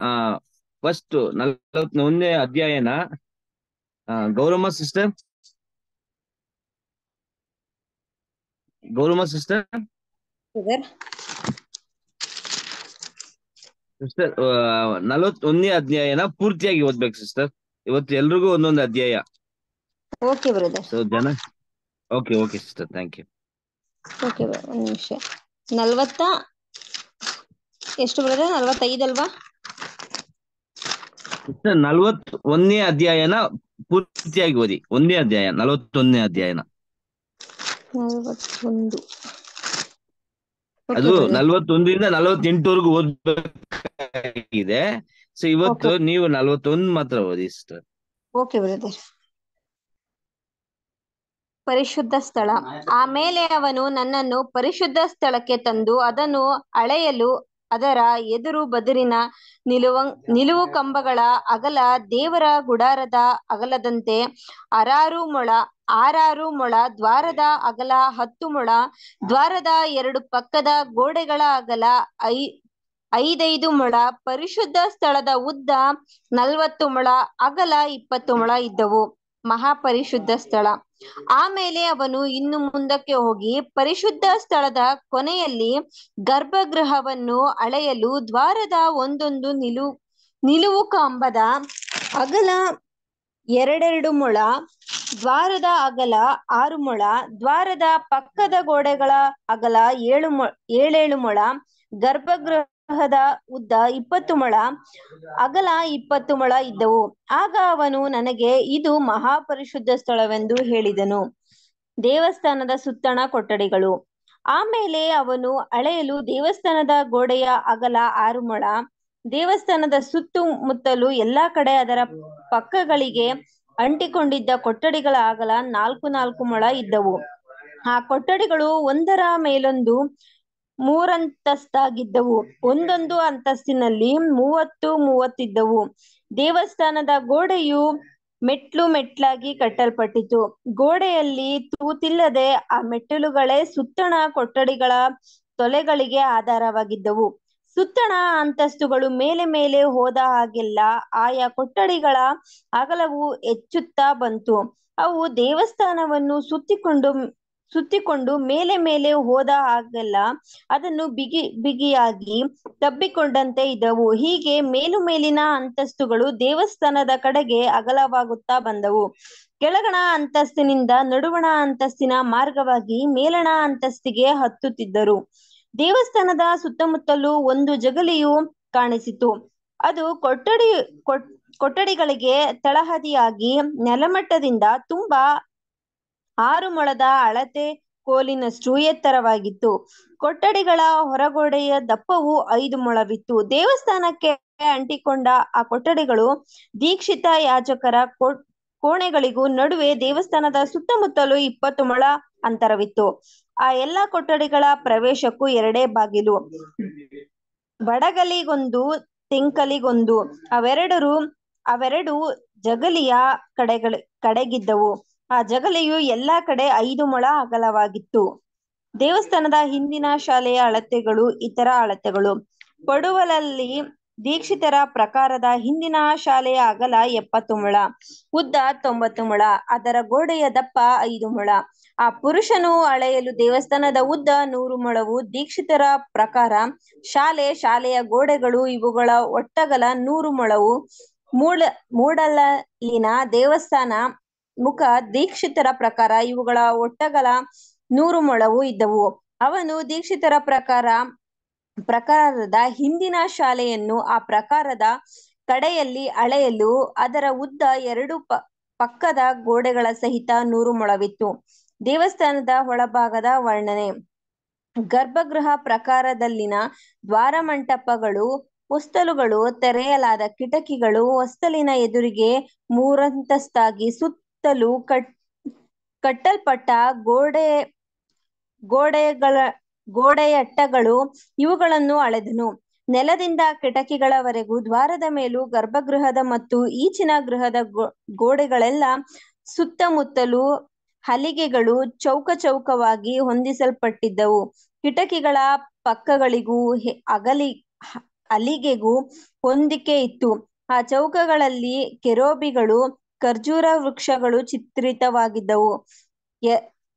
ಆ ಫಸ್ಟ್ ಒಂದೇ ಅಧ್ಯಾಯನ Gauramma sister Gauramma sister sister sister ಒಂದೇ ಅಧ್ಯಾಯನ ಪೂರ್ತಿಯಾಗಿ ಓದ್ಬೇಕು ಸಿಸ್ಟರ್ ಇವತ್ತು ಎಲ್ರಿಗೂ ಒಂದೊಂದು ಅಧ್ಯಾಯ. ಓಕೆ ಬ್ರದರ್ ಸೊ ಜನ okay okay sister thank you okay ಒಂದು ನಿಮಿಷ. ನಲ್ವತ್ತ? ಎಷ್ಟು ಬ್ರದರ್ ನಲ್ವತ್ತೈದಲ್ವಾ ನಲವತ್ ಒಂದನೇ ಅಧ್ಯಾಯನ ಪೂರ್ತಿಯಾಗಿ ಓದಿ. ಒಂದೇ ಅಧ್ಯಾಯ ನಲವತ್ತೊಂದನೇ ಅಧ್ಯಾಯನ. ಅದು ನಲ್ವತ್ತೊಂದರಿಂದ ನಲವತ್ತೆಂಟವರೆಗೂ ಓದ್ಬೇಕಾಗಿದೆ. ಸೊ ಇವತ್ತು ನೀವು ನಲ್ವತ್ತೊಂದು ಮಾತ್ರ ಓದಿ ಸರ್ ಓಕೆ ಬ್ರದರ್. ಪರಿಶುದ್ಧ ಸ್ಥಳ. ಆಮೇಲೆ ಅವನು ನನ್ನನ್ನು ಪರಿಶುದ್ಧ ಸ್ಥಳಕ್ಕೆ ತಂದು ಅದನ್ನು ಅಳೆಯಲು ಅದರ ಎದುರು ಬದುರಿನ ನಿಲುವ, ನಿಲುವು ಕಂಬಗಳ ಅಗಲ ದೇವರ ಗುಡಾರದ ಅಗಲದಂತೆ ಅರಾರು ಮೊಳ, ಆರಾರು ಮೊಳ ದ್ವಾರದ ಅಗಲ ಹತ್ತು ಮೊಳ, ದ್ವಾರದ ಎರಡು ಪಕ್ಕದ ಗೋಡೆಗಳ ಅಗಲ ಐ, ಐದೈದು ಮೊಳ, ಪರಿಶುದ್ಧ ಸ್ಥಳದ ಉದ್ದ ನಲ್ವತ್ತು ಮೊಳ, ಅಗಲ ಇಪ್ಪತ್ತು ಮೊಳ ಇದ್ದವು. ಮಹಾಪರಿಶುದ್ಧ ಸ್ಥಳ. ಆಮೇಲೆ ಅವನು ಇನ್ನು ಮುಂದಕ್ಕೆ ಹೋಗಿ ಪರಿಶುದ್ಧ ಸ್ಥಳದ ಕೊನೆಯಲ್ಲಿ ಗರ್ಭಗೃಹವನ್ನು ಅಳೆಯಲು ದ್ವಾರದ ಒಂದೊಂದು ನಿಲು, ನಿಲುವು ಕಂಬದ ಅಗಲ ಎರಡೆರಡು ಮೊಳ, ದ್ವಾರದ ಅಗಲ ಆರು ಮೊಳ, ದ್ವಾರದ ಪಕ್ಕದ ಗೋಡೆಗಳ ಅಗಲ ಏಳು ಮೊ, ಏಳೇಳು ಮೊಳ ಗರ್ಭಗೃಹದ ಉದ್ದ ಇಪ್ಪತ್ತು ಮೊಳ, ಅಗಲ ಇಪ್ಪತ್ತು ಮೊಳ ಇದ್ದವು. ಆಗ ಅವನು ನನಗೆ, ಇದು ಮಹಾಪರಿಶುದ್ಧ ಸ್ಥಳವೆಂದು ಹೇಳಿದನು. ದೇವಸ್ಥಾನದ ಸುತ್ತಣ ಕೊಠಡಿಗಳು. ಆಮೇಲೆ ಅವನು ಅಳೆಯಲು ದೇವಸ್ಥಾನದ ಗೋಡೆಯ ಅಗಲ ಆರು ಮೊಳ, ದೇವಸ್ಥಾನದ ಸುತ್ತಮುತ್ತಲು ಎಲ್ಲಾ ಕಡೆ ಅದರ ಪಕ್ಕಗಳಿಗೆ ಅಂಟಿಕೊಂಡಿದ್ದ ಕೊಠಡಿಗಳ ಅಗಲ ನಾಲ್ಕು ನಾಲ್ಕು ಮೊಳ ಇದ್ದವು. ಆ ಕೊಠಡಿಗಳು ಒಂದರ ಮೇಲೊಂದು ಮೂರಂತಸ್ತಾಗಿದ್ದವು. ಒಂದೊಂದು ಅಂತಸ್ತಿನಲ್ಲಿ ಮೂವತ್ತು ಮೂವತ್ತಿದ್ದವು. ದೇವಸ್ಥಾನದ ಗೋಡೆಯು ಮೆಟ್ಲು ಮೆಟ್ಲಾಗಿ ಕಟ್ಟಲ್ಪಟ್ಟಿತು. ಗೋಡೆಯಲ್ಲಿ ತೂತಿಲ್ಲದೆ ಆ ಮೆಟ್ಟಿಲುಗಳೇ ಸುತ್ತಣ ಕೊಠಡಿಗಳ ತೊಲೆಗಳಿಗೆ ಆಧಾರವಾಗಿದ್ದವು. ಸುತ್ತಣ ಅಂತಸ್ತುಗಳು ಮೇಲೆ ಮೇಲೆ ಹೋದ ಹಾಗೆಲ್ಲ ಆಯಾ ಕೊಠಡಿಗಳ ಅಗಲವು ಹೆಚ್ಚುತ್ತಾ ಬಂತು. ಅವು ದೇವಸ್ಥಾನವನ್ನು ಸುತ್ತಿಕೊಂಡು ಸುತ್ತಿಕೊಂಡು ಮೇಲೆ ಮೇಲೆ ಹೋದ ಹಾಗೆಲ್ಲ, ಅದನ್ನು ಬಿಗಿ, ಬಿಗಿಯಾಗಿ ತಬ್ಬಿಕೊಂಡಂತೆ ಇದ್ದವು. ಹೀಗೆ ಮೇಲು ಮೇಲಿನ ಅಂತಸ್ತುಗಳು ದೇವಸ್ಥಾನದ ಕಡೆಗೆ ಅಗಲವಾಗುತ್ತಾ ಬಂದವು. ಕೆಳಗಣ ಅಂತಸ್ತಿನಿಂದ ನಡುವಣ ಅಂತಸ್ತಿನ ಮಾರ್ಗವಾಗಿ ಮೇಲಣ ಅಂತಸ್ತಿಗೆ ಹತ್ತುತ್ತಿದ್ದರು. ದೇವಸ್ಥಾನದ ಸುತ್ತಮುತ್ತಲೂ ಒಂದು ಜಗಲಿಯು ಕಾಣಿಸಿತು. ಅದು ಕೊಠಡಿ ಕೊಠಡಿಗಳಿಗೆ ತಳಹದಿಯಾಗಿ ನೆಲಮಟ್ಟದಿಂದ ತುಂಬಾ ಆರು ಮೊಳದ ಅಳತೆ ಕೋಲಿನಷ್ಟು ಎತ್ತರವಾಗಿತ್ತು ಕೊಠಡಿಗಳ ಹೊರಗೋಡೆಯ ದಪ್ಪವು ಐದು ಮೊಳವಿತ್ತು. ದೇವಸ್ಥಾನಕ್ಕೆ ಅಂಟಿಕೊಂಡ ಆ ಕೊಠಡಿಗಳು ದೀಕ್ಷಿತ ಯಾಜಕರ ಕೋಣೆಗಳಿಗೂ ನಡುವೆ ದೇವಸ್ಥಾನದ ಸುತ್ತಮುತ್ತಲು ಇಪ್ಪತ್ತು ಮೊಳ ಅಂತರವಿತ್ತು. ಆ ಎಲ್ಲಾ ಕೊಠಡಿಗಳ ಪ್ರವೇಶಕ್ಕೂ ಎರಡೇ ಬಾಗಿಲು. ಬಡಗಲಿಗೊಂದು, ತೆಂಕಲಿಗೊಂದು, ಅವೆರಡರು, ಅವೆರಡು ಜಗಲಿಯ ಕಡೆಗಳ, ಕಡೆಗಿದ್ದವು. ಆ ಜಗಲೆಯು ಎಲ್ಲಾ ಕಡೆ ಐದು ಮೊಳ ಅಗಲವಾಗಿತ್ತು. ದೇವಸ್ಥಾನದ ಹಿಂದಿನ ಶಾಲೆಯ ಅಳತೆಗಳು ಇತರ ಅಳತೆಗಳು. ಪಡುವಲಲ್ಲಿ ದೀಕ್ಷಿತರ ಪ್ರಕಾರದ ಹಿಂದಿನ ಶಾಲೆಯ ಅಗಲ ಎಪ್ಪತ್ತು ಮೊಳ, ಉದ್ದ ತೊಂಬತ್ತು ಮೊಳ, ಅದರ ಗೋಡೆಯ ದಪ್ಪ ಐದು ಮೊಳ. ಆ ಪುರುಷನು ಅಳೆಯಲು ದೇವಸ್ಥಾನದ ಉದ್ದ ನೂರು ಮೊಳವು, ದೀಕ್ಷಿತರ ಪ್ರಕಾರ ಶಾಲೆ, ಶಾಲೆಯ ಗೋಡೆಗಳು ಇವುಗಳ ಒಟ್ಟಗಲ ನೂರು ಮೊಳವು. ಮೂಡ ಮೂಡಲಿನ ದೇವಸ್ಥಾನ ಮುಖ ದೀಕ್ಷಿತರ ಪ್ರಕಾರ ಇವುಗಳ ಒಟ್ಟಗಲ ನೂರು ಮೊಳವು ಇದ್ದವು. ಅವನು ದೀಕ್ಷಿತರ ಪ್ರಕಾರ, ಪ್ರಕಾರದ ಹಿಂದಿನ ಶಾಲೆಯನ್ನು ಆ ಪ್ರಕಾರದ ಕಡೆಯಲ್ಲಿ ಅಳೆಯಲು ಅದರ ಉದ್ದ ಎರಡು ಪ, ಪಕ್ಕದ ಗೋಡೆಗಳ ಸಹಿತ ನೂರು ಮೊಳವಿತ್ತು. ದೇವಸ್ಥಾನದ ಒಳಭಾಗದ ವರ್ಣನೆ. ಗರ್ಭಗೃಹ ಪ್ರಕಾರದಲ್ಲಿನ ದ್ವಾರಮಂಟಪಗಳು, ಹೊಸ್ತಲುಗಳು, ತೆರೆಯಲಾದ ಕಿಟಕಿಗಳು, ಹೊಸ್ತಲಿನ ಎದುರಿಗೆ ಮೂರಂತಸ್ತಾಗಿ ಸುತ್ತಲೂ ಕಟ್, ಕಟ್ಟಲ್ಪಟ್ಟ ಗೋಡೆ, ಗೋಡೆಗಳ, ಗೋಡೆಯಟ್ಟಗಳು ಇವುಗಳನ್ನು ಅಳೆದನು. ನೆಲದಿಂದ ಕಿಟಕಿಗಳವರೆಗೂ ದ್ವಾರದ ಮೇಲೂ ಗರ್ಭಗೃಹದ ಮತ್ತು ಈಚಿನ ಗೃಹದ ಗೋಡೆಗಳೆಲ್ಲ ಸುತ್ತಮುತ್ತಲೂ ಹಲಿಗೆಗಳು ಚೌಕ ಚೌಕವಾಗಿ ಹೊಂದಿಸಲ್ಪಟ್ಟಿದ್ದವು. ಕಿಟಕಿಗಳ ಪಕ್ಕಗಳಿಗೂ ಅಗಲಿ ಅಲಿಗೆಗೂ ಹೊಂದಿಕೆ ಇತ್ತು. ಆ ಚೌಕಗಳಲ್ಲಿ ಕೆರೋಬಿಗಳು ಖರ್ಜೂರ ವೃಕ್ಷಗಳು ಚಿತ್ರಿತವಾಗಿದ್ದವು.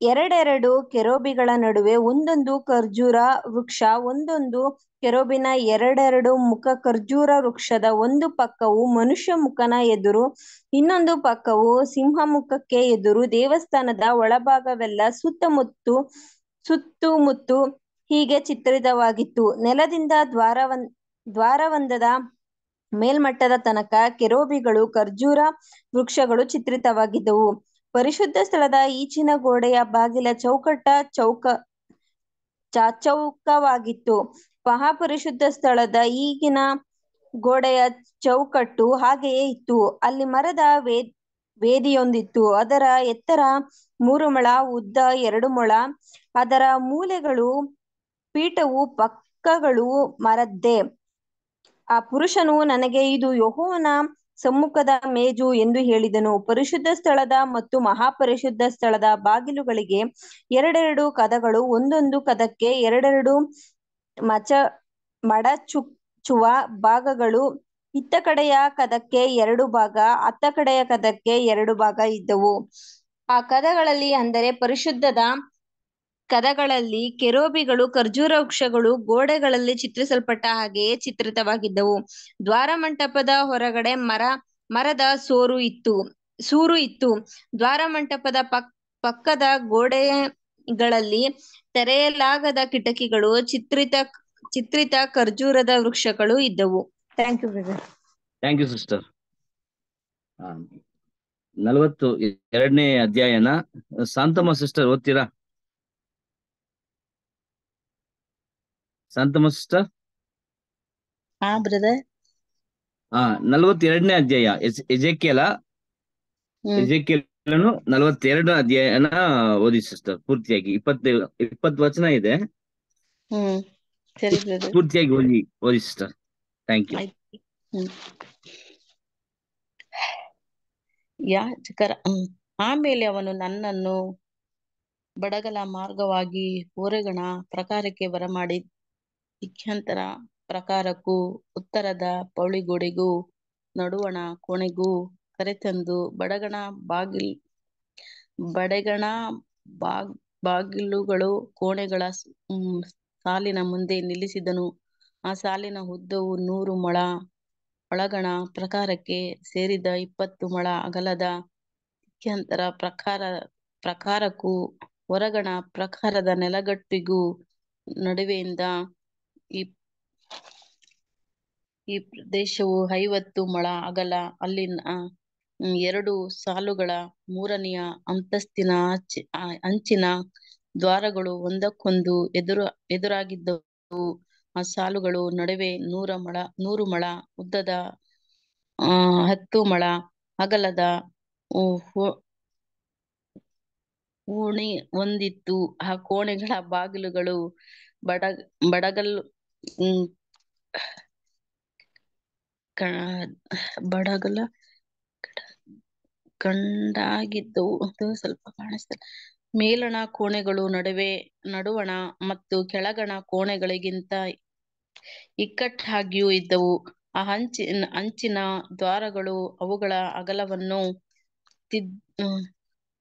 ಎರಡೆರಡು ಕೆರೋಬಿಗಳ ನಡುವೆ ಒಂದೊಂದು ಖರ್ಜೂರ ವೃಕ್ಷ, ಒಂದೊಂದು ಕೆರೋಬಿನ ಎರಡೆರಡು ಮುಖ ಖರ್ಜೂರ ವೃಕ್ಷದ ಒಂದು ಪಕ್ಕವು ಮನುಷ್ಯ ಮುಖನ ಎದುರು, ಇನ್ನೊಂದು ಪಕ್ಕವು ಸಿಂಹ ಮುಖಕ್ಕೆ ಎದುರು, ದೇವಸ್ಥಾನದ ಒಳಭಾಗವೆಲ್ಲ ಸುತ್ತಮುತ್ತು, ಸುತ್ತುಮುತ್ತು ಹೀಗೆ ಚಿತ್ರಿತವಾಗಿತ್ತು. ನೆಲದಿಂದ ದ್ವಾರವನ್, ದ್ವಾರವೊಂದದ ಮೇಲ್ಮಟ್ಟದ ತನಕ ಕೆರೋಬಿಗಳು, ಖರ್ಜೂರ ವೃಕ್ಷಗಳು ಚಿತ್ರಿತವಾಗಿದ್ದವು. ಪರಿಶುದ್ಧ ಸ್ಥಳದ ಈಚಿನ ಗೋಡೆಯ ಬಾಗಿಲ ಚೌಕಟ್ಟ ಚೌಕ ಚಾಚೌಕವಾಗಿತ್ತು ಮಹಾಪರಿಶುದ್ಧ ಸ್ಥಳದ ಈಗಿನ ಗೋಡೆಯ ಚೌಕಟ್ಟು ಹಾಗೆಯೇ ಇತ್ತು. ಅಲ್ಲಿ ಮರದ ವೇ, ವೇದಿಯೊಂದಿತ್ತು. ಅದರ ಎತ್ತರ ಮೂರು ಮೊಳ, ಉದ್ದ ಎರಡು ಮೊಳ. ಅದರ ಮೂಲೆಗಳು, ಪೀಠವು ಪಕ್ಕಗಳು ಮರದ್ದೇ. ಆ ಪುರುಷನು ನನಗೆ ಇದು ಯಹೋವನ ಸಮ್ಮುಖದ ಮೇಜು ಎಂದು ಹೇಳಿದನು. ಪರಿಶುದ್ಧ ಸ್ಥಳದ ಮತ್ತು ಮಹಾಪರಿಶುದ್ಧ ಸ್ಥಳದ ಬಾಗಿಲುಗಳಿಗೆ ಎರಡೆರಡು ಕದಗಳು, ಒಂದೊಂದು ಕದಕ್ಕೆ ಎರಡೆರಡು ಮಚ ಮಡಚುಚ್ಚುವ ಭಾಗಗಳು, ಇತ್ತ ಕಡೆಯ ಕದಕ್ಕೆ ಎರಡು ಭಾಗ, ಅತ್ತ ಕಡೆಯ ಕದಕ್ಕೆ ಎರಡು ಭಾಗ ಇದ್ದವು. ಆ ಕದಗಳಲ್ಲಿ ಅಂದರೆ ಪರಿಶುದ್ಧದ ಕದಗಳಲ್ಲಿ ಕೆರೋಬಿಗಳು ಖರ್ಜೂರ ವೃಕ್ಷಗಳು ಗೋಡೆಗಳಲ್ಲಿ ಚಿತ್ರಿಸಲ್ಪಟ್ಟ ಹಾಗೆಯೇ ಚಿತ್ರಿತವಾಗಿದ್ದವು. ದ್ವಾರ ಮಂಟಪದ ಹೊರಗಡೆ ಮರ ಮರದ ಸೋರು ಇತ್ತು ಸೂರು ಇತ್ತು. ದ್ವಾರ ಮಂಟಪದ ಪಕ್ ಪಕ್ಕದ ಗೋಡೆಗಳಲ್ಲಿ ತೆರೆಯಲಾಗದ ಕಿಟಕಿಗಳು ಚಿತ್ರಿತ ಚಿತ್ರಿತ ಖರ್ಜೂರದ ವೃಕ್ಷಗಳು ಇದ್ದವು. Thank you brother thank you sister ನಲವತ್ತು ಎರಡನೇ ಅಧ್ಯಾಯನ ಶಾಂತಮ್ಮ ಸಿಸ್ಟರ್ ಓದ್ತೀರಾ? ಶಾಂತಮ್ಮ ಸಿಸ್ಟರ್ ಹಾ ಬ್ರದರ್. ಹಾ ನಲವತ್ತೆರಡನೇ ಅಧ್ಯಾಯ. ಎಜೆಕೆಲ ಎಜೆಕೆಲನು ನಲ್ವತ್ತೆರಡು ಅಧ್ಯಾಯನ ಓದಿ ಸಿಸ್ಟರ್ ಪೂರ್ತಿಯಾಗಿ. ಇಪ್ಪತ್ತು ಇಪ್ಪತ್ತು ವಚನ ಇದೆ. ಪೂರ್ತಿಯಾಗಿ ಓದಿ ಓದಿ ಸಿಸ್ಟರ್ ಥ್ಯಾಂಕ್ ಯು ಯಾಚಕರ ಯಾಜಕರ ಆಮೇಲೆ ಅವನು ನನ್ನನ್ನು ಬಡಗಲ ಮಾರ್ಗವಾಗಿ ಓರೆಗಣ ಪ್ರಕಾರಕ್ಕೆ ಬರಮಾಡಿ ಇಖ್ಯಾಂತರ ಪ್ರಕಾರಕ್ಕೂ, ಉತ್ತರದ ಪೌಳಿಗೋಡೆಗೂ, ನಡುವಣ ಕೋಣೆಗೂ ಕರೆತಂದು ಬಡಗಣ ಬಾಗಿಲ್, ಬಡಗಣ ಬಾಗ್, ಬಾಗಿಲುಗಳು ಕೋಣೆಗಳ ಹ್ಮ್, ಸಾಲಿನ ಮುಂದೆ ನಿಲ್ಲಿಸಿದನು. ಆ ಸಾಲಿನ ಉದ್ದವು ನೂರು ಮೊಳ. ಒಳಗಣ ಪ್ರಕಾರಕ್ಕೆ ಸೇರಿದ ಇಪ್ಪತ್ತು ಮೊಳ ಅಗಲದ ಇಖ್ಯಾಂತರ ಪ್ರಕಾರ, ಪ್ರಕಾರಕ್ಕೂ ಹೊರಗಣ ಪ್ರಕಾರದ ನೆಲಗಟ್ಟಿಗೂ ನಡುವೆಯಿಂದ ಈ ಈ ಪ್ರದೇಶವು ಐವತ್ತು ಮೊಳ ಅಗಲ, ಅಲ್ಲಿನ ಎರಡು ಸಾಲುಗಳ ಮೂರನೆಯ ಅಂತಸ್ತಿನ ಅಂಚಿನ ದ್ವಾರಗಳು ಒಂದಕ್ಕೊಂದು ಎದುರು, ಎದುರಾಗಿದ್ದವು. ಆ ಸಾಲುಗಳು ನಡುವೆ ನೂರ ಮೊಳ, ನೂರು ಮೊಳ ಉದ್ದದ, ಆ, ಹತ್ತು ಮೊಳ ಅಗಲದ ಓಣಿ ಹೊಂದಿತ್ತು. ಆ ಕೋಣೆಗಳ ಬಾಗಿಲುಗಳು ಬಡ ಬಡಗಲ್ ಬಡಗಲ ಕಂಡಾಗಿದ್ದವು ಅದು ಸ್ವಲ್ಪ ಕಾಣಿಸ್ತದೆ. ಮೇಲಣ ಕೋಣೆಗಳು ನಡುವೆ ನಡುವಣ ಮತ್ತು ಕೆಳಗಣ ಕೋಣೆಗಳಿಗಿಂತ ಇಕ್ಕಟ್ಟಾಗಿಯೂ ಇದ್ದವು. ಆ ಹಂಚಿನ ಅಂಚಿನ ದ್ವಾರಗಳು ಅವುಗಳ ಅಗಲವನ್ನು ತಿದ್,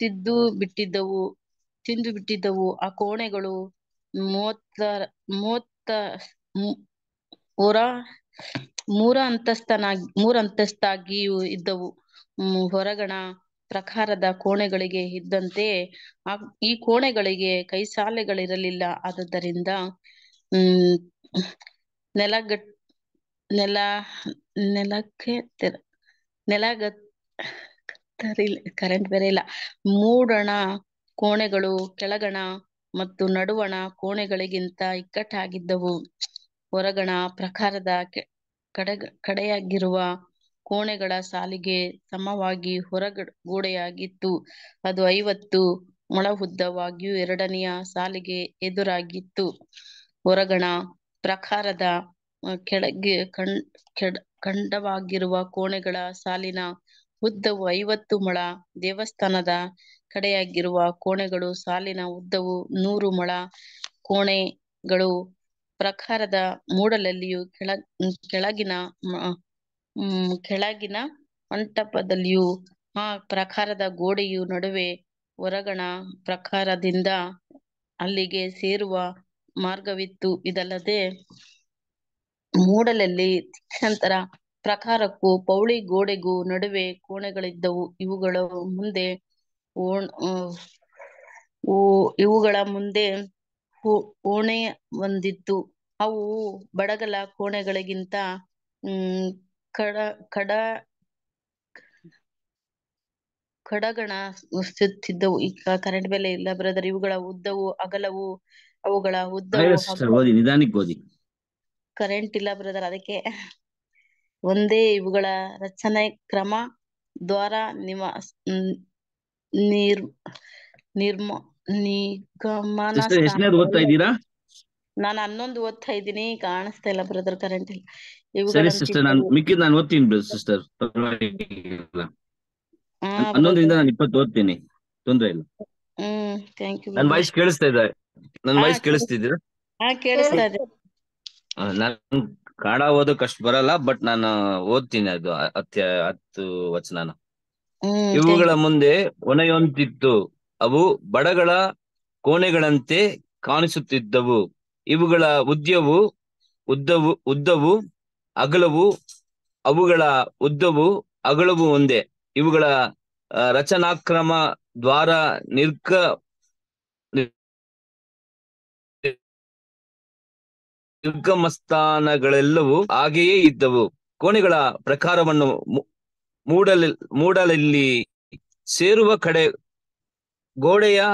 ತಿದ್ದು ಬಿಟ್ಟಿದ್ದವು, ತಿಂದು ಬಿಟ್ಟಿದ್ದವು. ಆ ಕೋಣೆಗಳು ಮೂವತ್ತ ಮೂವತ್ತ ಮೂ- ಮೂರ ಅಂತಸ್ತನಾಗಿ ಮೂರ ಅಂತಸ್ತಾಗಿಯೂ ಇದ್ದವು. ಹೊರಗಣ ಪ್ರಕಾರದ ಕೋಣೆಗಳಿಗೆ ಇದ್ದಂತೆ ಈ ಕೋಣೆಗಳಿಗೆ ಕೈಸಾಲೆಗಳಿರಲಿಲ್ಲ. ಆದುದರಿಂದ, ಹ್ಮ್, ನೆಲಗಟ್, ನೆಲ, ನೆಲಕ್ಕೆ ತೆರ- ನೆಲಗತ್ ಕರೆಂಟ್ ಬೇರೆ ಇಲ್ಲ. ಮೂಡಣ ಕೋಣೆಗಳು, ಕೆಳಗಣ ಮತ್ತು ನಡುವಣ ಕೋಣೆಗಳಿಗಿಂತ ಇಕ್ಕಟ್ಟಾಗಿದ್ದವು. ಹೊರಗಣ ಪ್ರಕಾರದ ಕೆ- ಕಡೆ ಕಡೆಯಾಗಿರುವ ಕೋಣೆಗಳ ಸಾಲಿಗೆ ಸಮವಾಗಿ ಹೊರಗೋಡೆಯಾಗಿತ್ತು. ಅದು ಐವತ್ತು ಮೊಳ ಉದ್ದವಾಗಿಯೂ ಎರಡನೆಯ ಸಾಲಿಗೆ ಎದುರಾಗಿತ್ತು ಹೊರಗಣ ಪ್ರಕಾರದ ಕೆಳಗೆ ಕಣ್, ಕೆಡ, ಖಂಡವಾಗಿರುವ ಕೋಣೆಗಳ ಸಾಲಿನ ಉದ್ದವು ಐವತ್ತು ಮೊಳ ದೇವಸ್ಥಾನದ ಕಡೆಯಾಗಿರುವ ಕೋಣೆಗಳು ಸಾಲಿನ ಉದ್ದವು ನೂರು ಮೊಳ ಕೋಣೆಗಳು ಪ್ರಕಾರದ ಮೂಡಲಲ್ಲಿಯೂ ಕೆಳ, ಕೆಳಗಿನ ಕೆಳಗಿನ ಮಂಟಪದಲ್ಲಿಯೂ, ಆ ಪ್ರಕಾರದ ಗೋಡೆಯು ನಡುವೆ ಹೊರಗಣ ಪ್ರಕಾರದಿಂದ ಅಲ್ಲಿಗೆ ಸೇರುವ ಮಾರ್ಗವಿತ್ತು. ಇದಲ್ಲದೆ ಮೂಡಲಲ್ಲಿ ನಂತರ ಪ್ರಕಾರಕ್ಕೂ ಪೌಳಿ ಗೋಡೆಗೂ ನಡುವೆ ಕೋಣೆಗಳಿದ್ದವು. ಇವುಗಳ ಮುಂದೆ ಓಣ್ ಇವುಗಳ ಮುಂದೆ ಓಣೆ ಒಂದಿತ್ತು. ಅವು ಬಡಗಲ ಕೋಣೆಗಳಿಗಿಂತ ಹ್ಮ್ ಕಡ ಕಡ ಕಡಗಣ ಸುತ್ತಿದ್ದವು. ಈಗ ಕರೆಂಟ್ ಬೆಲೆ ಇಲ್ಲ ಬ್ರದರ್ ಇವುಗಳ ಉದ್ದವು ಅಗಲವು ಅವುಗಳ ಉದ್ದವು ಸಿಸ್ಟರ್ ಓದಿ ನಿಧಾನಕ್ಕೆ ಓದಿ. ಕರೆಂಟ್ ಇಲ್ಲ ಬ್ರದರ್ ಅದಕ್ಕೆ ಒಂದೇ ಇವುಗಳ ರಚನೆ ಕ್ರಮ ದ್ವಾರ ನಿಮ ನಿರ್ ನಿರ್ಮ ನಿಗಮನ ಸಿಸ್ಟರ್ ಎಷ್ಟನೇದು ಓದ್ತಾ ಇದ್ದೀರಾ? ನಾನು ಹನ್ನೊಂದು ಓದ್ತಾ ಇದ್ದೀನಿ ಕಾಣಿಸ್ತಾ ಇಲ್ಲ ಬ್ರದರ್ ಕರೆಂಟ್ ಇಲ್ಲ. ಸರಿ ಸಿಸ್ಟರ್ ನಾನು ಮಿಕ್ಕಿದ್ ನಾನು ಓದ್ತೀನಿ ಸಿಸ್ಟರ್ ಹನ್ನೊಂದರಿಂದ ನಾನು ಇಪ್ಪತ್ತು ಓದ್ತೀನಿ ತೊಂದ್ರೆ ಇಲ್ಲ. ಹ್ಮ್ ಥ್ಯಾಂಕ್ ಯು ನನ್ ವಾಯ್ಸ್ ಕೇಳಿಸ್ತಾ ಇದೆ ನನ್ನ ವಾಯ್ಸ್ ಕೇಳಿಸ್ತಾ ಕೇಳಿಸ್ತಿದ್ದೀರಾ? ಹಾ ಕೇಳಿಸ್ತಾ ಇದೆ. ನಾನು ಕನ್ನಡ ಓದೋಕ್ ಅಷ್ಟು ಬರಲ್ಲ ಬಟ್ ನಾನು ಓದ್ತೀನಿ ಅದು ಅತ್ಯ ಹತ್ತು ವಚನನ. ಇವುಗಳ ಮುಂದೆ ಒಣೆಯೊಂತಿತ್ತು ಅವು ಬಡಗಳ ಕೋಣೆಗಳಂತೆ ಕಾಣಿಸುತ್ತಿದ್ದವು. ಇವುಗಳ ಉದ್ಯವು, ಉದ್ದವು ಉದ್ದವು, ಅಗಲವು, ಅವುಗಳ ಉದ್ದವು, ಅಗಲವು ಒಂದೇ. ಇವುಗಳ ರಚನಾಕ್ರಮ, ದ್ವಾರ, ನಿರ್ಕ, ನಿರ್ಗಮಸ್ಥಾನಗಳೆಲ್ಲವೂ ಹಾಗೆಯೇ ಇದ್ದವು. ಕೋಣೆಗಳ ಪ್ರಕಾರವನ್ನು ಮೂಡಲ ಮೂಡಲಲ್ಲಿ ಸೇರುವ ಕಡೆ ಗೋಡೆಯ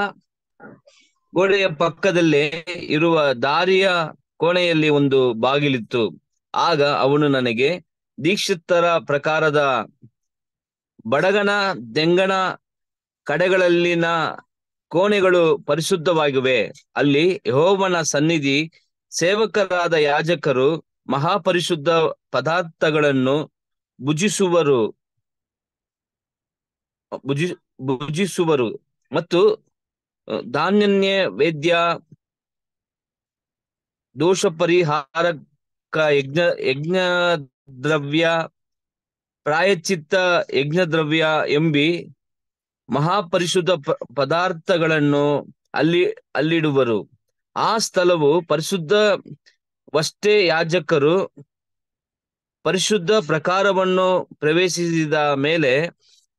ಗೋಡೆಯ ಪಕ್ಕದಲ್ಲೇ ಇರುವ ದಾರಿಯ ಕೋಣೆಯಲ್ಲಿ ಒಂದು ಬಾಗಿಲಿತ್ತು. ಆಗ ಅವನು ನನಗೆ, ದೀಕ್ಷಿತರ ಪ್ರಕಾರದ ಬಡಗನ ದೆಂಗಣ ಕಡೆಗಳಲ್ಲಿನ ಕೋಣೆಗಳು ಪರಿಶುದ್ಧವಾಗಿವೆ. ಅಲ್ಲಿ ಯಹೋವನ ಸನ್ನಿಧಿ, ಸೇವಕರಾದ ಯಾಜಕರು ಮಹಾಪರಿಶುದ್ಧ ಪದಾರ್ಥಗಳನ್ನು ಭುಜಿಸುವರು. ಭುಜಿ, ಭುಜಿಸುವರು. ಮತ್ತು ಧಾನ್ಯನ್ಯ, ವೇದ್ಯ ದೋಷ ಪರಿಹಾರಕ ಯಜ್ಞ ಯಜ್ಞ ದ್ರವ್ಯ ಪ್ರಾಯಚಿತ್ತ ಯಜ್ಞ ದ್ರವ್ಯ ಎಂಬಿ ಮಹಾಪರಿಶುದ್ಧ ಪದಾರ್ಥಗಳನ್ನು ಅಲ್ಲಿ, ಅಲ್ಲಿಡುವರು. ಆ ಸ್ಥಳವು ಪರಿಶುದ್ಧ ವಷ್ಟೇ ಯಾಜಕರು ಪರಿಶುದ್ಧ ಪ್ರಕಾರವನ್ನು ಪ್ರವೇಶಿಸಿದ ಮೇಲೆ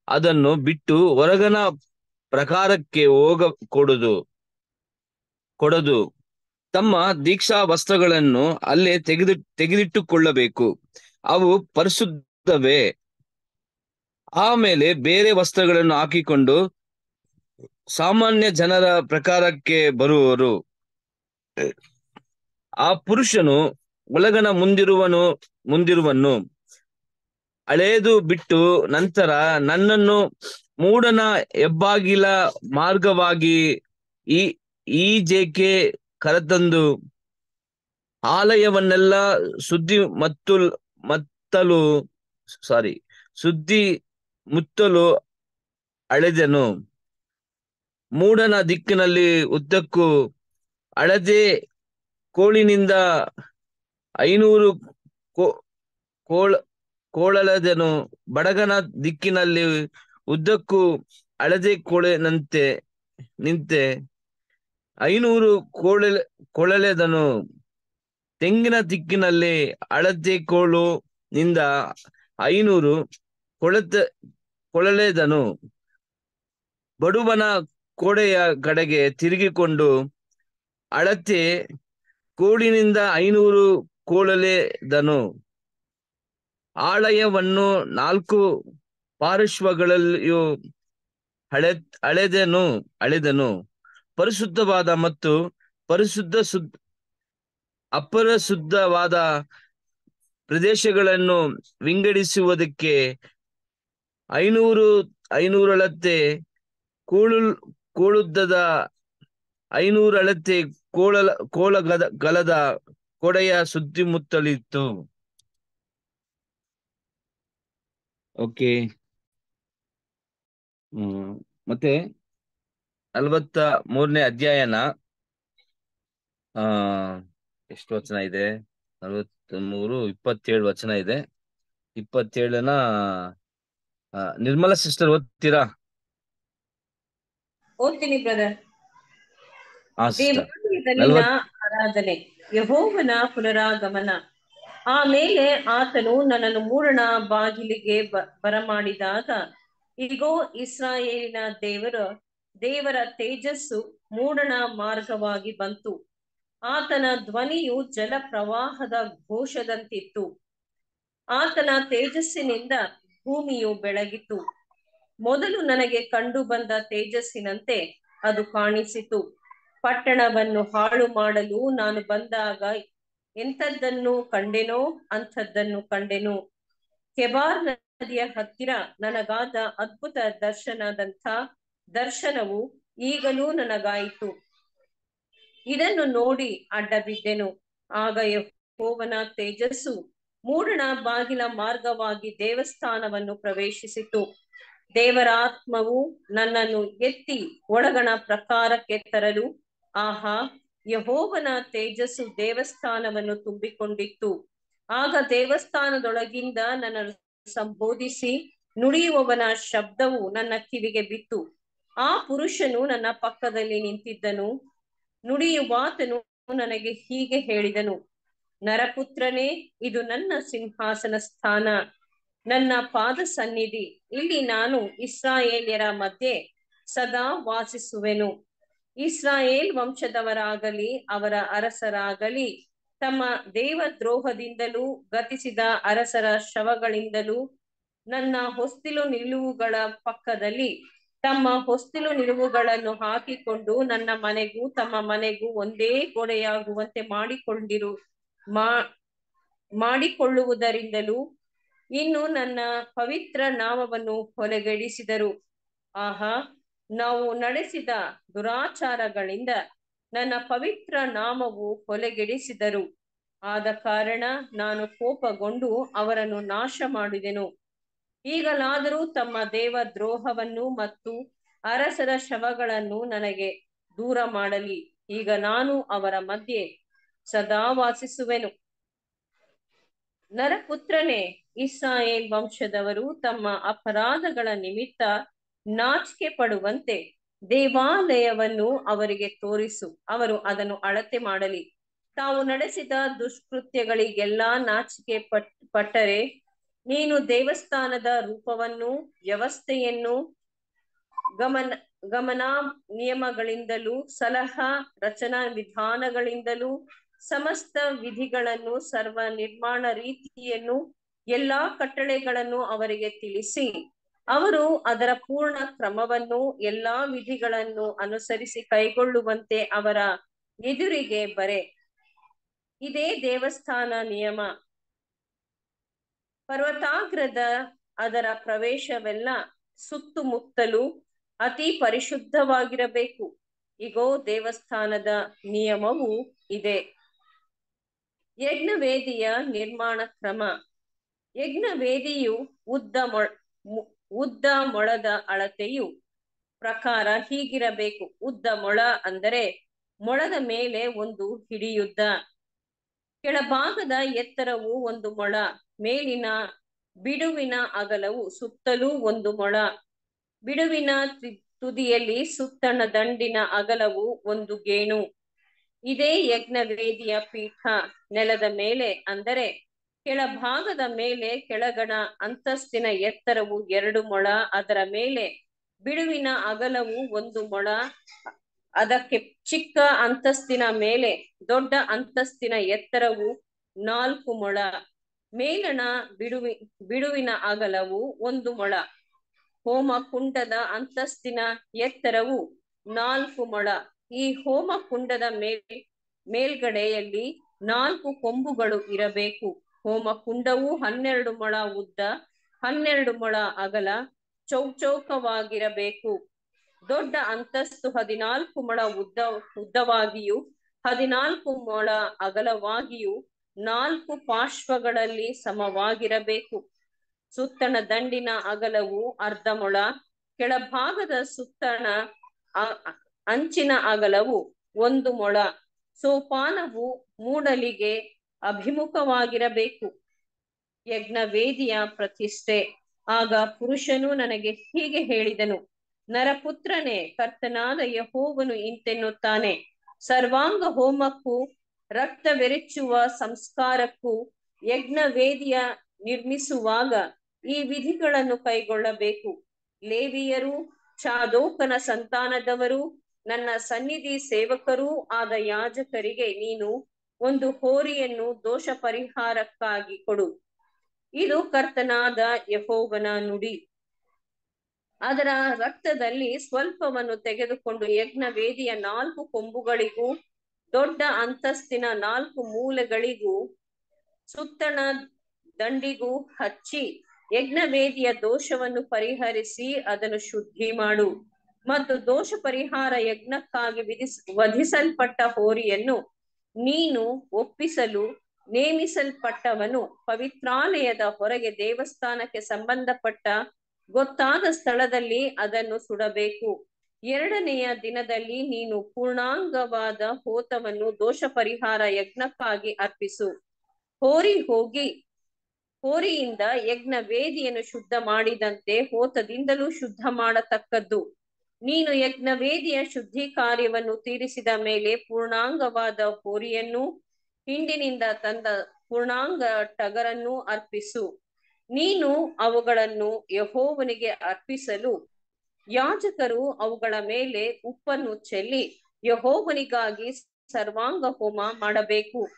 ಅದನ್ನು ಬಿಟ್ಟು ಹೊರಗನ ಪ್ರಕಾರಕ್ಕೆ ಹೋಗ ಕೊಡುದು, ಕೊಡದು. ತಮ್ಮ ದೀಕ್ಷಾ ವಸ್ತ್ರಗಳನ್ನು ಅಲ್ಲೇ ತೆಗೆದು, ತೆಗೆದಿಟ್ಟುಕೊಳ್ಳಬೇಕು. ಅವು ಪರಿಶುದ್ಧವೇ. ಆಮೇಲೆ ಬೇರೆ ವಸ್ತ್ರಗಳನ್ನು ಹಾಕಿಕೊಂಡು ಸಾಮಾನ್ಯ ಜನರ ಪ್ರಕಾರಕ್ಕೆ ಬರುವರು. ಆ ಪುರುಷನು ಒಳಗನ ಮುಂದಿರುವನು ಮುಂದಿರುವನು. ಅಳೆದು ಬಿಟ್ಟು ನಂತರ ನನ್ನನ್ನು ಮೂಡನ ಹೆಬ್ಬಾಗಿಲ ಮಾರ್ಗವಾಗಿ ಈ ಈಜೆಗೆ ಕರೆತಂದು ಆಲಯವನ್ನೆಲ್ಲ ಸುದ್ದಿ ಮತ್ತು ಮತ್ತಲು, ಸಾರಿ, ಸುದ್ದಿ ಮುತ್ತಲು ಅಳೆದೆನು. ಮೂಡನ ದಿಕ್ಕಿನಲ್ಲಿ ಉದ್ದಕ್ಕೂ ಅಳದೆ ಕೋಳಿನಿಂದ ಐನೂರು ಕೋಳ, ಕೋಳಲದನು. ಬಡಗನ ದಿಕ್ಕಿನಲ್ಲಿ ಉದ್ದಕ್ಕೂ ಅಳದೆ ಕೋಳಿನಂತೆ ನಿಂತೆ ಐನೂರು ಕೋಳೆ ಕೊಳಲೆದನು. ತೆಂಗಿನ ದಿಕ್ಕಿನಲ್ಲಿ ಅಳತೆ ಕೋಳು ನಿಂದ ಐನೂರು ಕೊಳತ ಕೊಳಲೆದನು. ಬಡುವನ ಕೋಡೆಯ ಕಡೆಗೆ ತಿರುಗಿಕೊಂಡು ಅಳತೆ ಕೋಳಿನಿಂದ ಐನೂರು ಕೋಳಲೆದನು. ಆಲಯವನ್ನು ನಾಲ್ಕು ಪಾರ್ಶ್ವಗಳಲ್ಲಿಯೂ ಹಳೆ ಅಳೆದನು ಅಳೆದನು. ಪರಿಶುದ್ಧವಾದ ಮತ್ತು ಪರಿಶುದ್ಧ ಶುದ್ಧ ಅಪರಿಶುದ್ಧವಾದ ಪ್ರದೇಶಗಳನ್ನು ವಿಂಗಡಿಸುವುದಕ್ಕೆ ಐನೂರು ಅಳತೆ ಕೂಳು, ಕೂಳುದ್ದದ ಐನೂರು ಅಳತೆ ಕೋಳಲ, ಕೋಳಗದ, ಗಲದ ಕೊಡೆಯ ಸುದ್ದಿಮುತ್ತಲಿತ್ತು. ಓಕೆ ಹ್ಮ್. ಮತ್ತೆ ನಲವತ್ತ ಮೂರನೇ ಅಧ್ಯಾಯನ ಆ ಎಷ್ಟು ವಚನ ಇದೆ? ನಲವತ್ಮೂರು ಇಪ್ಪತ್ತೇಳು ವಚನ ಇದೆ. ಇಪ್ಪತ್ತೇಳನ ನಿರ್ಮಲ ಸಿಸ್ಟರ್ ಓದ್ತೀರಾ? ಓದ್ತೀನಿ ಬ್ರದರ್ ಆರಾಧನೆ. ಯಹೋವನ ಪುನರಾಗಮನ. ಆಮೇಲೆ ಆತನು ನನ್ನನ್ನು ಮೂರಣ ಬಾಗಿಲಿಗೆ ಬರಮಾಡಿದಾಗ ಇಗೋ, ಇಸ್ರಾಯೇಲಿನ ದೇವರ ದೇವರ ತೇಜಸ್ಸು ಮೂಡಣ ಮಾರ್ಗವಾಗಿ ಬಂತು. ಆತನ ಧ್ವನಿಯು ಜಲ ಪ್ರವಾಹದ ಘೋಷದಂತಿತ್ತು. ಆತನ ತೇಜಸ್ಸಿನಿಂದ ಭೂಮಿಯು ಬೆಳಗಿತು. ಮೊದಲು ನನಗೆ ಕಂಡು ಬಂದ ತೇಜಸ್ಸಿನಂತೆ ಅದು ಕಾಣಿಸಿತು. ಪಟ್ಟಣವನ್ನು ಹಾಳು ಮಾಡಲು ನಾನು ಬಂದಾಗ ಎಂಥದ್ದನ್ನು ಕಂಡೆನೋ, ಅಂಥದ್ದನ್ನು ಕಂಡೆನು. ಕೆಬಾರ್ ನದಿಯ ಹತ್ತಿರ ನನಗಾದ ಅದ್ಭುತ ದರ್ಶನದಂಥ ದರ್ಶನವು ಈಗಲೂ ನನಗಾಯಿತು. ಇದನ್ನು ನೋಡಿ ಅಡ್ಡ ಬಿದ್ದೆನು ಆಗ ಯಹೋವನ ತೇಜಸ್ಸು ಮೂಡಣ ಬಾಗಿಲ ಮಾರ್ಗವಾಗಿ ದೇವಸ್ಥಾನವನ್ನು ಪ್ರವೇಶಿಸಿತು. ದೇವರಾತ್ಮವು ನನ್ನನ್ನು ಎತ್ತಿ ಒಳಗಣ ಪ್ರಕಾರಕ್ಕೆ ತರಲು ಆಹಾ, ಯಹೋವನ ತೇಜಸ್ಸು ದೇವಸ್ಥಾನವನ್ನು ತುಂಬಿಕೊಂಡಿತ್ತು. ಆಗ ದೇವಸ್ಥಾನದೊಳಗಿಂದ ನನ್ನನ್ನು ಸಂಬೋಧಿಸಿ ನುಡಿಯುವವನ ಶಬ್ದವು ನನ್ನ ಕಿವಿಗೆ ಬಿತ್ತು. ಆ ಪುರುಷನು ನನ್ನ ಪಕ್ಕದಲ್ಲಿ ನಿಂತಿದ್ದನು. ನುಡಿಯುವಾತನು ನನಗೆ ಹೀಗೆ ಹೇಳಿದನು. ನರಪುತ್ರನೇ, ಇದು ನನ್ನ ಸಿಂಹಾಸನ ಸ್ಥಾನ. ನನ್ನ ಪಾದ ಸನ್ನಿಧಿ ಇಲ್ಲಿ ನಾನು ಇಸ್ರಾಯೇಲ್ಯರ ಮಧ್ಯೆ ಸದಾ ವಾಸಿಸುವೆನು. ಇಸ್ರಾಯೇಲ್ ವಂಶದವರಾಗಲಿ, ಅವರ ಅರಸರಾಗಲಿ ತಮ್ಮ ದೇವದ್ರೋಹದಿಂದಲೂ ಗತಿಸಿದ ಅರಸರ ಶವಗಳಿಂದಲೂ ನನ್ನ ಹೊಸ್ತಿಲು ನಿಲುವುಗಳ ಪಕ್ಕದಲ್ಲಿ ತಮ್ಮ ಹೊಸ್ತಿಲು ನಿಲುವುಗಳನ್ನು ಹಾಕಿಕೊಂಡು ನನ್ನ ಮನೆಗೂ ತಮ್ಮ ಮನೆಗೂ ಒಂದೇ ಗೋಡೆಯಾಗುವಂತೆ ಮಾಡಿಕೊಂಡಿರು ಮಾಡಿಕೊಳ್ಳುವುದರಿಂದಲೂ ಇನ್ನು ನನ್ನ ಪವಿತ್ರ ನಾಮವನ್ನು ಹೊಲೆಗೆಡಿಸಿದರು ಆಹಾ, ನಾವು ನಡೆಸಿದ ದುರಾಚಾರಗಳಿಂದ ನನ್ನ ಪವಿತ್ರ ನಾಮವು ಕೊಲೆಗೆಡಿಸಿದರು. ಆದ ಕಾರಣ ನಾನು ಕೋಪಗೊಂಡು ಅವರನ್ನು ನಾಶ ಮಾಡಿದೆನು ಈಗಲಾದರೂ ತಮ್ಮ ದೇವ ದ್ರೋಹವನ್ನು ಮತ್ತು ಅರಸರ ಶವಗಳನ್ನು ನನಗೆ ದೂರ ಮಾಡಲಿ. ಈಗ ನಾನು ಅವರ ಮಧ್ಯೆ ಸದಾ ವಾಸಿಸುವೆನು. ನರಪುತ್ರನೇ ಇಸ್ರಾಯೇಲ್ ವಂಶದವರು ತಮ್ಮ ಅಪರಾಧಗಳ ನಿಮಿತ್ತ ನಾಚಿಕೆ ಪಡುವಂತೆ ದೇವಾಲಯವನ್ನು ಅವರಿಗೆ ತೋರಿಸು, ಅವರು ಅದನ್ನು ಅಳತೆ ಮಾಡಲಿ. ತಾವು ನಡೆಸಿದ ದುಷ್ಕೃತ್ಯಗಳಿಗೆಲ್ಲಾ ನಾಚಿಕೆ ಪಟ್, ಪಟ್ಟರೆ, ನೀನು ದೇವಸ್ಥಾನದ ರೂಪವನ್ನು, ವ್ಯವಸ್ಥೆಯನ್ನು ಗಮನ ಗಮನ ನಿಯಮಗಳಿಂದಲೂ, ಸಲಹಾ ರಚನಾ ವಿಧಾನಗಳಿಂದಲೂ, ಸಮಸ್ತ ವಿಧಿಗಳನ್ನು, ಸರ್ವ ನಿರ್ಮಾಣ ರೀತಿಯನ್ನು, ಎಲ್ಲಾ ಕಟ್ಟಳೆಗಳನ್ನು ಅವರಿಗೆ ತಿಳಿಸಿ. ಅವರು ಅದರ ಪೂರ್ಣ ಕ್ರಮವನ್ನು, ಎಲ್ಲಾ ವಿಧಿಗಳನ್ನು ಅನುಸರಿಸಿ ಕೈಗೊಳ್ಳುವಂತೆ ಅವರ ಎದುರಿಗೆ ಬರೆ. ಇದೇ ದೇವಸ್ಥಾನ ನಿಯಮ. ಪರ್ವತಾಗ್ರದ ಅದರ ಪ್ರವೇಶವೆಲ್ಲ ಸುತ್ತುಮುತ್ತಲು ಅತಿ ಪರಿಶುದ್ಧವಾಗಿರಬೇಕು. ಇಗೋ, ದೇವಸ್ಥಾನದ ನಿಯಮವು ಇದೆ. ಯಜ್ಞವೇದಿಯ ನಿರ್ಮಾಣ ಕ್ರಮ. ಯಜ್ಞವೇದಿಯು ಉದ್ದ ಉದ್ದ ಮೊಳದ ಅಳತೆಯು ಪ್ರಕಾರ ಹೀಗಿರಬೇಕು. ಉದ್ದ ಮೊಳ ಅಂದರೆ ಮೊಳದ ಮೇಲೆ ಒಂದು ಹಿಡಿಯುದ್ದ. ಕೆಳಭಾಗದ ಎತ್ತರವು ಒಂದು ಮೊಳ, ಮೇಲಿನ ಬಿಡುವಿನ ಅಗಲವು ಸುತ್ತಲೂ ಒಂದು ಮೊಳ. ಬಿಡುವಿನ ತುದಿಯಲ್ಲಿ ಸುತ್ತಣ ದಂಡಿನ ಅಗಲವು ಒಂದು ಗೇಣು. ಇದೇ ಯಜ್ಞವೇದಿಯ ಪೀಠ ನೆಲದ ಮೇಲೆ ಅಂದರೆ ಕೆಳಭಾಗದ ಮೇಲೆ ಕೆಳಗಣ ಅಂತಸ್ತಿನ ಎತ್ತರವು ಎರಡು ಮೊಳ, ಅದರ ಮೇಲೆ ಬಿಡುವಿನ ಅಗಲವು ಒಂದು ಮೊಳ. ಅದಕ್ಕೆ ಚಿಕ್ಕ ಅಂತಸ್ತಿನ ಮೇಲೆ ದೊಡ್ಡ ಅಂತಸ್ತಿನ ಎತ್ತರವು ನಾಲ್ಕು ಮೊಳ. ಮೇಲಣ ಬಿಡುವಿ ಬಿಡುವಿನ ಅಗಲವು ಒಂದು ಮೊಳ. ಹೋಮ ಕುಂಡದ ಅಂತಸ್ತಿನ ಎತ್ತರವು ನಾಲ್ಕು ಮೊಳ. ಈ ಹೋಮ ಕುಂಡದ ಮೇಲ್, ಮೇಲ್ಗಡೆಯಲ್ಲಿ ನಾಲ್ಕು ಕೊಂಬುಗಳು ಇರಬೇಕು. ಹೋಮ ಕುಂಡವು ಹನ್ನೆರಡು ಮೊಳ ಉದ್ದ, ಹನ್ನೆರಡು ಮೊಳ ಅಗಲ ಚೌಚೌಕವಾಗಿರಬೇಕು. ದೊಡ್ಡ ಅಂತಸ್ತು ಹದಿನಾಲ್ಕು ಮೊಳ ಉದ್ದ, ಉದ್ದವಾಗಿಯೂ, ಹದಿನಾಲ್ಕು ಮೊಳ ಅಗಲವಾಗಿಯೂ ನಾಲ್ಕು ಪಾರ್ಶ್ವಗಳಲ್ಲಿ ಸಮವಾಗಿರಬೇಕು. ಸುತ್ತಣ ದಂಡಿನ ಅಗಲವು ಅರ್ಧ ಮೊಳ, ಕೆಳಭಾಗದ ಸುತ್ತಣ ಅಂಚಿನ ಅಗಲವು ಒಂದು ಮೊಳ. ಸೋಪಾನವು ಮೂಡಲಿಗೆ ಅಭಿಮುಖವಾಗಿರಬೇಕು. ಯಜ್ಞ ವೇದಿಯ ಪ್ರತಿಷ್ಠೆ. ಆಗ ಪುರುಷನು ನನಗೆ ಹೀಗೆ ಹೇಳಿದನು. ನರಪುತ್ರನೇ, ಕರ್ತನಾದ ಯಹೋವನು ಇಂತೆನ್ನುತ್ತಾನೆ. ಸರ್ವಾಂಗ ಹೋಮಕ್ಕೂ ರಕ್ತ ರಕ್ತವೆರೆಚ್ಚುವ ಸಂಸ್ಕಾರಕ್ಕೂ ಯಜ್ಞ ವೇದಿಯ ನಿರ್ಮಿಸುವಾಗ ಈ ವಿಧಿಗಳನ್ನು ಕೈಗೊಳ್ಳಬೇಕು. ಲೇವಿಯರು, ಚಾದೋಕನ ಸಂತಾನದವರು, ನನ್ನ ಸನ್ನಿಧಿ ಸೇವಕರೂ ಆದ ಯಾಜಕರಿಗೆ ನೀನು ಒಂದು ಹೋರಿಯನ್ನು ದೋಷ ಪರಿಹಾರಕ್ಕಾಗಿ ಕೊಡು. ಇದು ಕರ್ತನಾದ ಯಹೋವನ ನುಡಿ. ಅದರ ರಕ್ತದಲ್ಲಿ ಸ್ವಲ್ಪವನ್ನು ತೆಗೆದುಕೊಂಡು ಯಜ್ಞ ವೇದಿಯ ನಾಲ್ಕು ಕೊಂಬುಗಳಿಗೂ, ದೊಡ್ಡ ಅಂತಸ್ತಿನ ನಾಲ್ಕು ಮೂಲೆಗಳಿಗೂ, ಸುತ್ತಣ ದಂಡಿಗೂ ಹಚ್ಚಿ ಯಜ್ಞ ವೇದಿಯ ದೋಷವನ್ನು ಪರಿಹರಿಸಿ ಅದನ್ನು ಶುದ್ಧಿ ಮಾಡು. ಮತ್ತು ದೋಷ ಪರಿಹಾರ ಯಜ್ಞಕ್ಕಾಗಿ ವಿಧಿಸ್, ವಧಿಸಲ್ಪಟ್ಟ ಹೋರಿಯನ್ನು ನೀನು ಒಪ್ಪಿಸಲು ನೇಮಿಸಲ್ಪಟ್ಟವನು. ಪವಿತ್ರಾಲಯದ ಹೊರಗೆ ದೇವಸ್ಥಾನಕ್ಕೆ ಸಂಬಂಧಪಟ್ಟ ಗೊತ್ತಾದ ಸ್ಥಳದಲ್ಲಿ ಅದನ್ನು ಸುಡಬೇಕು. ಎರಡನೆಯ ದಿನದಲ್ಲಿ ನೀನು ಪೂರ್ಣಾಂಗವಾದ ಹೋತವನ್ನು ದೋಷ ಪರಿಹಾರ ಯಜ್ಞಕ್ಕಾಗಿ ಅರ್ಪಿಸು. ಹೋರಿ ಹೋಗಿ, ಹೋರಿಯಿಂದ ಯಜ್ಞ ವೇದಿಯನ್ನು ಶುದ್ಧ ಮಾಡಿದಂತೆ ಹೋತದಿಂದಲೂ ಶುದ್ಧ ಮಾಡತಕ್ಕದ್ದು. ನೀನು ಯಜ್ಞ ವೇದಿಯ ಶುದ್ಧಿ ಕಾರ್ಯವನ್ನು ತೀರಿಸಿದ ಮೇಲೆ ಪೂರ್ಣಾಂಗವಾದ ಹೋರಿಯನ್ನು, ಹಿಂಡಿನಿಂದ ತಂದ ಪೂರ್ಣಾಂಗ ಟಗರನ್ನು ಅರ್ಪಿಸು. ನೀನು ಅವುಗಳನ್ನು ಯಹೋವನಿಗೆ ಅರ್ಪಿಸಲು. ಯಾಜಕರು ಅವುಗಳ ಮೇಲೆ ಉಪ್ಪನ್ನು ಚೆಲ್ಲಿ ಯಹೋವನಿಗಾಗಿ ಸರ್ವಾಂಗ ಹೋಮ ಮಾಡಬೇಕು.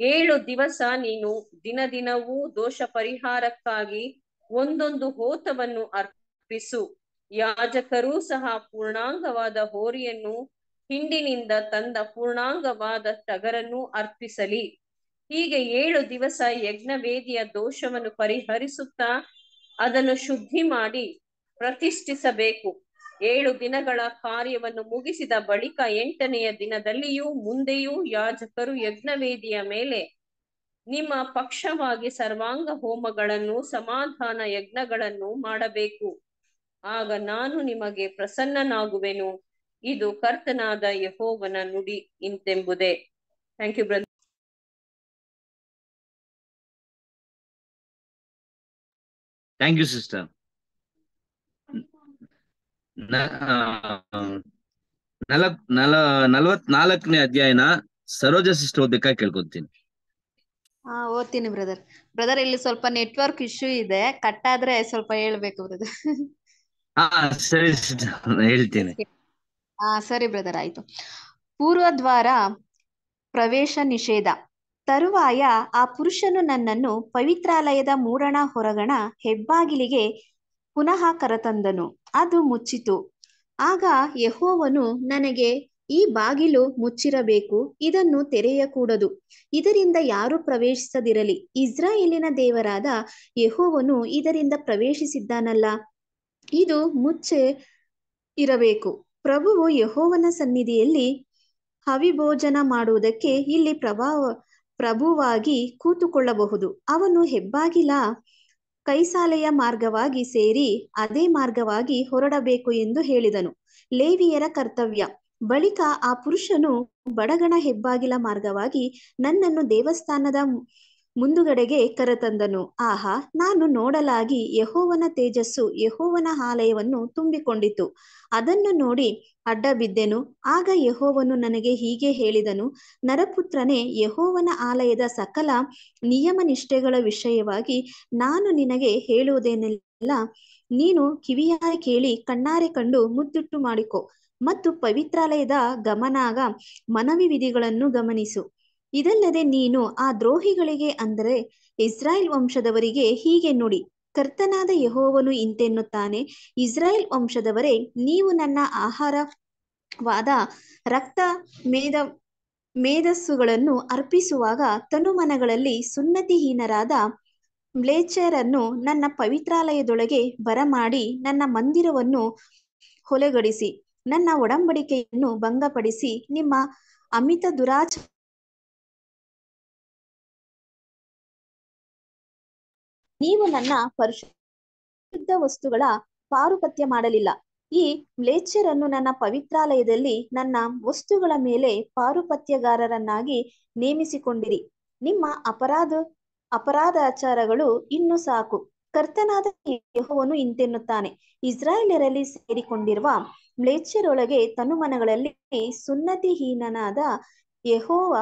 ಏಳು ದಿವಸ ನೀನು ದಿನ ದಿನವೂ ದೋಷ ಪರಿಹಾರಕ್ಕಾಗಿ ಒಂದೊಂದು ಹೋತವನ್ನು ಅರ್ಪಿಸು. ಯಾಜಕರೂ ಸಹ ಪೂರ್ಣಾಂಗವಾದ ಹೋರಿಯನ್ನು ಹಿಂಡಿನಿಂದ ತಂದ ಪೂರ್ಣಾಂಗವಾದ ಟಗರನ್ನು ಅರ್ಪಿಸಲಿ. ಹೀಗೆ ಏಳು ದಿವಸ ಯಜ್ಞವೇದಿಯ ದೋಷವನ್ನು ಪರಿಹರಿಸುತ್ತಾ ಅದನ್ನು ಶುದ್ಧಿ ಮಾಡಿ ಪ್ರತಿಷ್ಠಿಸಬೇಕು. ಏಳು ದಿನಗಳ ಕಾರ್ಯವನ್ನು ಮುಗಿಸಿದ ಬಳಿಕ ಎಂಟನೆಯ ದಿನದಲ್ಲಿಯೂ ಮುಂದೆಯೂ ಯಾಜಕರು ಯಜ್ಞವೇದಿಯ ಮೇಲೆ ನಿಮ್ಮ ಪಕ್ಷವಾಗಿ ಸರ್ವಾಂಗ ಹೋಮಗಳನ್ನು ಸಮಾಧಾನ ಯಜ್ಞಗಳನ್ನು ಮಾಡಬೇಕು. ಆಗ ನಾನು ನಿಮಗೆ ಪ್ರಸನ್ನನಾಗುವೆನು. ಇದು ಕರ್ತನಾದ ಯಹೋವನ ನುಡಿ ಇಂತೆಂಬುದೇ. Thank you brother thank you sister ನಲಕ್ ನಲ ನಲವತ್ನಾಲ್ಕನೇ ಅಧ್ಯಾಯನ ಸರೋಜ ಸಿಸ್ಟರ್ ಓದ್ಬೇಕಾ ಕೇಳ್ಕೊತೀನಿ. ಹಾ ಓದ್ತೀನಿ ಬ್ರದರ್ ಬ್ರದರ್ ಇಲ್ಲಿ ಸ್ವಲ್ಪ ನೆಟ್ವರ್ಕ್ ಇಶ್ಯೂ ಇದೆ. ಕಟ್ ಆದ್ರೆ ಸ್ವಲ್ಪ ಹೇಳ್ಬೇಕು ಬ್ರದರ್ ಸರಿ ಹೇಳ್ತೀನಿ. ಹಾ ಸರಿ ಬ್ರದರ್ ಆಯ್ತು. ಪೂರ್ವದ್ವಾರ ಪ್ರವೇಶ ನಿಷೇಧ. ತರುವಾಯ ಆ ಪುರುಷನು ನನ್ನನ್ನು ಪವಿತ್ರಾಲಯದ ಮೂರಣ ಹೊರಗಣ ಹೆಬ್ಬಾಗಿಲಿಗೆ ಪುನಃ ಕರತಂದನು. ಅದು ಮುಚ್ಚಿತು. ಆಗ ಯಹೋವನು ನನಗೆ ಈ ಬಾಗಿಲು ಮುಚ್ಚಿರಬೇಕು, ಇದನ್ನು ತೆರೆಯಕೂಡದು. ಇದರಿಂದ ಯಾರು ಪ್ರವೇಶಿಸದಿರಲಿ. ಇಸ್ರಾಯೇಲಿನ ದೇವರಾದ ಯಹೋವನು ಇದರಿಂದ ಪ್ರವೇಶಿಸಿದ್ದಾನಲ್ಲ. ಇದು ಮುಚ್ಚೆ ಇರಬೇಕು. ಪ್ರಭುವು ಯೆಹೋವನ ಸನ್ನಿಧಿಯಲ್ಲಿ ಹವಿಭೋಜನ ಮಾಡುವುದಕ್ಕೆ ಇಲ್ಲಿ ಪ್ರಭಾವ, ಪ್ರಭುವಾಗಿ ಕೂತುಕೊಳ್ಳಬಹುದು. ಅವನು ಹೆಬ್ಬಾಗಿಲ ಕೈಸಾಲೆಯ ಮಾರ್ಗವಾಗಿ ಸೇರಿ ಅದೇ ಮಾರ್ಗವಾಗಿ ಹೊರಡಬೇಕು ಎಂದು ಹೇಳಿದನು. ಲೇವಿಯರ ಕರ್ತವ್ಯ. ಬಳಿಕ ಆ ಪುರುಷನು ಬಡಗಣ ಹೆಬ್ಬಾಗಿಲ ಮಾರ್ಗವಾಗಿ ನನ್ನನ್ನು ದೇವಸ್ಥಾನದ ಮುಂದುಗಡೆಗೆ ಕರೆತಂದನು. ಆಹಾ, ನಾನು ನೋಡಲಾಗಿ ಯಹೋವನ ತೇಜಸ್ಸು ಯಹೋವನ ಆಲಯವನ್ನು ತುಂಬಿಕೊಂಡಿತು. ಅದನ್ನು ನೋಡಿ ಅಡ್ಡ ಬಿದ್ದೆನು ಆಗ ಯಹೋವನು ನನಗೆ ಹೀಗೆ ಹೇಳಿದನು, ನರಪುತ್ರನೇ, ಯಹೋವನ ಆಲಯದ ಸಕಲ ನಿಯಮ ನಿಷ್ಠೆಗಳ ವಿಷಯವಾಗಿ ನಾನು ನಿನಗೆ ಹೇಳುವುದೇನೆಲ್ಲ, ನೀನು ಕಿವಿಯಾರೆ ಕೇಳಿ ಕಣ್ಣಾರೆ ಕಂಡು ಮುದ್ದಿಟ್ಟು ಮಾಡಿಕೊ ಮತ್ತು ಪವಿತ್ರಾಲಯದ ಗಮನಾಗ ಮನವಿ ವಿಧಿಗಳನ್ನು ಗಮನಿಸು. ಇದಲ್ಲದೆ ನೀನು ಆ ದ್ರೋಹಿಗಳಿಗೆ ಅಂದರೆ ಇಸ್ರಾಯೇಲ್ ವಂಶದವರಿಗೆ ಹೀಗೆ ನುಡಿ, ಕರ್ತನಾದ ಯಹೋವನು ಇಂತೆನ್ನುತ್ತಾನೆ, ಇಸ್ರಾಯೇಲ್ ವಂಶದವರೇ, ನೀವು ನನ್ನ ಆಹಾರವಾದ ರಕ್ತ, ಮೇದ, ಮೇಧಸ್ಸುಗಳನ್ನು ಅರ್ಪಿಸುವಾಗ ತನುಮನಗಳಲ್ಲಿ ಸುನ್ನತಿಹೀನರಾದ ಮ್ಲೇಚರನ್ನು ನನ್ನ ಪವಿತ್ರಾಲಯದೊಳಗೆ ಬರಮಾಡಿ ನನ್ನ ಮಂದಿರವನ್ನು ಹೊಲೆಗಡಿಸಿ, ನನ್ನ ಒಡಂಬಡಿಕೆಯನ್ನು ಭಂಗಪಡಿಸಿ, ನಿಮ್ಮ ಅಮಿತ ದುರಾಚ ನೀವು ನನ್ನ ಪರಿಶುದ್ಧ ವಸ್ತುಗಳ ಪಾರುಪತ್ಯ ಮಾಡಲಿಲ್ಲ. ಈ ಮ್ಲೇಚ್ಛರನ್ನು ನನ್ನ ಪವಿತ್ರಾಲಯದಲ್ಲಿ ನನ್ನ ವಸ್ತುಗಳ ಮೇಲೆ ಪಾರುಪತ್ಯಗಾರರನ್ನಾಗಿ ನೇಮಿಸಿಕೊಂಡಿರಿ. ನಿಮ್ಮ ಅಪರಾಧ, ಅಪರಾಧಾಚಾರಗಳು ಇನ್ನು ಸಾಕು. ಕರ್ತನಾದ ಯಹೋವನು ಇಂತೆನ್ನುತ್ತಾನೆ. ಇಸ್ರಾಯೇಲರಲ್ಲಿ ಸೇರಿಕೊಂಡಿರುವ ಮ್ಲೇಚ್ಛರೊಳಗೆ ತನುಮನಗಳಲ್ಲಿ ಸುನ್ನತಿಹೀನನಾದ ಯೆಹೋವ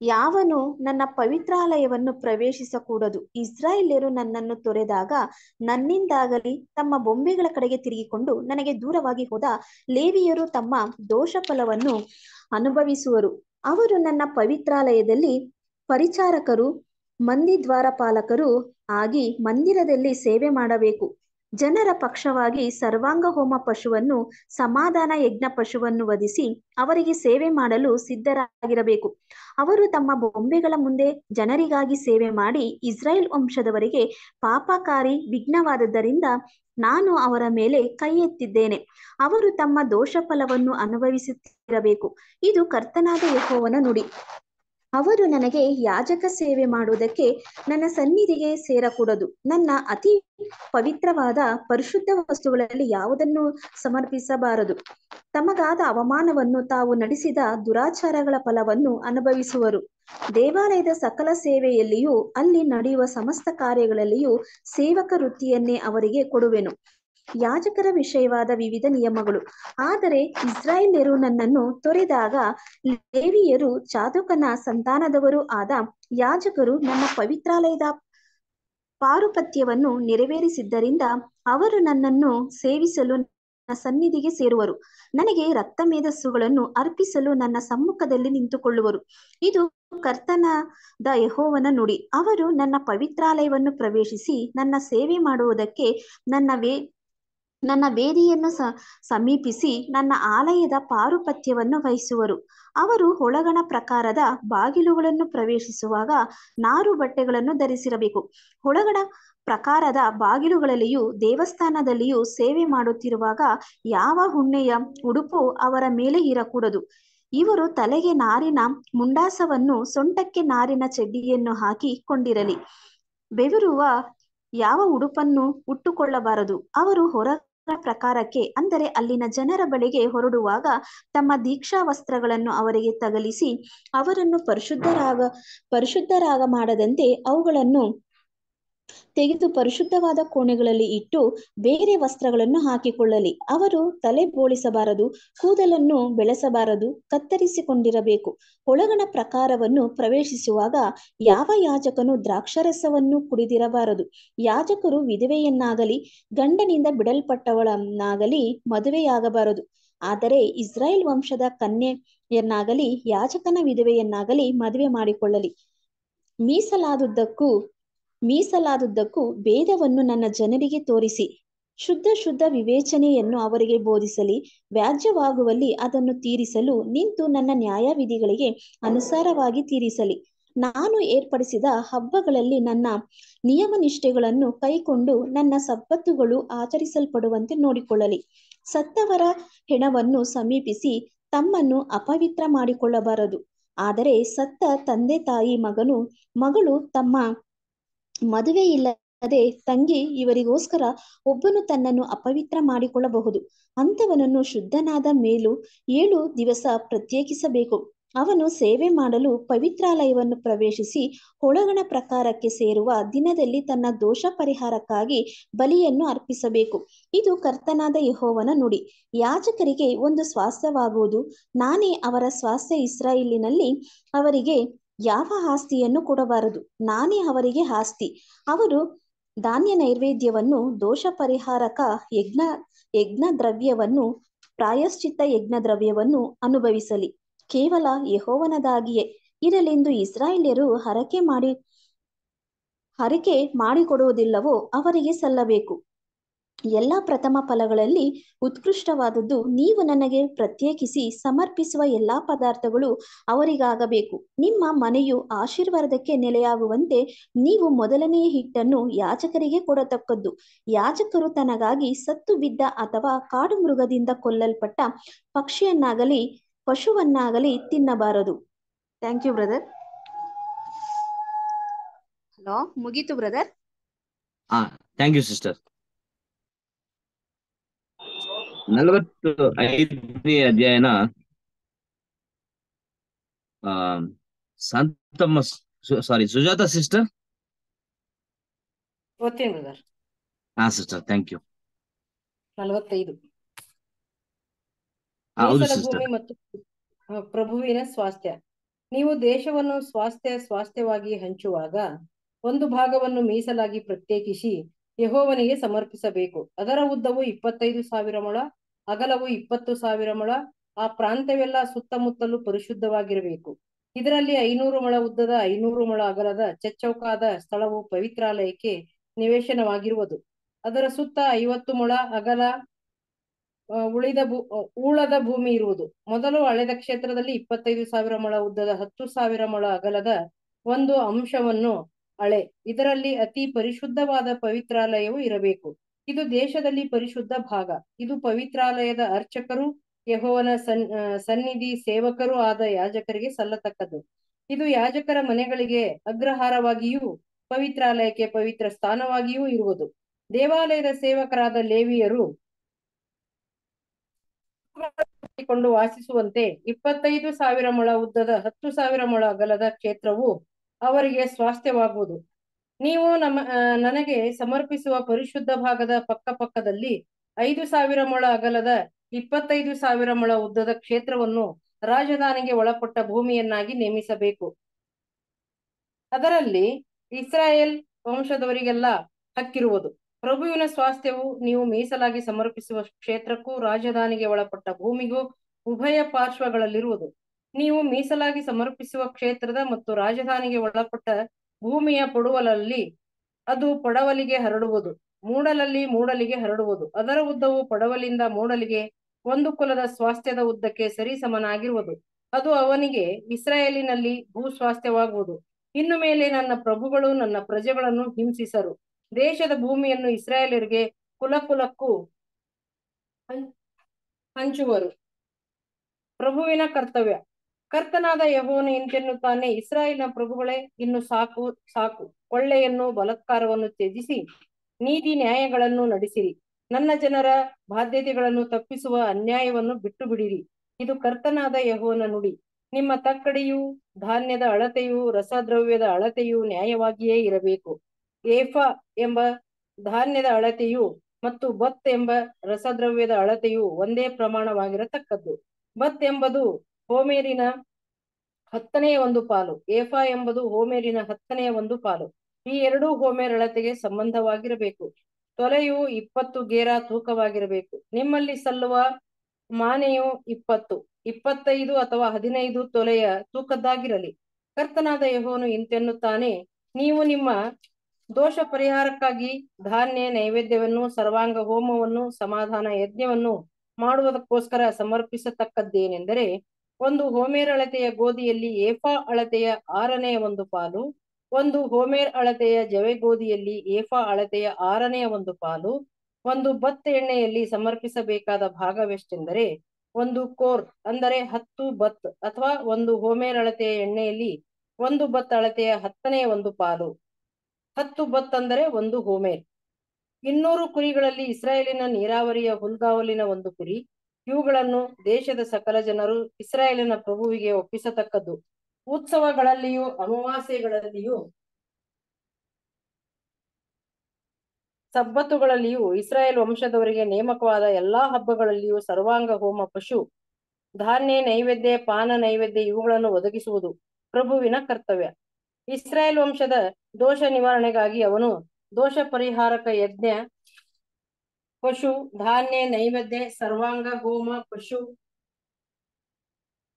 ಯಾವನು ನನ್ನ ಪವಿತ್ರಾಲಯವನ್ನು ಪ್ರವೇಶಿಸಕೂಡದು. ಇಸ್ರಾಯೇಲ್ಯರು ನನ್ನನ್ನು ತೊರೆದಾಗ ನನ್ನಿಂದಾಗಲಿ ತಮ್ಮ ಬೊಂಬೆಗಳ ಕಡೆಗೆ ತಿರುಗಿಕೊಂಡು ನನಗೆ ದೂರವಾಗಿ ಹೋದ ಲೇವಿಯರು ತಮ್ಮ ದೋಷ ಫಲವನ್ನು ಅನುಭವಿಸುವರು. ಅವರು ನನ್ನ ಪವಿತ್ರಾಲಯದಲ್ಲಿ ಪರಿಚಾರಕರು, ಮಂದಿ ದ್ವಾರಪಾಲಕರು ಆಗಿ ಮಂದಿರದಲ್ಲಿ ಸೇವೆ ಮಾಡಬೇಕು. ಜನರ ಪಕ್ಷವಾಗಿ ಸರ್ವಾಂಗ ಹೋಮ ಪಶುವನ್ನು, ಸಮಾಧಾನ ಯಜ್ಞ ಪಶುವನ್ನು ವಧಿಸಿ ಅವರಿಗೆ ಸೇವೆ ಮಾಡಲು ಸಿದ್ಧರಾಗಿರಬೇಕು. ಅವರು ತಮ್ಮ ಬೊಂಬೆಗಳ ಮುಂದೆ ಜನರಿಗಾಗಿ ಸೇವೆ ಮಾಡಿ ಇಸ್ರಾಯೇಲ್ ವಂಶದವರಿಗೆ ಪಾಪಕಾರಿ ವಿಘ್ನವಾದದ್ದರಿಂದ ನಾನು ಅವರ ಮೇಲೆ ಕೈ ಎತ್ತಿದ್ದೇನೆ. ಅವರು ತಮ್ಮ ದೋಷ ಫಲವನ್ನು ಅನುಭವಿಸುತ್ತಿರಬೇಕು. ಇದು ಕರ್ತನಾದ ಯಹೋವನ ನುಡಿ. ಅವರು ನನಗೆ ಯಾಜಕ ಸೇವೆ ಮಾಡುವುದಕ್ಕೆ ನನ್ನ ಸನ್ನಿಧಿಗೆ ಸೇರಕೂಡದು. ನನ್ನ ಅತಿ ಪವಿತ್ರವಾದ ಪರಿಶುದ್ಧ ವಸ್ತುಗಳಲ್ಲಿ ಯಾವುದನ್ನು ಸಮರ್ಪಿಸಬಾರದು. ತಮಗಾದ ಅವಮಾನವನ್ನು ತಾವು ನಡೆಸಿದ ದುರಾಚಾರಗಳ ಫಲವನ್ನು ಅನುಭವಿಸುವರು. ದೇವಾಲಯದ ಸಕಲ ಸೇವೆಯಲ್ಲಿಯೂ ಅಲ್ಲಿ ನಡೆಯುವ ಸಮಸ್ತ ಕಾರ್ಯಗಳಲ್ಲಿಯೂ ಸೇವಕ ವೃತ್ತಿಯನ್ನೇ ಅವರಿಗೆ ಕೊಡುವೆನು. ಯಾಜಕರ ವಿಷಯವಾದ ವಿವಿಧ ನಿಯಮಗಳು. ಆದರೆ ಇಸ್ರಾಯೇಲ್ಯರು ನನ್ನನ್ನು ತೊರೆದಾಗ ದೇವಿಯರು ಚಾದುಕನ ಸಂತಾನದವರು ಆದ ಯಾಜಕರು ನನ್ನ ಪವಿತ್ರಾಲಯದ ಪಾರುಪತ್ಯವನ್ನು ನೆರವೇರಿಸಿದ್ದರಿಂದ ಅವರು ನನ್ನನ್ನು ಸೇವಿಸಲು ನನ್ನ ಸನ್ನಿಧಿಗೆ ಸೇರುವರು. ನನಗೆ ರಕ್ತ ಮೇಧಸ್ಸುಗಳನ್ನು ಅರ್ಪಿಸಲು ನನ್ನ ಸಮ್ಮುಖದಲ್ಲಿ ನಿಂತುಕೊಳ್ಳುವರು. ಇದು ಕರ್ತನಾದ ಯಹೋವನ ನುಡಿ. ಅವರು ನನ್ನ ಪವಿತ್ರಾಲಯವನ್ನು ಪ್ರವೇಶಿಸಿ ನನ್ನ ಸೇವೆ ಮಾಡುವುದಕ್ಕೆ ನನ್ನ ವೇ ನನ್ನ ವೇದಿಯನ್ನು ಸಮೀಪಿಸಿ ನನ್ನ ಆಲಯದ ಪಾರುಪತ್ಯವನ್ನು ವಹಿಸುವರು. ಅವರು ಒಳಗಣ ಪ್ರಕಾರದ ಬಾಗಿಲುಗಳನ್ನು ಪ್ರವೇಶಿಸುವಾಗ ನಾರು ಬಟ್ಟೆಗಳನ್ನು ಧರಿಸಿರಬೇಕು. ಒಳಗಣ ಪ್ರಕಾರದ ಬಾಗಿಲುಗಳಲ್ಲಿಯೂ ದೇವಸ್ಥಾನದಲ್ಲಿಯೂ ಸೇವೆ ಮಾಡುತ್ತಿರುವಾಗ ಯಾವ ಹುಣ್ಣೆಯ ಉಡುಪು ಅವರ ಮೇಲೆ ಇರಕೂಡದು. ಇವರು ತಲೆಗೆ ನಾರಿನ ಮುಂಡಾಸವನ್ನು ಸೊಂಟಕ್ಕೆ ನಾರಿನ ಚಡ್ಡಿಯನ್ನು ಹಾಕಿ ಕೊಂಡಿರಲಿ. ಬೆವರುವ ಯಾವ ಉಡುಪನ್ನು ಉಟ್ಟುಕೊಳ್ಳಬಾರದು. ಅವರು ಹೊರ ಪ್ರಕಾರಕ್ಕೆ, ಅಂದರೆ ಅಲ್ಲಿನ ಜನರ ಬಳಿಗೆ ಹೊರಡುವಾಗ ತಮ್ಮ ದೀಕ್ಷಾ ವಸ್ತ್ರಗಳನ್ನು ಅವರಿಗೆ ತಗಲಿಸಿ, ಅವರನ್ನು ಪರಿಶುದ್ಧರಾಗ ಪರಿಶುದ್ಧರಾಗ ಮಾಡದಂತೆ ಅವುಗಳನ್ನು ತೆಗೆದು ಪರಿಶುದ್ಧವಾದ ಕೋಣೆಗಳಲ್ಲಿ ಇಟ್ಟು ಬೇರೆ ವಸ್ತ್ರಗಳನ್ನು ಹಾಕಿಕೊಳ್ಳಲಿ. ಅವರು ತಲೆ ಬೋಳಿಸಬಾರದು, ಕೂದಲನ್ನು ಬೆಳೆಸಬಾರದು, ಕತ್ತರಿಸಿಕೊಂಡಿರಬೇಕು. ಒಳಗಣ ಪ್ರಕಾರವನ್ನು ಪ್ರವೇಶಿಸುವಾಗ ಯಾವ ಯಾಜಕನು ದ್ರಾಕ್ಷರಸವನ್ನು ಕುಡಿದಿರಬಾರದು? ಯಾಜಕರು ವಿಧವೆಯನ್ನಾಗಲಿ, ಗಂಡನಿಂದ ಬಿಡಲ್ಪಟ್ಟವಳನ್ನಾಗಲಿ ಮದುವೆಯಾಗಬಾರದು. ಆದರೆ ಇಸ್ರಾಯೇಲ್ ವಂಶದ ಕನ್ಯೆಯನ್ನಾಗಲಿ, ಯಾಜಕನ ವಿಧವೆಯನ್ನಾಗಲಿ ಮದುವೆ ಮಾಡಿಕೊಳ್ಳಲಿ. ಮೀಸಲಾದುದ್ದಕ್ಕೂ ಮೀಸಲಾದುದ್ದಕ್ಕೂ ಭೇದವನ್ನು ನನ್ನ ಜನರಿಗೆ ತೋರಿಸಿ. ಶುದ್ಧ ಶುದ್ಧ ವಿವೇಚನೆಯನ್ನು ಅವರಿಗೆ ಬೋಧಿಸಲಿ. ವ್ಯಾಜ್ಯವಾಗುವಲ್ಲಿ ಅದನ್ನು ತೀರಿಸಲು ನಿಂತು ನನ್ನ ನ್ಯಾಯವಿಧಿಗಳಿಗೆ ಅನುಸಾರವಾಗಿ ತೀರಿಸಲಿ. ನಾನು ಏರ್ಪಡಿಸಿದ ಹಬ್ಬಗಳಲ್ಲಿ ನನ್ನ ನಿಯಮ ನಿಷ್ಠೆಗಳನ್ನು ಕೈಕೊಂಡು ನನ್ನ ಸಬ್ಬತ್ತುಗಳು ಆಚರಿಸಲ್ಪಡುವಂತೆ ನೋಡಿಕೊಳ್ಳಲಿ. ಸತ್ತವರ ಹೆಣವನ್ನು ಸಮೀಪಿಸಿ ತಮ್ಮನ್ನು ಅಪವಿತ್ರ ಮಾಡಿಕೊಳ್ಳಬಾರದು. ಆದರೆ ಸತ್ತ ತಂದೆ ತಾಯಿ ಮಗನು, ಮಗಳು ತಮ್ಮ ಮದುವೆ ಇಲ್ಲದೆ ತಂಗಿ ಇವರಿಗೋಸ್ಕರ ಒಬ್ಬನು ತನ್ನನ್ನು ಅಪವಿತ್ರ ಮಾಡಿಕೊಳ್ಳಬಹುದು. ಅಂಥವನನ್ನು ಶುದ್ಧನಾದ ಮೇಲೂ ಏಳು ದಿವಸ ಪ್ರತ್ಯೇಕಿಸಬೇಕು. ಅವನು ಸೇವೆ ಮಾಡಲು ಪವಿತ್ರಾಲಯವನ್ನು ಪ್ರವೇಶಿಸಿ ಒಳಗಣ ಪ್ರಕಾರಕ್ಕೆ ಸೇರುವ ದಿನದಲ್ಲಿ ತನ್ನ ದೋಷ ಪರಿಹಾರಕ್ಕಾಗಿ ಬಲಿಯನ್ನು ಅರ್ಪಿಸಬೇಕು. ಇದು ಕರ್ತನಾದ ಯಹೋವನ ನುಡಿ. ಯಾಜಕರಿಗೆ ಒಂದು ಸ್ವಾಸ್ಥ್ಯವಾಗುವುದು ನಾನೇ ಅವರ ಸ್ವಾಸ್ಥ್ಯ ಇಸ್ರಾಯೇಲಿನಲ್ಲಿ ಅವರಿಗೆ ಯಾವ ಆಸ್ತಿಯನ್ನು ಕೊಡಬಾರದು? ನಾನೇ ಅವರಿಗೆ ಆಸ್ತಿ. ಅವರು ಧಾನ್ಯ ನೈವೇದ್ಯವನ್ನು, ದೋಷ ಪರಿಹಾರಕ ಯಜ್ಞ ಯಜ್ಞ ದ್ರವ್ಯವನ್ನು, ಪ್ರಾಯಶ್ಚಿತ್ತ ಯಜ್ಞ ದ್ರವ್ಯವನ್ನು ಅನುಭವಿಸಲಿ. ಕೇವಲ ಯಹೋವನದಾಗಿಯೇ. ಇರಲೆಂದು ಇಸ್ರಾಯೇಲ್ಯರು ಹರಕೆ ಮಾಡಿ, ಹರಕೆ ಮಾಡಿಕೊಡುವುದಿಲ್ಲವೋ ಅವರಿಗೆ ಸಲ್ಲಬೇಕು. ಎಲ್ಲ ಪ್ರಥಮ ಫಲಗಳಲ್ಲಿ ಉತ್ಕೃಷ್ಟವಾದದ್ದು ನೀವು ನನಗೆ ಪ್ರತ್ಯೇಕಿಸಿ ಸಮರ್ಪಿಸುವ ಎಲ್ಲಾ ಪದಾರ್ಥಗಳು ಅವರಿಗಾಗಬೇಕು. ನಿಮ್ಮ ಮನೆಯು ಆಶೀರ್ವಾದಕ್ಕೆ ನೆಲೆಯಾಗುವಂತೆ ನೀವು ಮೊದಲನೆಯ ಹಿಟ್ಟನ್ನು ಯಾಜಕರಿಗೆ ಕೊಡತಕ್ಕದ್ದು. ಯಾಜಕರು ತನಗಾಗಿ ಸತ್ತು ಬಿದ್ದ ಅಥವಾ ಕಾಡು ಮೃಗದಿಂದ ಕೊಲ್ಲಲ್ಪಟ್ಟ ಪಕ್ಷಿಯನ್ನಾಗಲಿ ಪಶುವನ್ನಾಗಲಿ ತಿನ್ನಬಾರದು. ಥ್ಯಾಂಕ್ ಯು ಬ್ರದರ್ ಹಲೋ ಮುಗೀತು ಬ್ರದರ್ ಹಾ ಥ್ಯಾಂಕ್ ಯು ಸಿಸ್ಟರ್ ನಲವತ್ತು ಐದನೇ ಅಧ್ಯಯನ ಆ ಶಾಂತಮ್ಮ ಸಾರಿ ಸುಜಾತ ಸಿಸ್ಟರ್ ಓದ್ತೀನಿ ಬ್ರದರ್. ಹಾ ಸಿಸ್ಟರ್ ಥ್ಯಾಂಕ್ ಯು ನಲವತ್ತೈದು. ಭೂಮಿ ಮತ್ತು ಪ್ರಭುವಿನ ಸ್ವಾಸ್ಥ್ಯ ನೀವು ದೇಶವನ್ನು ಸ್ವಾಸ್ಥ್ಯ ಸ್ವಾಸ್ಥ್ಯವಾಗಿ ಹಂಚುವಾಗ ಒಂದು ಭಾಗವನ್ನು ಮೀಸಲಾಗಿ ಪ್ರತ್ಯೇಕಿಸಿ ಯಹೋವನಿಗೆ ಸಮರ್ಪಿಸಬೇಕು. ಅದರ ಉದ್ದವು ಇಪ್ಪತ್ತೈದು ಸಾವಿರ ಮೊಳ ಅಗಲವು ಇಪ್ಪತ್ತು ಸಾವಿರ ಮೊಳ ಆ ಪ್ರಾಂತ್ಯವೆಲ್ಲ ಸುತ್ತಮುತ್ತಲು ಪರಿಶುದ್ಧವಾಗಿರಬೇಕು. ಇದರಲ್ಲಿ ಐನೂರು ಮೊಳ ಉದ್ದದ ಐನೂರು ಮೊಳ ಅಗಲದ ಚಚ್ಚೌಕಾದ ಸ್ಥಳವು ಪವಿತ್ರಾಲಯಕ್ಕೆ ನಿವೇಶನವಾಗಿರುವುದು. ಅದರ ಸುತ್ತ ಐವತ್ತು ಮೊಳ ಅಗಲ ಉಳಿದ ಭೂ ಆ, ಉಳದ ಭೂಮಿ ಇರುವುದು. ಮೊದಲು ಅಳೆದ ಕ್ಷೇತ್ರದಲ್ಲಿ ಇಪ್ಪತ್ತೈದು ಸಾವಿರ ಮೊಳ ಉದ್ದದ ಹತ್ತು ಸಾವಿರ ಮೊಳ ಅಗಲದ ಒಂದು ಅಂಶವನ್ನು ಅಳೆ ಇದರಲ್ಲಿ ಅತಿ ಪರಿಶುದ್ಧವಾದ ಪವಿತ್ರಾಲಯವು ಇರಬೇಕು. ಇದು ದೇಶದಲ್ಲಿ ಪರಿಶುದ್ಧ ಭಾಗ. ಇದು ಪವಿತ್ರಾಲಯದ ಅರ್ಚಕರು, ಯಹೋವನ ಸನ್ ಸನ್ನಿಧಿ ಸೇವಕರು ಆದ ಯಾಜಕರಿಗೆ ಸಲ್ಲತಕ್ಕದ್ದು. ಇದು ಯಾಜಕರ ಮನೆಗಳಿಗೆ ಅಗ್ರಹಾರವಾಗಿಯೂ, ಪವಿತ್ರಾಲಯಕ್ಕೆ ಪವಿತ್ರ ಸ್ಥಾನವಾಗಿಯೂ ಇರುವುದು. ದೇವಾಲಯದ ಸೇವಕರಾದ ಲೇವಿಯರು ವಾಸಿಸುವಂತೆ ಇಪ್ಪತ್ತೈದು ಸಾವಿರ ಮೊಳ ಉದ್ದದ ಹತ್ತು ಸಾವಿರ ಮೊಳ ಅಗಲದ ಕ್ಷೇತ್ರವು ಅವರಿಗೆ ಸ್ವಾಸ್ಥ್ಯವಾಗುವುದು. ನೀವು ನಮ್ಮ ನನಗೆ ಸಮರ್ಪಿಸುವ ಪರಿಶುದ್ಧ ಭಾಗದ ಪಕ್ಕ ಪಕ್ಕದಲ್ಲಿ ಐದು ಸಾವಿರ ಮೊಳ ಅಗಲದ ಇಪ್ಪತ್ತೈದು ಸಾವಿರ ಮೊಳ ಉದ್ದದ ಕ್ಷೇತ್ರವನ್ನು ರಾಜಧಾನಿಗೆ ಒಳಪಟ್ಟ ಭೂಮಿಯನ್ನಾಗಿ ನೇಮಿಸಬೇಕು. ಅದರಲ್ಲಿ ಇಸ್ರಾಯೇಲ್ ವಂಶದವರಿಗೆಲ್ಲ ಹಕ್ಕಿರುವುದು. ಪ್ರಭುವಿನ ಸ್ವಾಸ್ಥ್ಯವು ನೀವು ಮೀಸಲಾಗಿ ಸಮರ್ಪಿಸುವ ಕ್ಷೇತ್ರಕ್ಕೂ ರಾಜಧಾನಿಗೆ ಒಳಪಟ್ಟ ಭೂಮಿಗೂ ಉಭಯ ಪಾರ್ಶ್ವಗಳಲ್ಲಿರುವುದು. ನೀವು ಮೀಸಲಾಗಿ ಸಮರ್ಪಿಸುವ ಕ್ಷೇತ್ರದ ಮತ್ತು ರಾಜಧಾನಿಗೆ ಒಳಪಟ್ಟ ಭೂಮಿಯ ಪಡುವಲಲ್ಲಿ ಅದು ಪಡವಲಿಗೆ ಹರಡುವುದು, ಮೂಡಲಲ್ಲಿ ಮೂಡಲಿಗೆ ಹರಡುವುದು. ಅದರ ಉದ್ದವು ಪಡವಲಿಂದ ಮೂಡಲಿಗೆ ಒಂದು ಕುಲದ ಸ್ವಾಸ್ಥ್ಯದ ಉದ್ದಕ್ಕೆ ಸರಿ ಸಮನಾಗಿರುವುದು ಅದು ಅವನಿಗೆ ಇಸ್ರಾಯೇಲಿನಲ್ಲಿ ಭೂ ಸ್ವಾಸ್ಥ್ಯವಾಗುವುದು ಇನ್ನು ಮೇಲೆ ನನ್ನ ಪ್ರಭುಗಳು ನನ್ನ ಪ್ರಜೆಗಳನ್ನು ಹಿಂಸಿಸರು. ದೇಶದ ಭೂಮಿಯನ್ನು ಇಸ್ರಾಯೇಲರಿಗೆ ಕುಲ ಕುಲಕ್ಕೂ ಹಂಚುವರು. ಪ್ರಭುವಿನ ಕರ್ತವ್ಯ. ಕರ್ತನಾದ ಯಹೋನು ಇಂತೆನ್ನುತ್ತಾನೆ, ಇಸ್ರಾಯೇಲ್ನ ಪ್ರಭುಗಳೇ, ಇನ್ನು ಸಾಕು ಸಾಕು. ಕೊಳ್ಳೆಯನ್ನು, ಬಲತ್ಕಾರವನ್ನು ತ್ಯಜಿಸಿ, ನೀತಿ ನ್ಯಾಯಗಳನ್ನು ನಡೆಸಿರಿ. ನನ್ನ ಜನರ ಬಾಧ್ಯತೆಗಳನ್ನು ತಪ್ಪಿಸುವ ಅನ್ಯಾಯವನ್ನು ಬಿಟ್ಟು ಬಿಡಿರಿ ಇದು ಕರ್ತನಾದ ಯಹೋನ ನುಡಿ. ನಿಮ್ಮ ತಕ್ಕಡಿಯು, ಧಾನ್ಯದ ಅಳತೆಯು, ರಸದ್ರವ್ಯದ ಅಳತೆಯು ನ್ಯಾಯವಾಗಿಯೇ ಇರಬೇಕು. ಏಫಾ ಎಂಬ ಧಾನ್ಯದ ಅಳತೆಯು ಮತ್ತು ಬತ್ ಎಂಬ ರಸದ್ರವ್ಯದ ಅಳತೆಯು ಒಂದೇ ಪ್ರಮಾಣವಾಗಿರತಕ್ಕದ್ದು. ಬತ್ ಎಂಬುದು ಹೋಮೇರಿನ ಹತ್ತನೆಯ ಒಂದು ಪಾಲು, ಏಫಾ ಎಂಬುದು ಹೋಮೇರಿನ ಹತ್ತನೆಯ ಒಂದು ಪಾಲು. ಈ ಎರಡೂ ಹೋಮೇರ್ ಅಳತೆಗೆ ಸಂಬಂಧವಾಗಿರಬೇಕು. ತೊಲೆಯು ಇಪ್ಪತ್ತು ಗೇರ ತೂಕವಾಗಿರಬೇಕು. ನಿಮ್ಮಲ್ಲಿ ಸಲ್ಲುವ ಮಾನೆಯು ಇಪ್ಪತ್ತು, ಇಪ್ಪತ್ತೈದು ಅಥವಾ ಹದಿನೈದು ತೊಲೆಯ ತೂಕದ್ದಾಗಿರಲಿ. ಕರ್ತನಾದ ಯಹೋನು ಇಂತೆನ್ನುತ್ತಾನೆ, ನೀವು ನಿಮ್ಮ ದೋಷ ಪರಿಹಾರಕ್ಕಾಗಿ ಧಾನ್ಯ ನೈವೇದ್ಯವನ್ನು, ಸರ್ವಾಂಗ ಹೋಮವನ್ನು, ಸಮಾಧಾನ ಯಜ್ಞವನ್ನು ಮಾಡುವುದಕ್ಕೋಸ್ಕರ ಸಮರ್ಪಿಸತಕ್ಕದ್ದೇನೆಂದರೆ ಒಂದು ಹೋಮೇರ್ ಅಳತೆಯ ಗೋಧಿಯಲ್ಲಿ ಏಫಾ ಅಳತೆಯ ಆರನೆಯ ಒಂದು ಪಾಲು, ಒಂದು ಹೋಮೇರ್ ಅಳತೆಯ ಜವೆ ಗೋಧಿಯಲ್ಲಿ ಏಫಾ ಅಳತೆಯ ಆರನೆಯ ಒಂದು ಪಾಲು, ಒಂದು ಬತ್ ಎಣ್ಣೆಯಲ್ಲಿ ಸಮರ್ಪಿಸಬೇಕಾದ ಭಾಗವೆಷ್ಟೆಂದರೆ ಒಂದು ಕೋರ್, ಅಂದರೆ ಹತ್ತು ಬತ್, ಅಥವಾ ಒಂದು ಹೋಮೇರ್ ಅಳತೆಯ ಎಣ್ಣೆಯಲ್ಲಿ ಒಂದು ಬತ್ ಅಳತೆಯ ಹತ್ತನೆಯ ಒಂದು ಪಾಲು. ಹತ್ತು ಬತ್ ಅಂದರೆ ಒಂದು ಹೋಮೇರ್. ಇನ್ನೂರು ಕುರಿಗಳಲ್ಲಿ ಇಸ್ರಾಯೇಲಿನ ನೀರಾವರಿಯ ಹುಲ್ಗಾವಲಿನ ಒಂದು ಕುರಿ ಇವುಗಳನ್ನು ದೇಶದ ಸಕಲ ಜನರು ಇಸ್ರಾಯೇಲಿನ ಪ್ರಭುವಿಗೆ ಒಪ್ಪಿಸತಕ್ಕದ್ದು. ಉತ್ಸವಗಳಲ್ಲಿಯೂ ಅಮಾವಾಸ್ಯೆಗಳಲ್ಲಿಯೂ ಸಬ್ಬತ್ತುಗಳಲ್ಲಿಯೂ ಇಸ್ರಾಯೇಲ್ ವಂಶದವರಿಗೆ ನೇಮಕವಾದ ಎಲ್ಲಾ ಹಬ್ಬಗಳಲ್ಲಿಯೂ ಸರ್ವಾಂಗ ಹೋಮ, ಪಶು, ಧಾನ್ಯ, ನೈವೇದ್ಯ, ಪಾನ, ನೈವೇದ್ಯ ಇವುಗಳನ್ನು ಒದಗಿಸುವುದು ಪ್ರಭುವಿನ ಕರ್ತವ್ಯ. ಇಸ್ರಾಯೇಲ್ ವಂಶದ ದೋಷ ನಿವಾರಣೆಗಾಗಿ ಅವನು ದೋಷ ಪರಿಹಾರಕ ಯಜ್ಞ ಪಶು ಧಾನ್ಯ ನೈವೇದ್ಯ ಸರ್ವಾಂಗ ಹೋಮ ಪಶು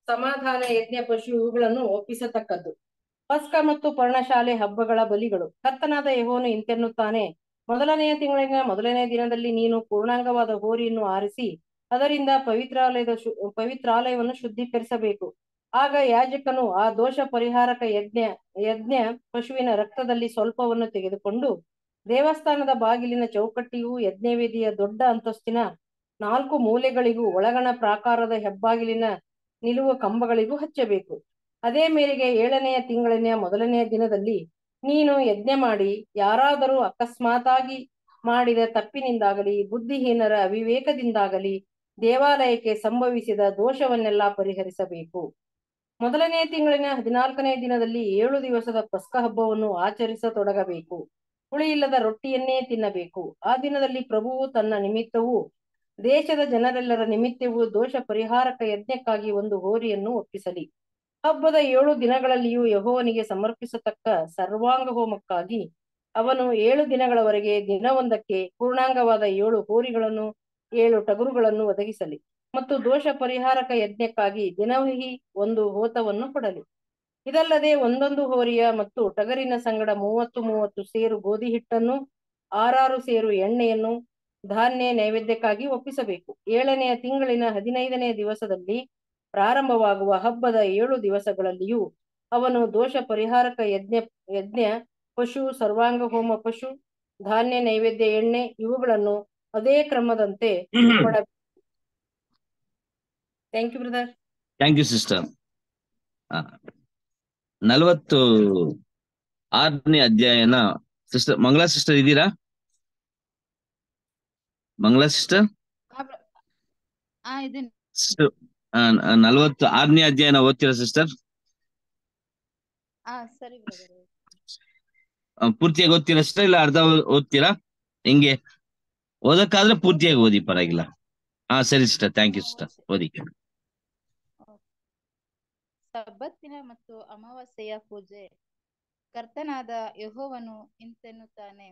ಸಮಾಧಾನ ಯಜ್ಞ ಪಶು ಇವುಗಳನ್ನು ಒಪ್ಪಿಸತಕ್ಕದ್ದು. ಪಸ್ಕ ಮತ್ತು ಪರ್ಣಶಾಲೆ ಹಬ್ಬಗಳ ಬಲಿಗಳು. ಕರ್ತನಾದ ಯಹೋನು ಇಂತೆನ್ನುತ್ತಾನೆ, ಮೊದಲನೆಯ ತಿಂಗಳಿನ ಮೊದಲನೇ ದಿನದಲ್ಲಿ ನೀನು ಪೂರ್ಣಾಂಗವಾದ ಹೋರಿಯನ್ನು ಆರಿಸಿ, ಅದರಿಂದ ಪವಿತ್ರಾಲಯದ ಪವಿತ್ರಾಲಯವನ್ನು ಶುದ್ಧೀಕರಿಸಬೇಕು. ಆಗ ಯಾಜಕನು ಆ ದೋಷ ಪರಿಹಾರಕ ಯಜ್ಞ ಯಜ್ಞ ಪಶುವಿನ ರಕ್ತದಲ್ಲಿ ಸ್ವಲ್ಪವನ್ನು ತೆಗೆದುಕೊಂಡು ದೇವಸ್ಥಾನದ ಬಾಗಿಲಿನ ಚೌಕಟ್ಟಿಯು ಯಜ್ಞವೇದಿಯ ದೊಡ್ಡ ಅಂತಸ್ತಿನ ನಾಲ್ಕು ಮೂಲೆಗಳಿಗೂ ಒಳಗಣ ಪ್ರಾಕಾರದ ಹೆಬ್ಬಾಗಿಲಿನ ನಿಲುವ ಕಂಬಗಳಿಗೂ ಹಚ್ಚಬೇಕು. ಅದೇ ಮೇರೆಗೆ ಏಳನೆಯ ತಿಂಗಳಿನ ಮೊದಲನೆಯ ದಿನದಲ್ಲಿ ನೀನು ಯಜ್ಞ ಮಾಡಿ ಯಾರಾದರೂ ಅಕಸ್ಮಾತಾಗಿ ಮಾಡಿದ ತಪ್ಪಿನಿಂದಾಗಲಿ, ಬುದ್ಧಿಹೀನರ ಅವಿವೇಕದಿಂದಾಗಲಿ ದೇವಾಲಯಕ್ಕೆ ಸಂಭವಿಸಿದ ದೋಷವನ್ನೆಲ್ಲ ಪರಿಹರಿಸಬೇಕು. ಮೊದಲನೇ ತಿಂಗಳಿನ ಹದಿನಾಲ್ಕನೇ ದಿನದಲ್ಲಿ ಏಳು ದಿವಸದ ಪಸ್ಕ ಹಬ್ಬವನ್ನು ಆಚರಿಸತೊಡಗಬೇಕು. ಹುಳಿಯಿಲ್ಲದ ರೊಟ್ಟಿಯನ್ನೇ ತಿನ್ನಬೇಕು. ಆ ದಿನದಲ್ಲಿ ಪ್ರಭುವು ತನ್ನ ನಿಮಿತ್ತವೂ, ದೇಶದ ಜನರೆಲ್ಲರ ನಿಮಿತ್ತವೂ ದೋಷ ಪರಿಹಾರಕ ಯಜ್ಞಕ್ಕಾಗಿ ಒಂದು ಹೋರಿಯನ್ನು ಒಪ್ಪಿಸಲಿ. ಹಬ್ಬದ ಏಳು ದಿನಗಳಲ್ಲಿಯೂ ಯಹೋವನಿಗೆ ಸಮರ್ಪಿಸತಕ್ಕ ಸರ್ವಾಂಗ ಹೋಮಕ್ಕಾಗಿ ಅವನು ಏಳು ದಿನಗಳವರೆಗೆ ದಿನವೊಂದಕ್ಕೆ ಪೂರ್ಣಾಂಗವಾದ ಏಳು ಹೋರಿಗಳನ್ನು, ಏಳು ಟಗರುಗಳನ್ನು ಒದಗಿಸಲಿ ಮತ್ತು ದೋಷ ಪರಿಹಾರಕ ಯಜ್ಞಕ್ಕಾಗಿ ದಿನವಹಿ ಒಂದು ಹೋತವನ್ನು ಕೊಡಲಿ. ಇದಲ್ಲದೆ ಒಂದೊಂದು ಹೋರಿಯ ಮತ್ತು ಟಗರಿನ ಸಂಗಡ ಮೂವತ್ತು ಮೂವತ್ತು ಸೇರು ಗೋಧಿ ಹಿಟ್ಟನ್ನು ಆರಾರು ಸೇರು ಎಣ್ಣೆಯನ್ನು ಧಾನ್ಯ ನೈವೇದ್ಯಕ್ಕಾಗಿ ಒಪ್ಪಿಸಬೇಕು. ಏಳನೆಯ ತಿಂಗಳಿನ ಹದಿನೈದನೇ ದಿವಸದಲ್ಲಿ ಪ್ರಾರಂಭವಾಗುವ ಹಬ್ಬದ ಏಳು ದಿವಸಗಳಲ್ಲಿಯೂ ಅವನು ದೋಷ ಪರಿಹಾರಕ ಯಜ್ಞ ಯಜ್ಞ ಪಶು ಸರ್ವಾಂಗ ಹೋಮ ಪಶು ಧಾನ್ಯ ನೈವೇದ್ಯ ಎಣ್ಣೆ ಇವುಗಳನ್ನು ಅದೇ ಕ್ರಮದಂತೆ ಕೊಡಬೇಕು thank you brother thank you sister ನಲವತ್ತು ಆರನೇ ಅಧ್ಯಾಯನ ಸಿಸ್ಟರ್ ಮಂಗಳಾ ಸಿಸ್ಟರ್ ಇದ್ದೀರಾ? ಮಂಗಳಾ ಸಿಸ್ಟರ್? ನಲವತ್ತು ಆರನೇ ಅಧ್ಯಾಯನ ಓದ್ತೀರಾ ಸಿಸ್ಟರ್? ಪೂರ್ತಿಯಾಗಿ ಓದ್ತೀರಾ ಸಿಸ್ಟರ್ ಇಲ್ಲ ಅರ್ಧ ಓದ್ತೀರಾ? ಹೆಂಗೆ ಓದಕ್ಕಾದ್ರೆ ಪೂರ್ತಿಯಾಗಿ ಓದಿ ಪರವಾಗಿಲ್ಲ. ಹಾ ಸರಿ ಸಿಸ್ಟರ್ ಥ್ಯಾಂಕ್ ಯು ಸಿಸ್ಟರ್ ಓದಿ. ಸಬ್ಬತ್ತಿನ ಮತ್ತು ಅಮಾವಾಸ್ಯೆಯ ಪೂಜೆ. ಕರ್ತನಾದ ಯಹೋವನು ಇಂತೆನ್ನುತ್ತಾನೆ.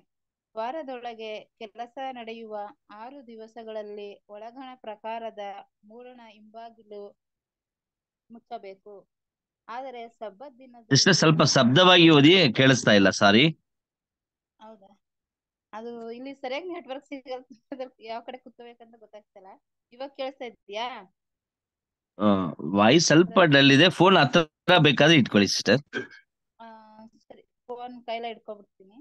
ವಾರದೊಳಗೆ ಕೆಲಸ ನಡೆಯುವ ಆರು ದಿವಸಗಳಲ್ಲಿ ಒಳಗಣ ಪ್ರಕಾರದ ಮೂರಣ ಹಿಂಬಾಗಿಲು ಮುಚ್ಚಬೇಕು. ಆದರೆ ಸಬ್ಬತ್ ದಿನ ಸ್ವಲ್ಪ ಶಬ್ದವಾಗಿ ಓದಿ ಕೇಳಿಸ್ತಾ ಇಲ್ಲ ಸಾರಿ. ಹೌದಾ? ಅದು ಇಲ್ಲಿ ಸರಿಯಾಗಿ ನೆಟ್ವರ್ಕ್ ಸಿಗಲ್ಲ ಯಾವ ಕಡೆ ಕೂತ್ಕೋಬೇಕಂತ ಗೊತ್ತಾಗ್ತಿಲ್ಲ. ಇವಾಗ ಕೇಳಿಸ್ತಾ ಇದೆಯಾ ವಾಯ್ಸ್ ಸ್ವಲ್ಪ ಡಲ್ ಇದೆ ಫೋನ್ ಹತ್ರ ಬೇಕಾದ್ರೆ ಇಟ್ಕೊಳ್ಳಿ ಸಿಸ್ಟರ್. ಆ ಸರಿ. ಫೋನ್ ಕೈಲ ಇಟ್ಕೊಬಿಡ್ತೀನಿ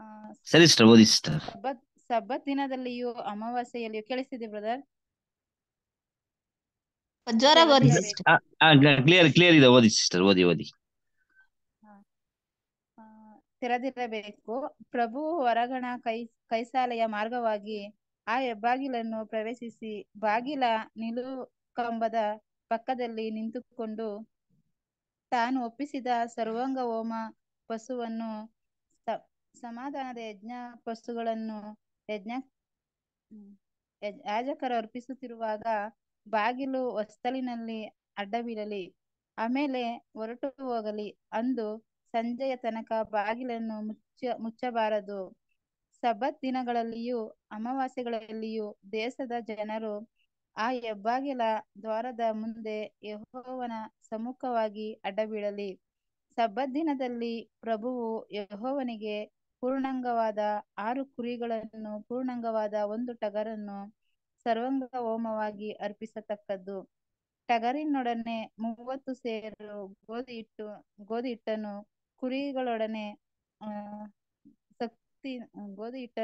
ಆ ಸರಿ ಸಿಸ್ಟರ್. ಓದಿ ಸಿಸ್ಟರ್. ಸಬ್ಬತ್ ಸಬ್ಬತ್ ದಿನದಲ್ಲಿಯೂ ಅಮಾವಾಸ್ಯೆಯಲ್ಲಿಯೂ ಕೇಳಿಸ್ತಿದೆ ಬ್ರದರ್? ಜೋರಾಗಿ ಓದಿ ಸಿಸ್ಟರ್. ಕ್ಲಿಯರ್ ಕ್ಲಿಯರ್ ಇದೆ. ಓದಿ ಸಿಸ್ಟರ್. ಓದಿ ಓದಿ. ಆ, ತೆರೆದಿರಬೇಕು. ಪ್ರಭು ಹೊರಗಣ ಕೈ ಕೈಸಾಲೆಯ ಮಾರ್ಗವಾಗಿ ಆ ಹೆಬ್ಬಾಗಿಲನ್ನು ಪ್ರವೇಶಿಸಿ ಬಾಗಿಲ ನಿಲುವು ಕಂಬದ ಪಕ್ಕದಲ್ಲಿ ನಿಂತುಕೊಂಡು ತಾನು ಒಪ್ಪಿಸಿದ ಸರ್ವಾಂಗ ಹೋಮ ಪಶುವನ್ನು ಸಮಾಧಾನದ ಯಜ್ಞ ಪಶುಗಳನ್ನು ಯಜ್ಞ ಯಾಜಕರು ಅರ್ಪಿಸುತ್ತಿರುವಾಗ ಬಾಗಿಲು ಹೊಸ್ತಲಿನಲ್ಲಿ ಅಡ್ಡಬೀಳಲಿ ಆಮೇಲೆ ಹೊರಟು ಹೋಗಲಿ ಅಂದು ಸಂಜೆಯ ತನಕ ಬಾಗಿಲನ್ನು ಮುಚ್ಚ, ಮುಚ್ಚಬಾರದು. ಸಬತ್ ದಿನಗಳಲ್ಲಿಯೂ, ಅಮಾವಾಸ್ಯೆಗಳಲ್ಲಿಯೂ ದೇಶದ ಜನರು ಆ ಹೆಬ್ಬಾಗಿಲ ದ್ವಾರದ ಮುಂದೆ ಯೆಹೋವನ ಸಮ್ಮುಖವಾಗಿ ಅಡ್ಡಬೀಳಲಿ. ಸಬ್ಬತ್ ದಿನದಲ್ಲಿ ಪ್ರಭುವು ಯಹೋವನಿಗೆ ಪೂರ್ಣಾಂಗವಾದ ಆರು ಕುರಿಗಳನ್ನು, ಪೂರ್ಣಾಂಗವಾದ ಒಂದು ಟಗರನ್ನು ಸರ್ವಾಂಗ ಹೋಮವಾಗಿ ಅರ್ಪಿಸತಕ್ಕದ್ದು. ಟಗರಿನೊಡನೆ ಮೂವತ್ತು ಸೇರು ಗೋಧಿ ಹಿಟ್ಟು ಗೋಧಿ ಹಿಟ್ಟನ್ನು ಕುರಿಗಳೊಡನೆ, ಆ ಶಕ್ತಿ ಗೋಧಿ ಹಿಟ್ಟ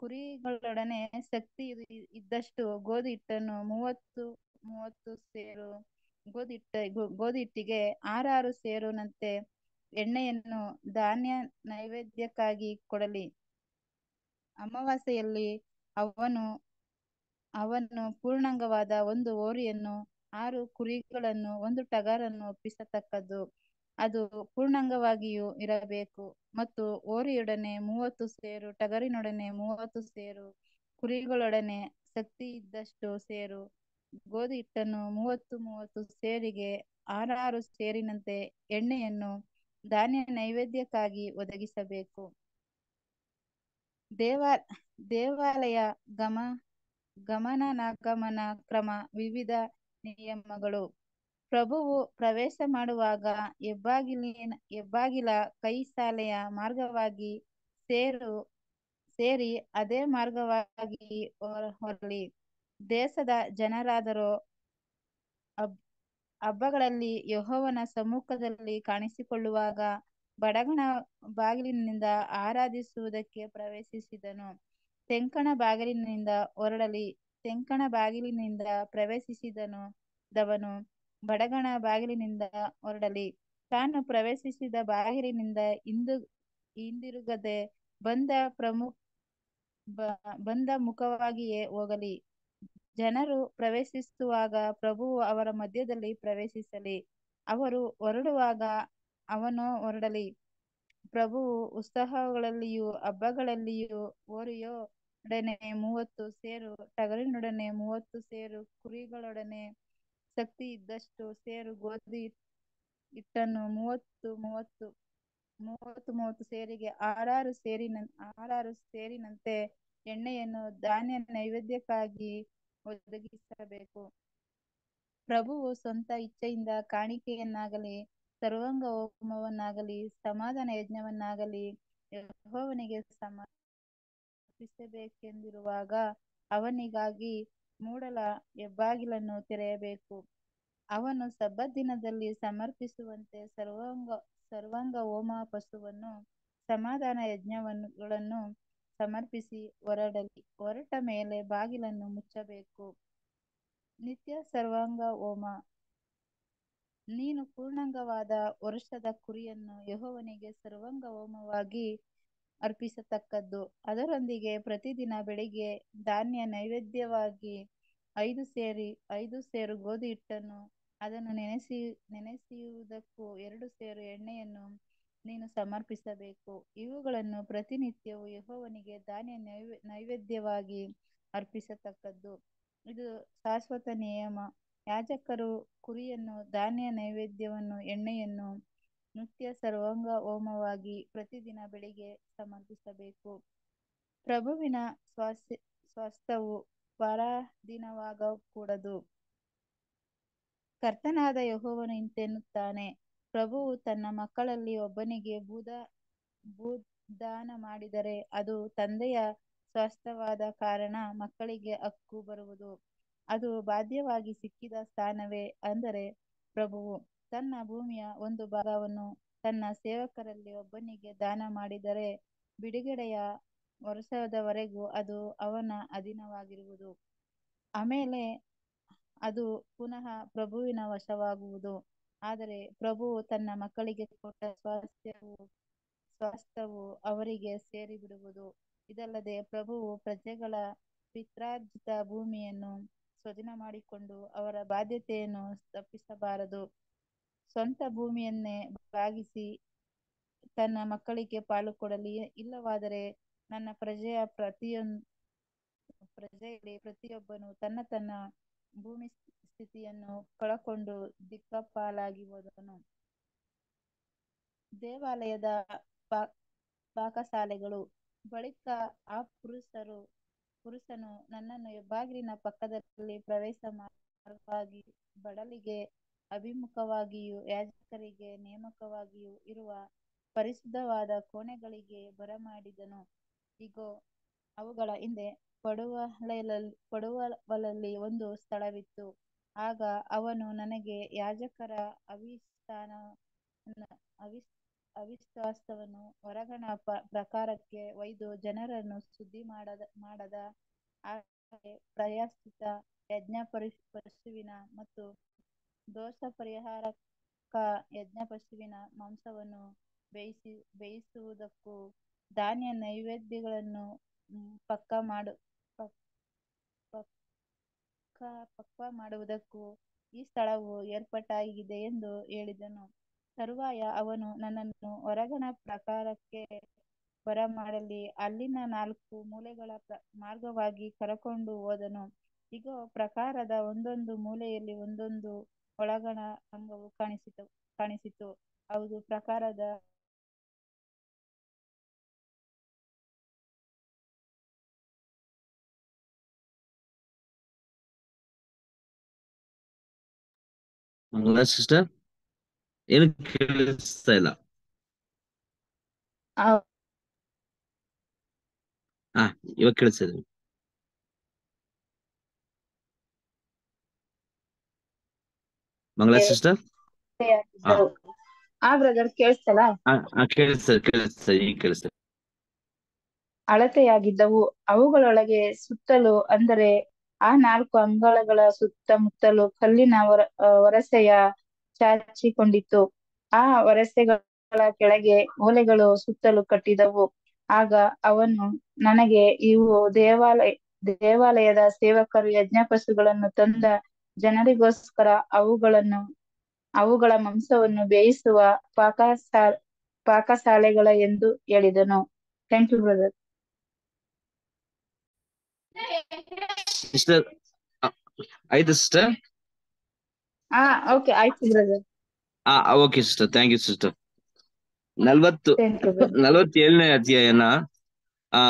ಕುರಿಗಳೊಡನೆ ಶಕ್ತಿ ಇದ್- ಇದ್ದಷ್ಟು ಗೋಧಿ ಹಿಟ್ಟನ್ನು ಮೂವತ್ತು ಮೂವತ್ತು ಸೇರು ಗೋಧಿ ಹಿಟ್ಟ ಗೋಧಿ ಹಿಟ್ಟಿಗೆ ಆರಾರು ಸೇರುನಂತೆ ಎಣ್ಣೆಯನ್ನು ಧಾನ್ಯ ನೈವೇದ್ಯಕ್ಕಾಗಿ ಕೊಡಲಿ. ಅಮಾವಾಸ್ಯೆಯಲ್ಲಿ ಅವನು ಅವನು ಪೂರ್ಣಾಂಗವಾದ ಒಂದು ಹೋರಿಯನ್ನು, ಆರು ಕುರಿಗಳನ್ನು, ಒಂದು ಟಗರನ್ನು ಒಪ್ಪಿಸತಕ್ಕದ್ದು. ಅದು ಪೂರ್ಣಾಂಗವಾಗಿಯೂ ಇರಬೇಕು. ಮತ್ತು ಓರಿಯೊಡನೆ ಮೂವತ್ತು ಸೇರು, ಟಗರಿನೊಡನೆ ಮೂವತ್ತು ಸೇರು, ಕುರಿಗಳೊಡನೆ ಶಕ್ತಿ ಇದ್ದಷ್ಟು ಸೇರು, ಗೋಧಿ ಹಿಟ್ಟನ್ನು ಮೂವತ್ತು ಮೂವತ್ತು ಸೇರಿಗೆ ಆರಾರು ಸೇರಿನಂತೆ ಎಣ್ಣೆಯನ್ನು ಧಾನ್ಯ ನೈವೇದ್ಯಕ್ಕಾಗಿ ಒದಗಿಸಬೇಕು. ದೇವಾ, ದೇವಾಲಯ ಗಮ, ಗಮನಾಗಮನ ಕ್ರಮ, ವಿವಿಧ ನಿಯಮಗಳು. ಪ್ರಭುವು ಪ್ರವೇಶ ಮಾಡುವಾಗ ಹೆಬ್ಬಾಗಿಲಿನ, ಹೆಬ್ಬಾಗಿಲ ಕೈ ಸಾಲೆಯ ಮಾರ್ಗವಾಗಿ ಸೇರು, ಸೇರಿ ಅದೇ ಮಾರ್ಗವಾಗಿ ಹೊರ- ಹೊರಲಿ ದೇಶದ ಜನರಾದರೂ ಹಬ್, ಹಬ್ಬಗಳಲ್ಲಿ ಯಹೋವನ ಸಮ್ಮುಖದಲ್ಲಿ ಕಾಣಿಸಿಕೊಳ್ಳುವಾಗ ಬಡಗಣ ಬಾಗಿಲಿನಿಂದ ಆರಾಧಿಸುವುದಕ್ಕೆ ಪ್ರವೇಶಿಸಿದನು. ತೆಂಕಣ ಬಾಗಿಲಿನಿಂದ ಹೊರಡಲಿ, ತೆಂಕಣ ಬಾಗಿಲಿನಿಂದ ಪ್ರವೇಶಿಸಿದನು ದವನು. ಬಡಗಣ ಬಾಗಿಲಿನಿಂದ ಹೊರಡಲಿ. ತಾನು ಪ್ರವೇಶಿಸಿದ ಬಾಗಿಲಿನಿಂದ ಹಿಂದು ಹಿಂದಿರುಗದೆ ಬಂದ ಪ್ರಮುಖ ಬಂದ ಮುಖವಾಗಿಯೇ ಹೋಗಲಿ. ಜನರು ಪ್ರವೇಶಿಸುವಾಗ ಪ್ರಭು ಅವರ ಮಧ್ಯದಲ್ಲಿ ಪ್ರವೇಶಿಸಲಿ. ಅವರು ಹೊರಡುವಾಗ ಅವನು ಹೊರಡಲಿ. ಪ್ರಭುವು ಉತ್ಸಾಹಗಳಲ್ಲಿಯೂ ಹಬ್ಬಗಳಲ್ಲಿಯೂ ಓರಿಯೊಡನೆ ಮೂವತ್ತು ಸೇರು, ಟಗರಿನೊಡನೆ ಮೂವತ್ತು ಸೇರು, ಕುರಿಗಳೊಡನೆ ಶಕ್ತಿ ಇದ್ದಷ್ಟು ಸೇರು ಗೋಧಿ ಹಿಟ್ಟನ್ನು ಮೂವತ್ತು ಮೂವತ್ತು ಮೂವತ್ತು ಮೂವತ್ತು ಸೇರಿಗೆ ಆರಾರು ಸೇರಿನ, ಆರಾರು ಸೇರಿನಂತೆ ಎಣ್ಣೆಯನ್ನು ಧಾನ್ಯ ನೈವೇದ್ಯಕ್ಕಾಗಿ ಒದಗಿಸಬೇಕು. ಪ್ರಭುವು ಸ್ವಂತ ಇಚ್ಛೆಯಿಂದ ಕಾಣಿಕೆಯನ್ನಾಗಲಿ ಸರ್ವಾಂಗ ಹೋಮವನ್ನಾಗಲಿ ಸಮಾಧಾನ ಯಜ್ಞವನ್ನಾಗಲಿ ಯಹೋವನಿಗೆ ಸಮರ್ಪಿಸಬೇಕೆಂದಿರುವಾಗ ಅವನಿಗಾಗಿ ಮೂಡಲ ಹೆಬ್ಬಾಗಿಲನ್ನು ತೆರೆಯಬೇಕು. ಅವನು ಸಬ್ಬತ್ ದಿನದಲ್ಲಿ ಸಮರ್ಪಿಸುವಂತೆ ಸರ್ವಾಂಗ ಸರ್ವಾಂಗ ಹೋಮ ಪಶುವನ್ನು, ಸಮಾಧಾನ ಯಜ್ಞವನ್ನುಗಳನ್ನು ಸಮರ್ಪಿಸಿ ಹೊರಡಲಿ. ಹೊರಟ ಮೇಲೆ ಬಾಗಿಲನ್ನು ಮುಚ್ಚಬೇಕು. ನಿತ್ಯ ಸರ್ವಾಂಗ ಹೋಮ. ನೀನು ಪೂರ್ಣಾಂಗವಾದ ವರ್ಷದ ಕುರಿಯನ್ನು ಯಹೋವನಿಗೆ ಸರ್ವಾಂಗ ಹೋಮವಾಗಿ ಅರ್ಪಿಸತಕ್ಕದ್ದು. ಅದರೊಂದಿಗೆ ಪ್ರತಿದಿನ ಬೆಳಿಗ್ಗೆ ಧಾನ್ಯ ನೈವೇದ್ಯವಾಗಿ ಐದು ಸೇರಿ, ಐದು ಸೇರು ಗೋಧಿ ಹಿಟ್ಟನ್ನು, ಅದನ್ನು ನೆನೆಸಿ ನೆನೆಸುವುದಕ್ಕೂ ಎರಡು ಸೇರು ಎಣ್ಣೆಯನ್ನು ನೀನು ಸಮರ್ಪಿಸಬೇಕು. ಇವುಗಳನ್ನು ಪ್ರತಿನಿತ್ಯವೂ ಯಹೋವನಿಗೆ ಧಾನ್ಯ ನೈವೇ, ನೈವೇದ್ಯವಾಗಿ ಅರ್ಪಿಸತಕ್ಕದ್ದು. ಇದು ಶಾಶ್ವತ ನಿಯಮ. ಯಾಜಕರು ಕುರಿಯನ್ನು, ಧಾನ್ಯ ನೈವೇದ್ಯವನ್ನು, ಎಣ್ಣೆಯನ್ನು ನಿತ್ಯ ಸರ್ವಾಂಗ ಹೋಮವಾಗಿ ಪ್ರತಿದಿನ ಬೆಳಿಗ್ಗೆ ಸಮರ್ಪಿಸಬೇಕು. ಪ್ರಭುವಿನ ಸ್ವಾಸ್ಥ ಸ್ವಾಸ್ಥವು ಪರಾಧೀನವಾಗಕೂಡದು. ಕರ್ತನಾದ ಯಹೋವನು ಇಂತೆನ್ನುತ್ತಾನೆ, ಪ್ರಭುವು ತನ್ನ ಮಕ್ಕಳಲ್ಲಿ ಒಬ್ಬನಿಗೆ ಭೂದ ಭೂದಾನ ಮಾಡಿದರೆ ಅದು ತಂದೆಯ ಸ್ವಾಸ್ಥವಾದ ಕಾರಣ ಮಕ್ಕಳಿಗೆ ಹಕ್ಕು ಬರುವುದು. ಅದು ಬಾಧ್ಯವಾಗಿ ಸಿಕ್ಕಿದ ಸ್ಥಾನವೇ ಅಂದರೆ ಪ್ರಭುವು. ತನ್ನ ಭೂಮಿಯ ಒಂದು ಭಾಗವನ್ನು ತನ್ನ ಸೇವಕರಲ್ಲಿ ಒಬ್ಬನಿಗೆ ದಾನ ಮಾಡಿದರೆ ಬಿಡುಗಡೆಯ ವರ್ಷದವರೆಗೂ ಅದು ಅವನ ಅಧೀನವಾಗಿರುವುದು. ಆಮೇಲೆ ಅದು ಪುನಃ ಪ್ರಭುವಿನ ವಶವಾಗುವುದು. ಆದರೆ ಪ್ರಭು ತನ್ನ ಮಕ್ಕಳಿಗೆ ಕೊಟ್ಟ ಸ್ವಾಸ್ಥ್ಯವು ಸ್ವಾಸ್ಥ್ಯವು ಅವರಿಗೆ ಸೇರಿಬಿಡುವುದು. ಇದಲ್ಲದೆ ಪ್ರಭುವು ಪ್ರಜೆಗಳ ಪಿತ್ರಾರ್ಜಿತ ಭೂಮಿಯನ್ನು ಸ್ವಾಧೀನ ಮಾಡಿಕೊಂಡು ಅವರ ಬಾಧ್ಯತೆಯನ್ನು ತಪ್ಪಿಸಬಾರದು ಸ್ವಂತ ಭೂಮಿಯನ್ನೇ ಭಾಗಿಸಿ ತನ್ನ ಮಕ್ಕಳಿಗೆ ಪಾಲು ಕೊಡಲಿ. ಇಲ್ಲವಾದರೆ ನನ್ನ ಪ್ರಜೆಯ ಪ್ರತಿಯೊಂದು, ಪ್ರಜೆಯಲ್ಲಿ ಪ್ರತಿಯೊಬ್ಬನು ತನ್ನ ತನ್ನ ಭೂಮಿ ಸ್ಥಿತಿಯನ್ನು ಕಳಕೊಂಡು ದಿಕ್ಕಾಪಾಲಾಗಿ ಹೋದನು. ದೇವಾಲಯದ ಪಾ ಪಾಕಶಾಲೆಗಳು ಬಳಿಕ ಆ ಪುರುಷರು, ಪುರುಷನು ನನ್ನನ್ನು ಹೆಬ್ಬಾಗಿಲಿನ ಪಕ್ಕದಲ್ಲಿ ಪ್ರವೇಶ ಮಾರ್ಗವಾಗಿ ಬಡಲಿಗೆ ಅಭಿಮುಖವಾಗಿಯೂ ಯಾಜಕರಿಗೆ ನೇಮಕವಾಗಿಯೂ ಇರುವ ಪರಿಶುದ್ಧವಾದ ಕೋಣೆಗಳಿಗೆ ಬರಮಾಡಿದನು. ಇಗೋ, ಅವುಗಳ ಹಿಂದೆ ಪಡುವಲಲ್ಲಿ ಪಡುವಲಲ್ಲಿ ಒಂದು ಸ್ಥಳವಿತ್ತು. ಆಗ ಅವನು ನನಗೆ ಯಾಜಕರ ಅವಿಷ್ಠಾನ ಅವಿಸ್, ಅವಿಶ್ವಾಸವನ್ನು ಹೊರಗಣ ಪ್ರಕಾರಕ್ಕೆ ಒಯ್ದು ಜನರನ್ನು ಸುದ್ದಿ ಮಾಡದ ಮಾಡದ. ಪ್ರಾಯಶ್ಚಿತ್ತ ಯಜ್ಞ ಪರಿ ಪಶುವಿನ ಮತ್ತು ದೋಷ ಪರಿಹಾರಕ ಯಜ್ಞ ಪಶುವಿನ ಮಾಂಸವನ್ನು ಬೇಯಿಸಿ, ಬೇಯಿಸುವುದಕ್ಕೂ ಧಾನ್ಯ ನೈವೇದ್ಯಗಳನ್ನು ಪಕ್ಕ ಮಾಡು ಪಕ್ಕ, ಪಕ್ವ ಮಾಡುವುದಕ್ಕೂ ಈ ಸ್ಥಳವು ಏರ್ಪಾಟಾಗಿದೆ ಎಂದು ಹೇಳಿದನು. ತರುವಾಯ ಅವನು ನನ್ನನ್ನು ಹೊರಗಣ ಪ್ರಾಕಾರಕ್ಕೆ ಬರಮಾಡಲಿ. ಅಲ್ಲಿನ ನಾಲ್ಕು ಮೂಲೆಗಳ ಮಾರ್ಗವಾಗಿ ಕರಕೊಂಡು ಹೋದನು. ಇಗೋ, ಪ್ರಕಾರದ ಒಂದೊಂದು ಮೂಲೆಯಲ್ಲಿ ಒಂದೊಂದು ಒಳಗಣ ಅಂಗವು ಕಾಣಿಸಿತು ಕಾಣಿಸಿತು. ಹೌದು ಪ್ರಕಾರದ ಮಂಗಳ ಸಿಸ್ಟರ್ ಏನು ಕೇಳಿಸ್ತಾ ಇಲ್ಲ? ಹಾ ಇವಾಗ ಕೇಳಿಸ್ತಿದೆ ಮಂಗಳ ಸಿಸ್ಟರ್ ಆ. ಬ್ರದರ್ ಕೇಳಿಸ್ತಲ್ಲ ಹಾ ಕೇಳಿಸ್ತದೆ ಕೇಳಿಸ್ತದೆ ಈಗ ಕೇಳಿಸ್ತದೆ ಅಳತೆಯಾಗಿದ್ದವು. ಅವುಗಳೊಳಗೆ ಸುತ್ತಲೂ ಅಂದರೆ ಆ ನಾಲ್ಕು ಅಂಗಳಗಳ ಸುತ್ತಮುತ್ತಲು ಕಲ್ಲಿನ ವರ ವರಸೆಯ ಚಾಚಿಕೊಂಡಿತ್ತು. ಆ ವರಸೆಗಳ ಕೆಳಗೆ ಓಲೆಗಳು ಸುತ್ತಲೂ ಕಟ್ಟಿದವು. ಆಗ ಅವನು ನನಗೆ ಇವು ದೇವಾಲಯ ದೇವಾಲಯದ ಸೇವಕರು ಯಜ್ಞ ಪಶುಗಳನ್ನು ತಂದ ಜನರಿಗೋಸ್ಕರ ಅವುಗಳನ್ನು ಅವುಗಳ ಮಾಂಸವನ್ನು ಬೇಯಿಸುವ ಪಾಕಶಾ ಪಾಕಶಾಲೆಗಳ ಎಂದು ಹೇಳಿದನು. ಥ್ಯಾಂಕ್ ಯು ಬ್ರದರ್ ಆಯ್ತು ಸಿಸ್ಟರ್ ಹಾ ಓಕೆ ಆಯ್ತು ಬ್ರದರ್ ಆ okay sister thank you sister ನಲ್ವತ್ತು ನಲ್ವತ್ತೇಳನೇ ಅಧ್ಯಾಯನ ಆ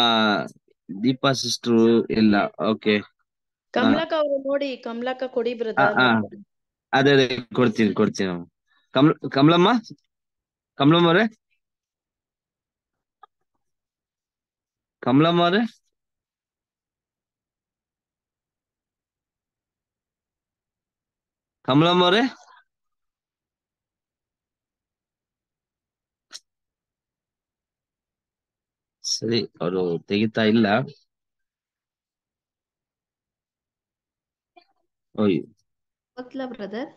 ದೀಪಾ ಸಿಸ್ಟರ್ ಇಲ್ಲ ಓಕೆ ಕಮಲಕ್ಕ ಅವ್ರು ನೋಡಿ ಕಮಲಕ್ಕ ಕೊಡಿ ಆ, ಬ್ರದರ್ ಆ. ಅದೇ ಅದೇ ಕೊಡ್ತೀನಿ ಕೊಡ್ತೀನಿ ಕಮಲ ಕಮಲಮ್ಮ ಕಮಲಮ್ಮ ಅವರೇ ಕಮಲಮ್ಮ ಅವರೇ ಕಮಲಮ್ಮ ಅವರೇ ಸರಿ ಅವರು ತೆಗಿತಾ ಇಲ್ಲ ಓಯ್. ಗೊತ್ತಲ್ಲ ಬ್ರದರ್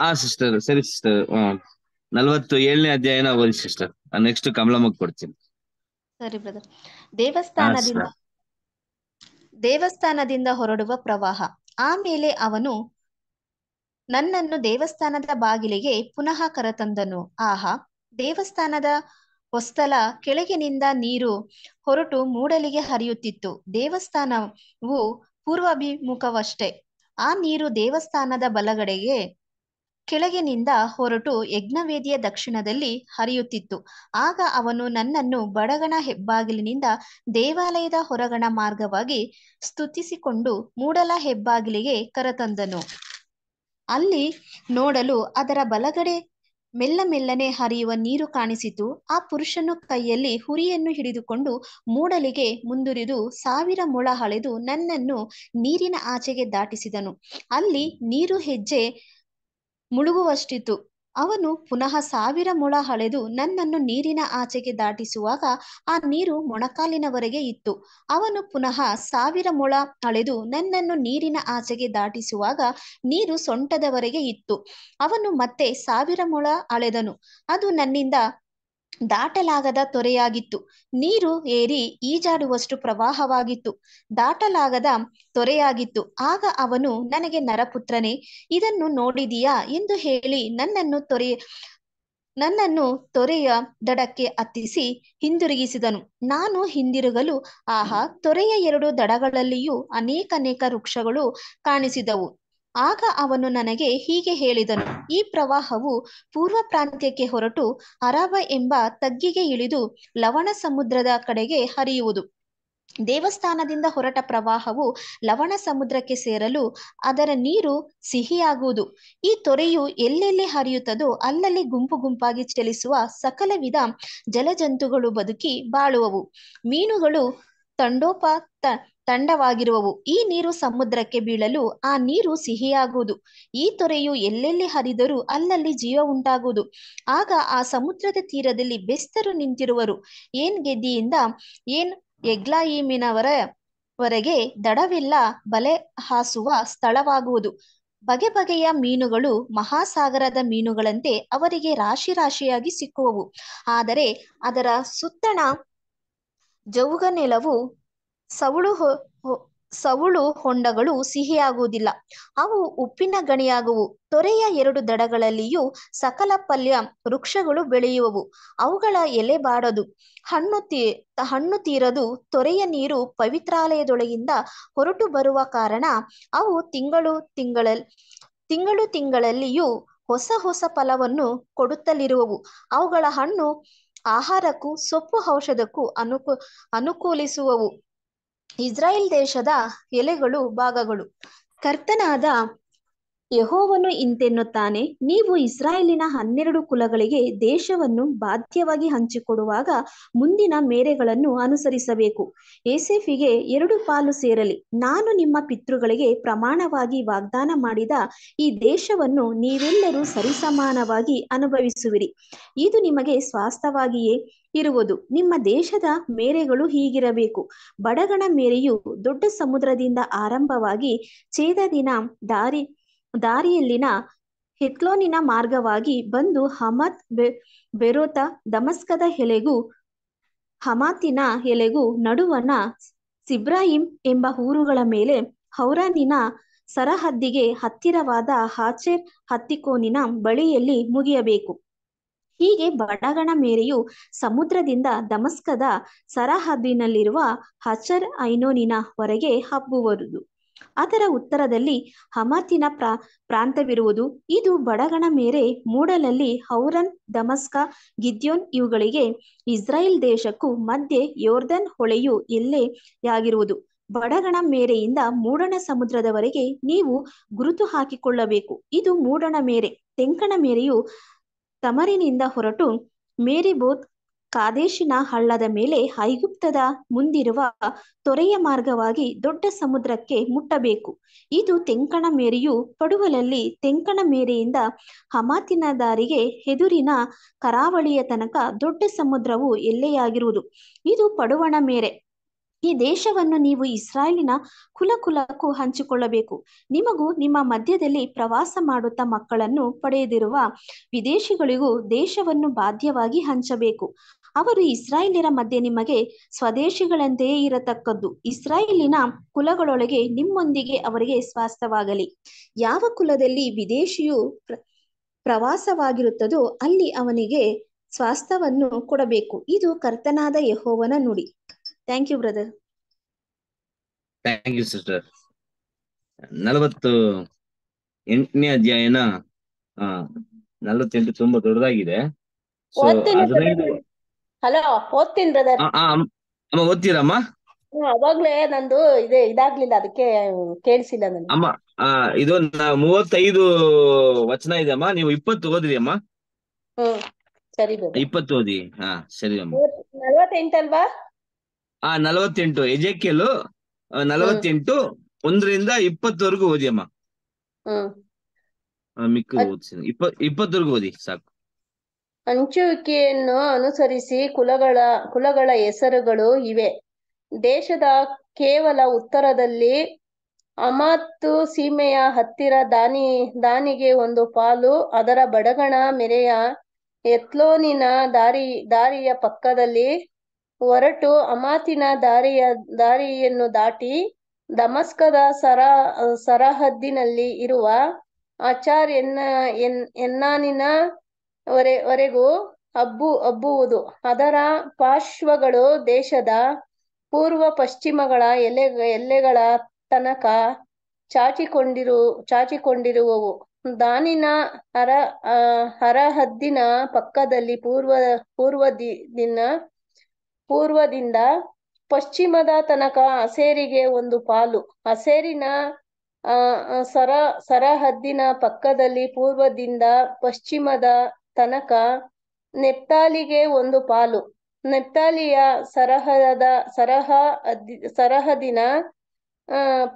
ಹಾ ಸಿಸ್ಟರ್ ಸರಿ ಸಿಸ್ಟರ್ ಹ್ಮ್. ನಲ್ವತ್ತು ಏಳನೇ ಅಧ್ಯಾಯನ ಓದಿ ಸಿಸ್ಟರ್ ನೆಕ್ಸ್ಟ್ ಕಮಲಮ್ಮಗ್ ಕೊಡ್ತೀನಿ. ಸರಿ ಬ್ರದರ್ ದೇವಸ್ಥಾನದಿಂದ ದೇವಸ್ಥಾನದಿಂದ ಹೊರಡುವ ಪ್ರವಾಹ. ಆಮೇಲೆ ಅವನು ನನ್ನನ್ನು ದೇವಸ್ಥಾನದ ಬಾಗಿಲಿಗೆ ಪುನಃ ಕರೆತಂದನು. ಆಹಾ. ದೇವಸ್ಥಾನದ ಹೊಸ್ತಲ ಕೆಳಗಿನಿಂದ ನೀರು ಹೊರಟು ಮೂಡಲಿಗೆ ಹರಿಯುತ್ತಿತ್ತು. ದೇವಸ್ಥಾನವು ಪೂರ್ವಾಭಿಮುಖವಷ್ಟೇ. ಆ ನೀರು ದೇವಸ್ಥಾನದ ಬಲಗಡೆಗೆ ಕೆಳಗಿನಿಂದ ಹೊರಟು ಯಜ್ಞವೇದಿಯ ದಕ್ಷಿಣದಲ್ಲಿ ಹರಿಯುತ್ತಿತ್ತು. ಆಗ ಅವನು ನನ್ನನ್ನು ಬಡಗಣ ಹೆಬ್ಬಾಗಿಲಿನಿಂದ ದೇವಾಲಯದ ಹೊರಗಣ ಮಾರ್ಗವಾಗಿ ಸ್ತುತಿಸಿಕೊಂಡು ಮೂಡಲ ಹೆಬ್ಬಾಗಿಲಿಗೆ ಕರೆತಂದನು. ಅಲ್ಲಿ ನೋಡಲು ಅದರ ಬಲಗಡೆ ಮೆಲ್ಲ ಮೆಲ್ಲನೆ ಹರಿಯುವ ನೀರು ಕಾಣಿಸಿತು. ಆ ಪುರುಷನು ಕೈಯಲ್ಲಿ ಹುರಿಯನ್ನು ಹಿಡಿದುಕೊಂಡು ಮೂಡಲಿಗೆ ಮುಂದುರಿದು ಸಾವಿರ ಮೊಳ ಹಳೆದು ನನ್ನನ್ನು ನೀರಿನ ಆಚೆಗೆ ದಾಟಿಸಿದನು. ಅಲ್ಲಿ ನೀರು ಹೆಜ್ಜೆ ಮುಳುಗುವಷ್ಟಿತ್ತು. ಅವನು ಪುನಃ ಸಾವಿರ ಮೊಳ ಹಳೆದು ನನ್ನನ್ನು ನೀರಿನ ಆಚೆಗೆ ದಾಟಿಸುವಾಗ ಆ ನೀರು ಮೊಣಕಾಲಿನವರೆಗೆ ಇತ್ತು. ಅವನು ಪುನಃ ಸಾವಿರ ಮೊಳ ಅಳೆದು ನನ್ನನ್ನು ನೀರಿನ ಆಚೆಗೆ ದಾಟಿಸುವಾಗ ನೀರು ಸೊಂಟದವರೆಗೆ ಇತ್ತು. ಅವನು ಮತ್ತೆ ಸಾವಿರ ಮೊಳ ಅಳೆದನು ಅದು ನನ್ನಿಂದ ದಾಟಲಾಗದ ತೊರೆಯಾಗಿತ್ತು. ನೀರು ಏರಿ ಈಜಾಡುವಷ್ಟು ಪ್ರವಾಹವಾಗಿತ್ತು. ದಾಟಲಾಗದ ತೊರೆಯಾಗಿತ್ತು. ಆಗ ಅವನು, ನನಗೆ ನರಪುತ್ರನೇ, ಇದನ್ನು ನೋಡಿದೀಯಾ? ಎಂದು ಹೇಳಿ ನನ್ನನ್ನು ತೊರೆ, ನನ್ನನ್ನು ತೊರೆಯ ದಡಕ್ಕೆ ಹತ್ತಿಸಿ ಹಿಂದಿರುಗಿಸಿದನು. ನಾನು ಹಿಂದಿರುಗಲು, ಆಹಾ, ತೊರೆಯ ಎರಡು ದಡಗಳಲ್ಲಿಯೂ ಅನೇಕ ಅನೇಕ ವೃಕ್ಷಗಳು ಕಾಣಿಸಿದವು. ಆಗ ಅವನು ನನಗೆ ಹೀಗೆ ಹೇಳಿದನು, ಈ ಪ್ರವಾಹವು ಪೂರ್ವ ಪ್ರಾಂತ್ಯಕ್ಕೆ ಹೊರಟು ಅರಬ ಎಂಬ ತಗ್ಗಿಗೆ ಇಳಿದು ಲವಣ ಸಮುದ್ರದ ಕಡೆಗೆ ಹರಿಯುವುದು. ದೇವಸ್ಥಾನದಿಂದ ಹೊರಟ ಪ್ರವಾಹವು ಲವಣ ಸಮುದ್ರಕ್ಕೆ ಸೇರಲು ಅದರ ನೀರು ಸಿಹಿಯಾಗುವುದು. ಈ ತೊರೆಯು ಎಲ್ಲೆಲ್ಲಿ ಹರಿಯುತ್ತದೋ ಅಲ್ಲಲ್ಲಿ ಗುಂಪು ಗುಂಪಾಗಿ ಚಲಿಸುವ ಸಕಲ ವಿಧ ಜಲಜಂತುಗಳು ಬದುಕಿ ಬಾಳುವವು. ಮೀನುಗಳು ತಂಡೋಪ ತಂಡವಾಗಿರುವವು. ಈ ನೀರು ಸಮುದ್ರಕ್ಕೆ ಬೀಳಲು ಆ ನೀರು ಸಿಹಿಯಾಗುವುದು. ಈ ತೊರೆಯು ಎಲ್ಲೆಲ್ಲಿ ಹರಿದರೂ ಅಲ್ಲಲ್ಲಿ ಜೀವ ಉಂಟಾಗುವುದು. ಆಗ ಆ ಸಮುದ್ರದ ತೀರದಲ್ಲಿ ಬೆಸ್ತರು ನಿಂತಿರುವರು. ಏನ್ ಗೆದ್ದಿಯಿಂದ? ಏನ್? ಎಗ್ಲಾಯಿಮಿನವರ ವರೆಗೆ ದಡವೆಲ್ಲ ಬಲೆ ಹಾಸುವ ಸ್ಥಳವಾಗುವುದು. ಬಗೆ ಬಗೆಯ ಮೀನುಗಳು ಮಹಾಸಾಗರದ ಮೀನುಗಳಂತೆ ಅವರಿಗೆ ರಾಶಿ ರಾಶಿಯಾಗಿ ಸಿಕ್ಕುವವು. ಆದರೆ ಅದರ ಸುತ್ತಣ ಜವುಗ ನೆಲವು ಸವುಳು ಸವುಳು ಹೊಂಡಗಳು ಸಿಹಿಯಾಗುವುದಿಲ್ಲ. ಅವು ಉಪ್ಪಿನ ಗಣಿಯಾಗುವು. ತೊರೆಯ ಎರಡು ದಡಗಳಲ್ಲಿಯೂ ಸಕಲ ಪಲ್ಯ ವೃಕ್ಷಗಳು ಬೆಳೆಯುವವು. ಅವುಗಳ ಎಲೆ ಬಾಡದು. ಹಣ್ಣು ತೀ, ಹಣ್ಣು ತೀರದು ತೊರೆಯ ನೀರು ಪವಿತ್ರಾಲಯದೊಳಗಿಂದ ಹೊರಟು ಬರುವ ಕಾರಣ ಅವು ತಿಂಗಳು ತಿಂಗಳ ತಿಂಗಳು ತಿಂಗಳಲ್ಲಿಯೂ ಹೊಸ ಹೊಸ ಫಲವನ್ನು ಕೊಡುತ್ತಲಿರುವವು. ಅವುಗಳ ಹಣ್ಣು ಆಹಾರಕ್ಕೂ ಸೊಪ್ಪು ಔಷಧಕ್ಕೂ ಅನುಕು ಅನುಕೂಲಿಸುವವು. ಇಸ್ರಾಯೇಲ್ ದೇಶದ ಎಲೆಗಳು ಭಾಗಗಳು. ಕರ್ತನಾದ ಯೆಹೋವನು ಇಂತೆನ್ನುತ್ತಾನೆ, ನೀವು ಇಸ್ರಾಯೇಲಿನ ಹನ್ನೆರಡು ಕುಲಗಳಿಗೆ ದೇಶವನ್ನು ಬಾಧ್ಯವಾಗಿ ಹಂಚಿಕೊಡುವಾಗ ಮುಂದಿನ ಮೇರೆಗಳನ್ನು ಅನುಸರಿಸಬೇಕು. ಏಸೆಫಿಗೆ ಎರಡು ಪಾಲು ಸೇರಲಿ. ನಾನು ನಿಮ್ಮ ಪಿತೃಗಳಿಗೆ ಪ್ರಮಾಣವಾಗಿ ವಾಗ್ದಾನ ಮಾಡಿದ ಈ ದೇಶವನ್ನು ನೀವೆಲ್ಲರೂ ಸರಿಸಮಾನವಾಗಿ ಅನುಭವಿಸುವಿರಿ. ಇದು ನಿಮಗೆ ಸ್ವಾಸ್ಥವಾಗಿಯೇ ಇರುವುದು. ನಿಮ್ಮ ದೇಶದ ಮೇರೆಗಳು ಹೀಗಿರಬೇಕು. ಬಡಗಣ ಮೇರೆಯು ದೊಡ್ಡ ಸಮುದ್ರದಿಂದ ಆರಂಭವಾಗಿ ಛೇದದಿನ ದಾರಿ ದಾರಿಯಲ್ಲಿನ ಹೆತ್ಲೋನಿನ ಮಾರ್ಗವಾಗಿ ಬಂದು ಹಮತ್ ಬೆ, ಬೆರೋತ ದಮಸ್ಕದ ಎಲೆಗೂ ಹಮಾತಿನ ಎಲೆಗೂ ನಡುವಣ ಸಿಬ್ರಾಹಿಂ ಎಂಬ ಊರುಗಳ ಮೇಲೆ ಹೌರಾನಿನ ಸರಹದ್ದಿಗೆ ಹತ್ತಿರವಾದ ಹಾಚೆರ್ ಹತ್ತಿಕೋನಿನ ಬಳಿಯಲ್ಲಿ ಮುಗಿಯಬೇಕು. ಹೀಗೆ ಬಡಗಣ ಮೇರೆಯು ಸಮುದ್ರದಿಂದ ದಮಸ್ಕದ ಸರಹದ್ದಿನಲ್ಲಿರುವ ಹಚರ್ ಐನೋನಿನ ಹೊರಗೆ ಹಬ್ಬುವುದು. ಅದರ ಉತ್ತರದಲ್ಲಿ ಹಮಾತಿನ ಪ್ರಾ ಪ್ರಾಂತವಿರುವುದು ಇದು ಬಡಗಣ ಮೇರೆ ಮೂಡಲಲ್ಲಿ ಹೌರನ್, ದಮಸ್ಕ, ಗಿದ್ಯೋನ್ ಇವುಗಳಿಗೆ ಇಸ್ರಾಯೇಲ್ ದೇಶಕ್ಕೂ ಮಧ್ಯೆ ಯೋರ್ದನ್ ಹೊಳೆಯು ಎಲ್ಲೆಯಾಗಿರುವುದು ಬಡಗಣ ಮೇರೆಯಿಂದ ಮೂಡಣ ಸಮುದ್ರದವರೆಗೆ ನೀವು ಗುರುತು ಹಾಕಿಕೊಳ್ಳಬೇಕು. ಇದು ಮೂಡಣ ಮೇರೆ. ತೆಂಕಣ ಮೇರೆಯು ತಮರಿನಿಂದ ಹೊರಟು ಮೇರಿಬೋತ್ ಕಾದೇಶಿನ ಹಳ್ಳದ ಮೇಲೆ ಐಗುಪ್ತದ ಮುಂದಿರುವ ತೊರೆಯ ಮಾರ್ಗವಾಗಿ ದೊಡ್ಡ ಸಮುದ್ರಕ್ಕೆ ಮುಟ್ಟಬೇಕು. ಇದು ತೆಂಕಣ ಮೇರೆಯು ಪಡುವಲಲ್ಲಿ ತೆಂಕಣ ಮೇರೆಯಿಂದ ಹಮಾತಿನ ದಾರಿಗೆ ಎದುರಿನ ಕರಾವಳಿಯ ತನಕ ದೊಡ್ಡ ಸಮುದ್ರವು ಎಲ್ಲೆಯಾಗಿರುವುದು. ಇದು ಪಡುವಣ ಮೇರೆ. ಈ ದೇಶವನ್ನು ನೀವು ಇಸ್ರಾಯೇಲಿನ ಕುಲ ಕುಲಕ್ಕೂ ಹಂಚಿಕೊಳ್ಳಬೇಕು. ನಿಮಗೂ ನಿಮ್ಮ ಮಧ್ಯದಲ್ಲಿ ಪ್ರವಾಸ ಮಾಡುತ್ತಾ ಮಕ್ಕಳನ್ನು ಪಡೆಯದಿರುವ ವಿದೇಶಿಗಳಿಗೂ ದೇಶವನ್ನು ಬಾಧ್ಯವಾಗಿ ಹಂಚಬೇಕು. ಅವರು ಇಸ್ರಾಯೇಲ್ಯರ ಮಧ್ಯೆ ನಿಮಗೆ ಸ್ವದೇಶಿಗಳಂತೆಯೇ ಇರತಕ್ಕದ್ದು. ಇಸ್ರಾಯೇಲಿನ ಕುಲಗಳೊಳಗೆ ನಿಮ್ಮೊಂದಿಗೆ ಅವರಿಗೆ ಸ್ವಾಸ್ಥವಾಗಲಿ ಯಾವ ಕುಲದಲ್ಲಿ ವಿದೇಶಿಯು ಪ್ರ- ಪ್ರವಾಸವಾಗಿರುತ್ತದೋ ಅಲ್ಲಿ ಅವನಿಗೆ ಸ್ವಾಸ್ಥವನ್ನು ಕೊಡಬೇಕು. ಇದು ಕರ್ತನಾದ ಯಹೋವನ ನುಡಿ. Thank you brother. Thank you sister. ನಲವತ್ತು ಎಂಟನೇ ಅಧ್ಯಾಯನ ನಲವತ್ತೆಂಟು ತುಂಬಾ ದೊಡ್ಡದಾಗಿದೆ. ಹಲೋ ಓದ್ತೀನಿ ಬ್ರದರ್ ಅಮ್ಮ ಓದ್ತೀರಮ್ಮ ಅವಾಗ್ಲೇ ನಂದು ಇದೆ ಇದಾಗ್ಲಿಲ್ಲ ಅದಕ್ಕೆ ಕೇಳಿಸಿಲ್ಲ ನನಗೆ ಅಮ್ಮ ಇದು ಮೂವತ್ತೈದು ವಚನ ಇದೆ ಅಮ್ಮ. ನೀವು ಇಪ್ಪತ್ತು ಓದ್ರಿ ಅಮ್ಮ. ಹ್ಮ್ ಸರಿ ಇಪ್ಪತ್ತು ಓದಿ. ಹಾ ಸರಿ ಅಮ್ಮ. ನಲ್ವತ್ತೆಂಟಲ್ವಾ ಆ ನಲವತ್ತೆಂಟು ಎಜೆಕೆಲು ನಲವತ್ತೆಂಟು ಒಂದರಿಂದ ಇಪ್ಪತ್ತವರೆಗೂ ಓದಿ ಅಮ್ಮ. ಹ್ಮ್. ಮಿಕ್ಕ ಓದಿಸಿ ಇಪ್ಪ ಇಪ್ಪತ್ತವರೆಗೂ ಓದಿ ಸಾಕು. ಹಂಚುವಿಕೆಯನ್ನು ಅನುಸರಿಸಿ ಕುಲಗಳ ಕುಲಗಳ ಹೆಸರುಗಳು ಇವೆ. ದೇಶದ ಕೇವಲ ಉತ್ತರದಲ್ಲಿ ಅಮಾತ್ತು ಸೀಮೆಯ ಹತ್ತಿರ ದಾನಿ, ದಾನಿಗೆ ಒಂದು ಪಾಲು, ಅದರ ಬಡಗಣ ಮೆರೆಯ ಎತ್ಲೋನಿನ ದಾರಿ, ದಾರಿಯ ಪಕ್ಕದಲ್ಲಿ ಹೊರಟು ಅಮಾತಿನ ದಾರಿಯ, ದಾರಿಯನ್ನು ದಾಟಿ ದಮಸ್ಕದ ಸರ, ಸರಹದ್ದಿನಲ್ಲಿ ಇರುವ ಆಚಾರ್ ಎನ್ನ ಎನ್, ಎನ್ನಾನಿನ ವರೆ, ವರೆಗೂ ಹಬ್ಬು ಹಬ್ಬುವುದು ಅದರ ಪಾರ್ಶ್ವಗಳು ದೇಶದ ಪೂರ್ವ ಪಶ್ಚಿಮಗಳ ಎಲೆ ಎಲ್ಲೆಗಳ ತನಕ ಚಾಚಿಕೊಂಡಿರು, ಚಾಚಿಕೊಂಡಿರುವವು. ದಾನಿನ ಹರ ಹರಹದ್ದಿನ ಪಕ್ಕದಲ್ಲಿ ಪೂರ್ವ ಪೂರ್ವ ದಿನ, ಪೂರ್ವದಿಂದ ಪಶ್ಚಿಮದ ತನಕ ಹಸೇರಿಗೆ ಒಂದು ಪಾಲು. ಹಸೇರಿನ ಸರ, ಸರಹದ್ದಿನ ಪಕ್ಕದಲ್ಲಿ ಪೂರ್ವದಿಂದ ಪಶ್ಚಿಮದ ತನಕ ನೆಪ್ತಾಲಿಗೆ ಒಂದು ಪಾಲು. ನೆಪ್ತಾಲಿಯ ಸರಹದ, ಸರಹ ಸರಹದಿನ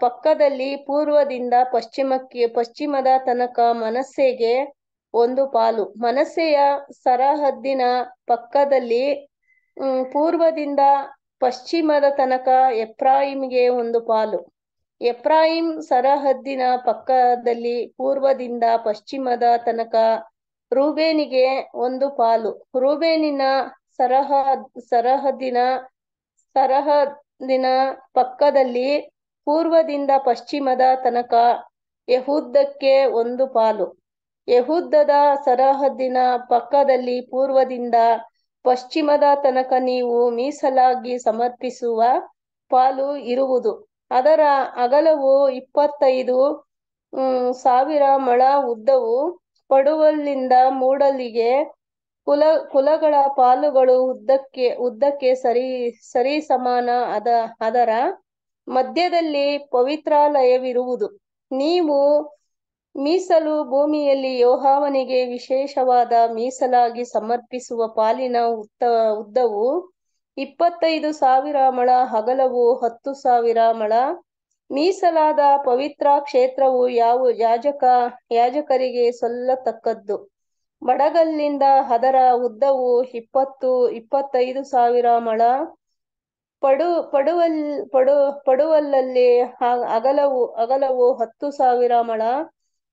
ಪಕ್ಕದಲ್ಲಿ ಪೂರ್ವದಿಂದ ಪಶ್ಚಿಮಕ್ಕೆ, ಪಶ್ಚಿಮದ ತನಕ ಮನಸ್ಸೆಗೆ ಒಂದು ಪಾಲು. ಮನಸ್ಸೆಯ ಸರಹದ್ದಿನ ಪಕ್ಕದಲ್ಲಿ ಪೂರ್ವದಿಂದ ಪಶ್ಚಿಮದ ತನಕ ಎಫ್ರಾಯಿಮ್ಗೆ ಒಂದು ಪಾಲು. ಎಫ್ರಾಯಿಂ ಸರಹದ್ದಿನ ಪಕ್ಕದಲ್ಲಿ ಪೂರ್ವದಿಂದ ಪಶ್ಚಿಮದ ತನಕ ರೂಬೇನಿಗೆ ಒಂದು ಪಾಲು. ರೂಬೇನಿನ ಸರಹ, ಸರಹದಿನ ಸರಹದಿನ ಪಕ್ಕದಲ್ಲಿ ಪೂರ್ವದಿಂದ ಪಶ್ಚಿಮದ ತನಕ ಯಹುದ್ದಕ್ಕೆ ಒಂದು ಪಾಲು. ಯಹುದ್ದದ ಸರಹದ್ದಿನ ಪಕ್ಕದಲ್ಲಿ ಪೂರ್ವದಿಂದ ಪಶ್ಚಿಮದ ತನಕ ನೀವು ಮೀಸಲಾಗಿ ಸಮರ್ಪಿಸುವ ಪಾಲು ಇರುವುದು. ಅದರ ಅಗಲವು ಇಪ್ಪತ್ತೈದು ಸಾವಿರ ಮೊಳ ಉದ್ದವು. ಪಡುವಲ್ಲಿಂದ ಮೂಡಲಿಗೆ ಕುಲ, ಕುಲಗಳ ಪಾಲುಗಳು ಉದ್ದಕ್ಕೆ ಉದ್ದಕ್ಕೆ ಸರಿ ಸರಿ ಸಮಾನ ಅದ, ಅದರ ಮಧ್ಯದಲ್ಲಿ ಪವಿತ್ರಾಲಯವಿರುವುದು. ನೀವು ಮೀಸಲು ಭೂಮಿಯಲ್ಲಿ ಯೋಹಾವನಿಗೆ ವಿಶೇಷವಾದ ಮೀಸಲಾಗಿ ಸಮರ್ಪಿಸುವ ಪಾಲಿನ ಉದ್ದ ಉದ್ದವು ಇಪ್ಪತ್ತೈದು ಸಾವಿರ ಮಳ ಅಗಲವು ಹತ್ತು ಸಾವಿರ ಮೊಳ ಮೀಸಲಾದ ಪವಿತ್ರ ಕ್ಷೇತ್ರವು ಯಾವ ಯಾಜಕ, ಯಾಜಕರಿಗೆ ಸಲ್ಲತಕ್ಕದ್ದು? ಬಡಗಲ್ಲಿಂದ ಅದರ ಉದ್ದವು ಇಪ್ಪತ್ತು, ಇಪ್ಪತ್ತೈದು ಸಾವಿರ ಮಳ. ಪಡು, ಪಡುವಲ್, ಪಡು, ಪಡುವಲ್ಲಲ್ಲಿ ಅಗಲವು ಅಗಲವು ಹತ್ತು ಸಾವಿರ ಮಳ.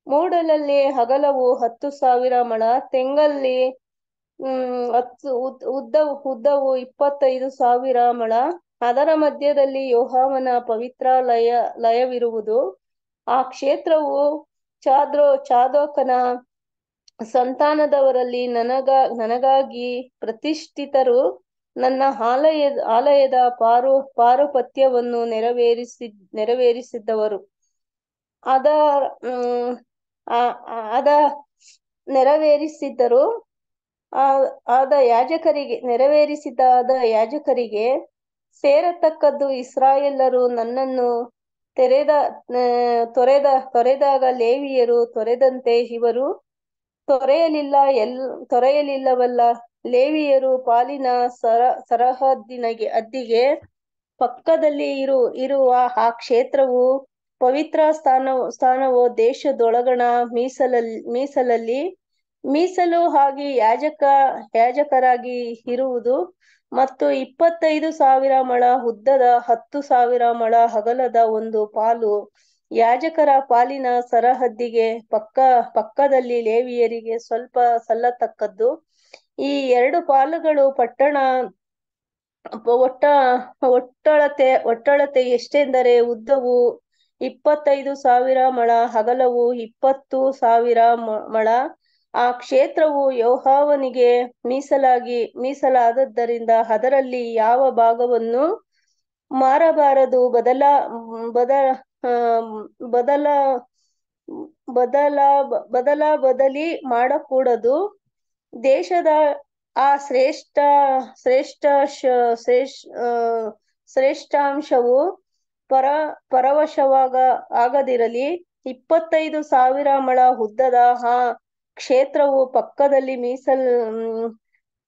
ಮೂಡಲಲ್ಲಿ ಅಗಲವು ಹತ್ತು ಸಾವಿರ ಮಳ. ತೆಂಗಲ್ಲಿ, ಹ್ಮ್, ಹತ್ತು, ಉದ್- ಉದ್ದವು ಉದ್ದವು ಇಪ್ಪತ್ತೈದು ಸಾವಿರ ಮೊಳ. ಅದರ ಮಧ್ಯದಲ್ಲಿ ಯೋಹಾವನ ಪವಿತ್ರ ಲಯ ಲಯವಿರುವುದು ಆ ಕ್ಷೇತ್ರವು ಚಾದ್ರೋ, ಚಾದೋಕನ ಸಂತಾನದವರಲ್ಲಿ ನನಗ, ನನಗಾಗಿ ಪ್ರತಿಷ್ಠಿತರು. ನನ್ನ ಆಲಯ, ಆಲಯದ ಪಾರು, ಪಾರುಪತ್ಯವನ್ನು ನೆರವೇರಿಸಿ ನೆರವೇರಿಸಿದ್ದವರು ಅದ ಅದ ನೆರವೇರಿಸಿದ್ದರು. ಆ, ಆದ ಯಾಜಕರಿಗೆ ನೆರವೇರಿಸಿದಾದ ಯಾಜಕರಿಗೆ ಸೇರತಕ್ಕದ್ದು ಇಸ್ರಾಯೇಲರು ನನ್ನನ್ನು ತೆರೆದ ತೊರೆದ, ತೊರೆದಾಗ ಲೇವಿಯರು ತೊರೆದಂತೆ ಇವರು ತೊರೆಯಲಿಲ್ಲ, ಎಲ್, ತೊರೆಯಲಿಲ್ಲವಲ್ಲ. ಲೇವಿಯರು ಪಾಲಿನ ಸರ, ಸರಹದ್ದಿನಗೆ, ಅದ್ದಿಗೆ ಪಕ್ಕದಲ್ಲಿ ಇರು, ಇರುವ ಆ ಕ್ಷೇತ್ರವು ಪವಿತ್ರ ಸ್ಥಾನ ಸ್ಥಾನವು, ದೇಶದೊಳಗಣ ಮೀಸಲಲ್ಲಿ ಮೀಸಲಲ್ಲಿ ಮೀಸಲು ಹಾಗೆ ಯಾಜಕ, ಯಾಜಕರಾಗಿ ಇರುವುದು ಮತ್ತು ಇಪ್ಪತ್ತೈದು ಸಾವಿರ ಮೊಳ, ಉದ್ದದ ಹತ್ತು ಸಾವಿರ ಮೊಳ ಅಗಲದ ಒಂದು ಪಾಲು. ಯಾಜಕರ ಪಾಲಿನ ಸರಹದ್ದಿಗೆ ಪಕ್ಕ, ಪಕ್ಕದಲ್ಲಿ ಲೇವಿಯರಿಗೆ ಸ್ವಲ್ಪ ಸಲ್ಲತಕ್ಕದ್ದು. ಈ ಎರಡು ಪಾಲುಗಳು ಪಟ್ಟಣ, ಒಟ್ಟ, ಒಟ್ಟಳತೆ ಒಟ್ಟಳತೆ ಎಷ್ಟೆಂದರೆ ಉದ್ದವು ಇಪ್ಪತ್ತೈದು ಸಾವಿರ ಮೊಳ ಅಗಲವು ಇಪ್ಪತ್ತು ಸಾವಿರ ಮೊಳ. ಆ ಕ್ಷೇತ್ರವು ಯೋಹಾವನಿಗೆ ಮೀಸಲಾಗಿ ಮೀಸಲಾದದ್ದರಿಂದ ಅದರಲ್ಲಿ ಯಾವ ಭಾಗವನ್ನು ಮಾರಬಾರದು? ಬದಲ ಬದ ಬದಲ ಬದಲ ಬದಲ ಬದಲಿ ಮಾಡಕೂಡದು. ದೇಶದ ಆ ಶ್ರೇಷ್ಠ ಶ್ರೇಷ್ಠ ಶ- ಶ್ರೇಷ್ ಆ, ಶ್ರೇಷ್ಠಾಂಶವು ಪರ ಪರವಶವಾಗ ಆಗದಿರಲಿ. ಇಪ್ಪತ್ತೈದು ಸಾವಿರ ಮಳ ಉದ್ದದ ಆ ಕ್ಷೇತ್ರವು ಪಕ್ಕದಲ್ಲಿ ಮೀಸಲ್,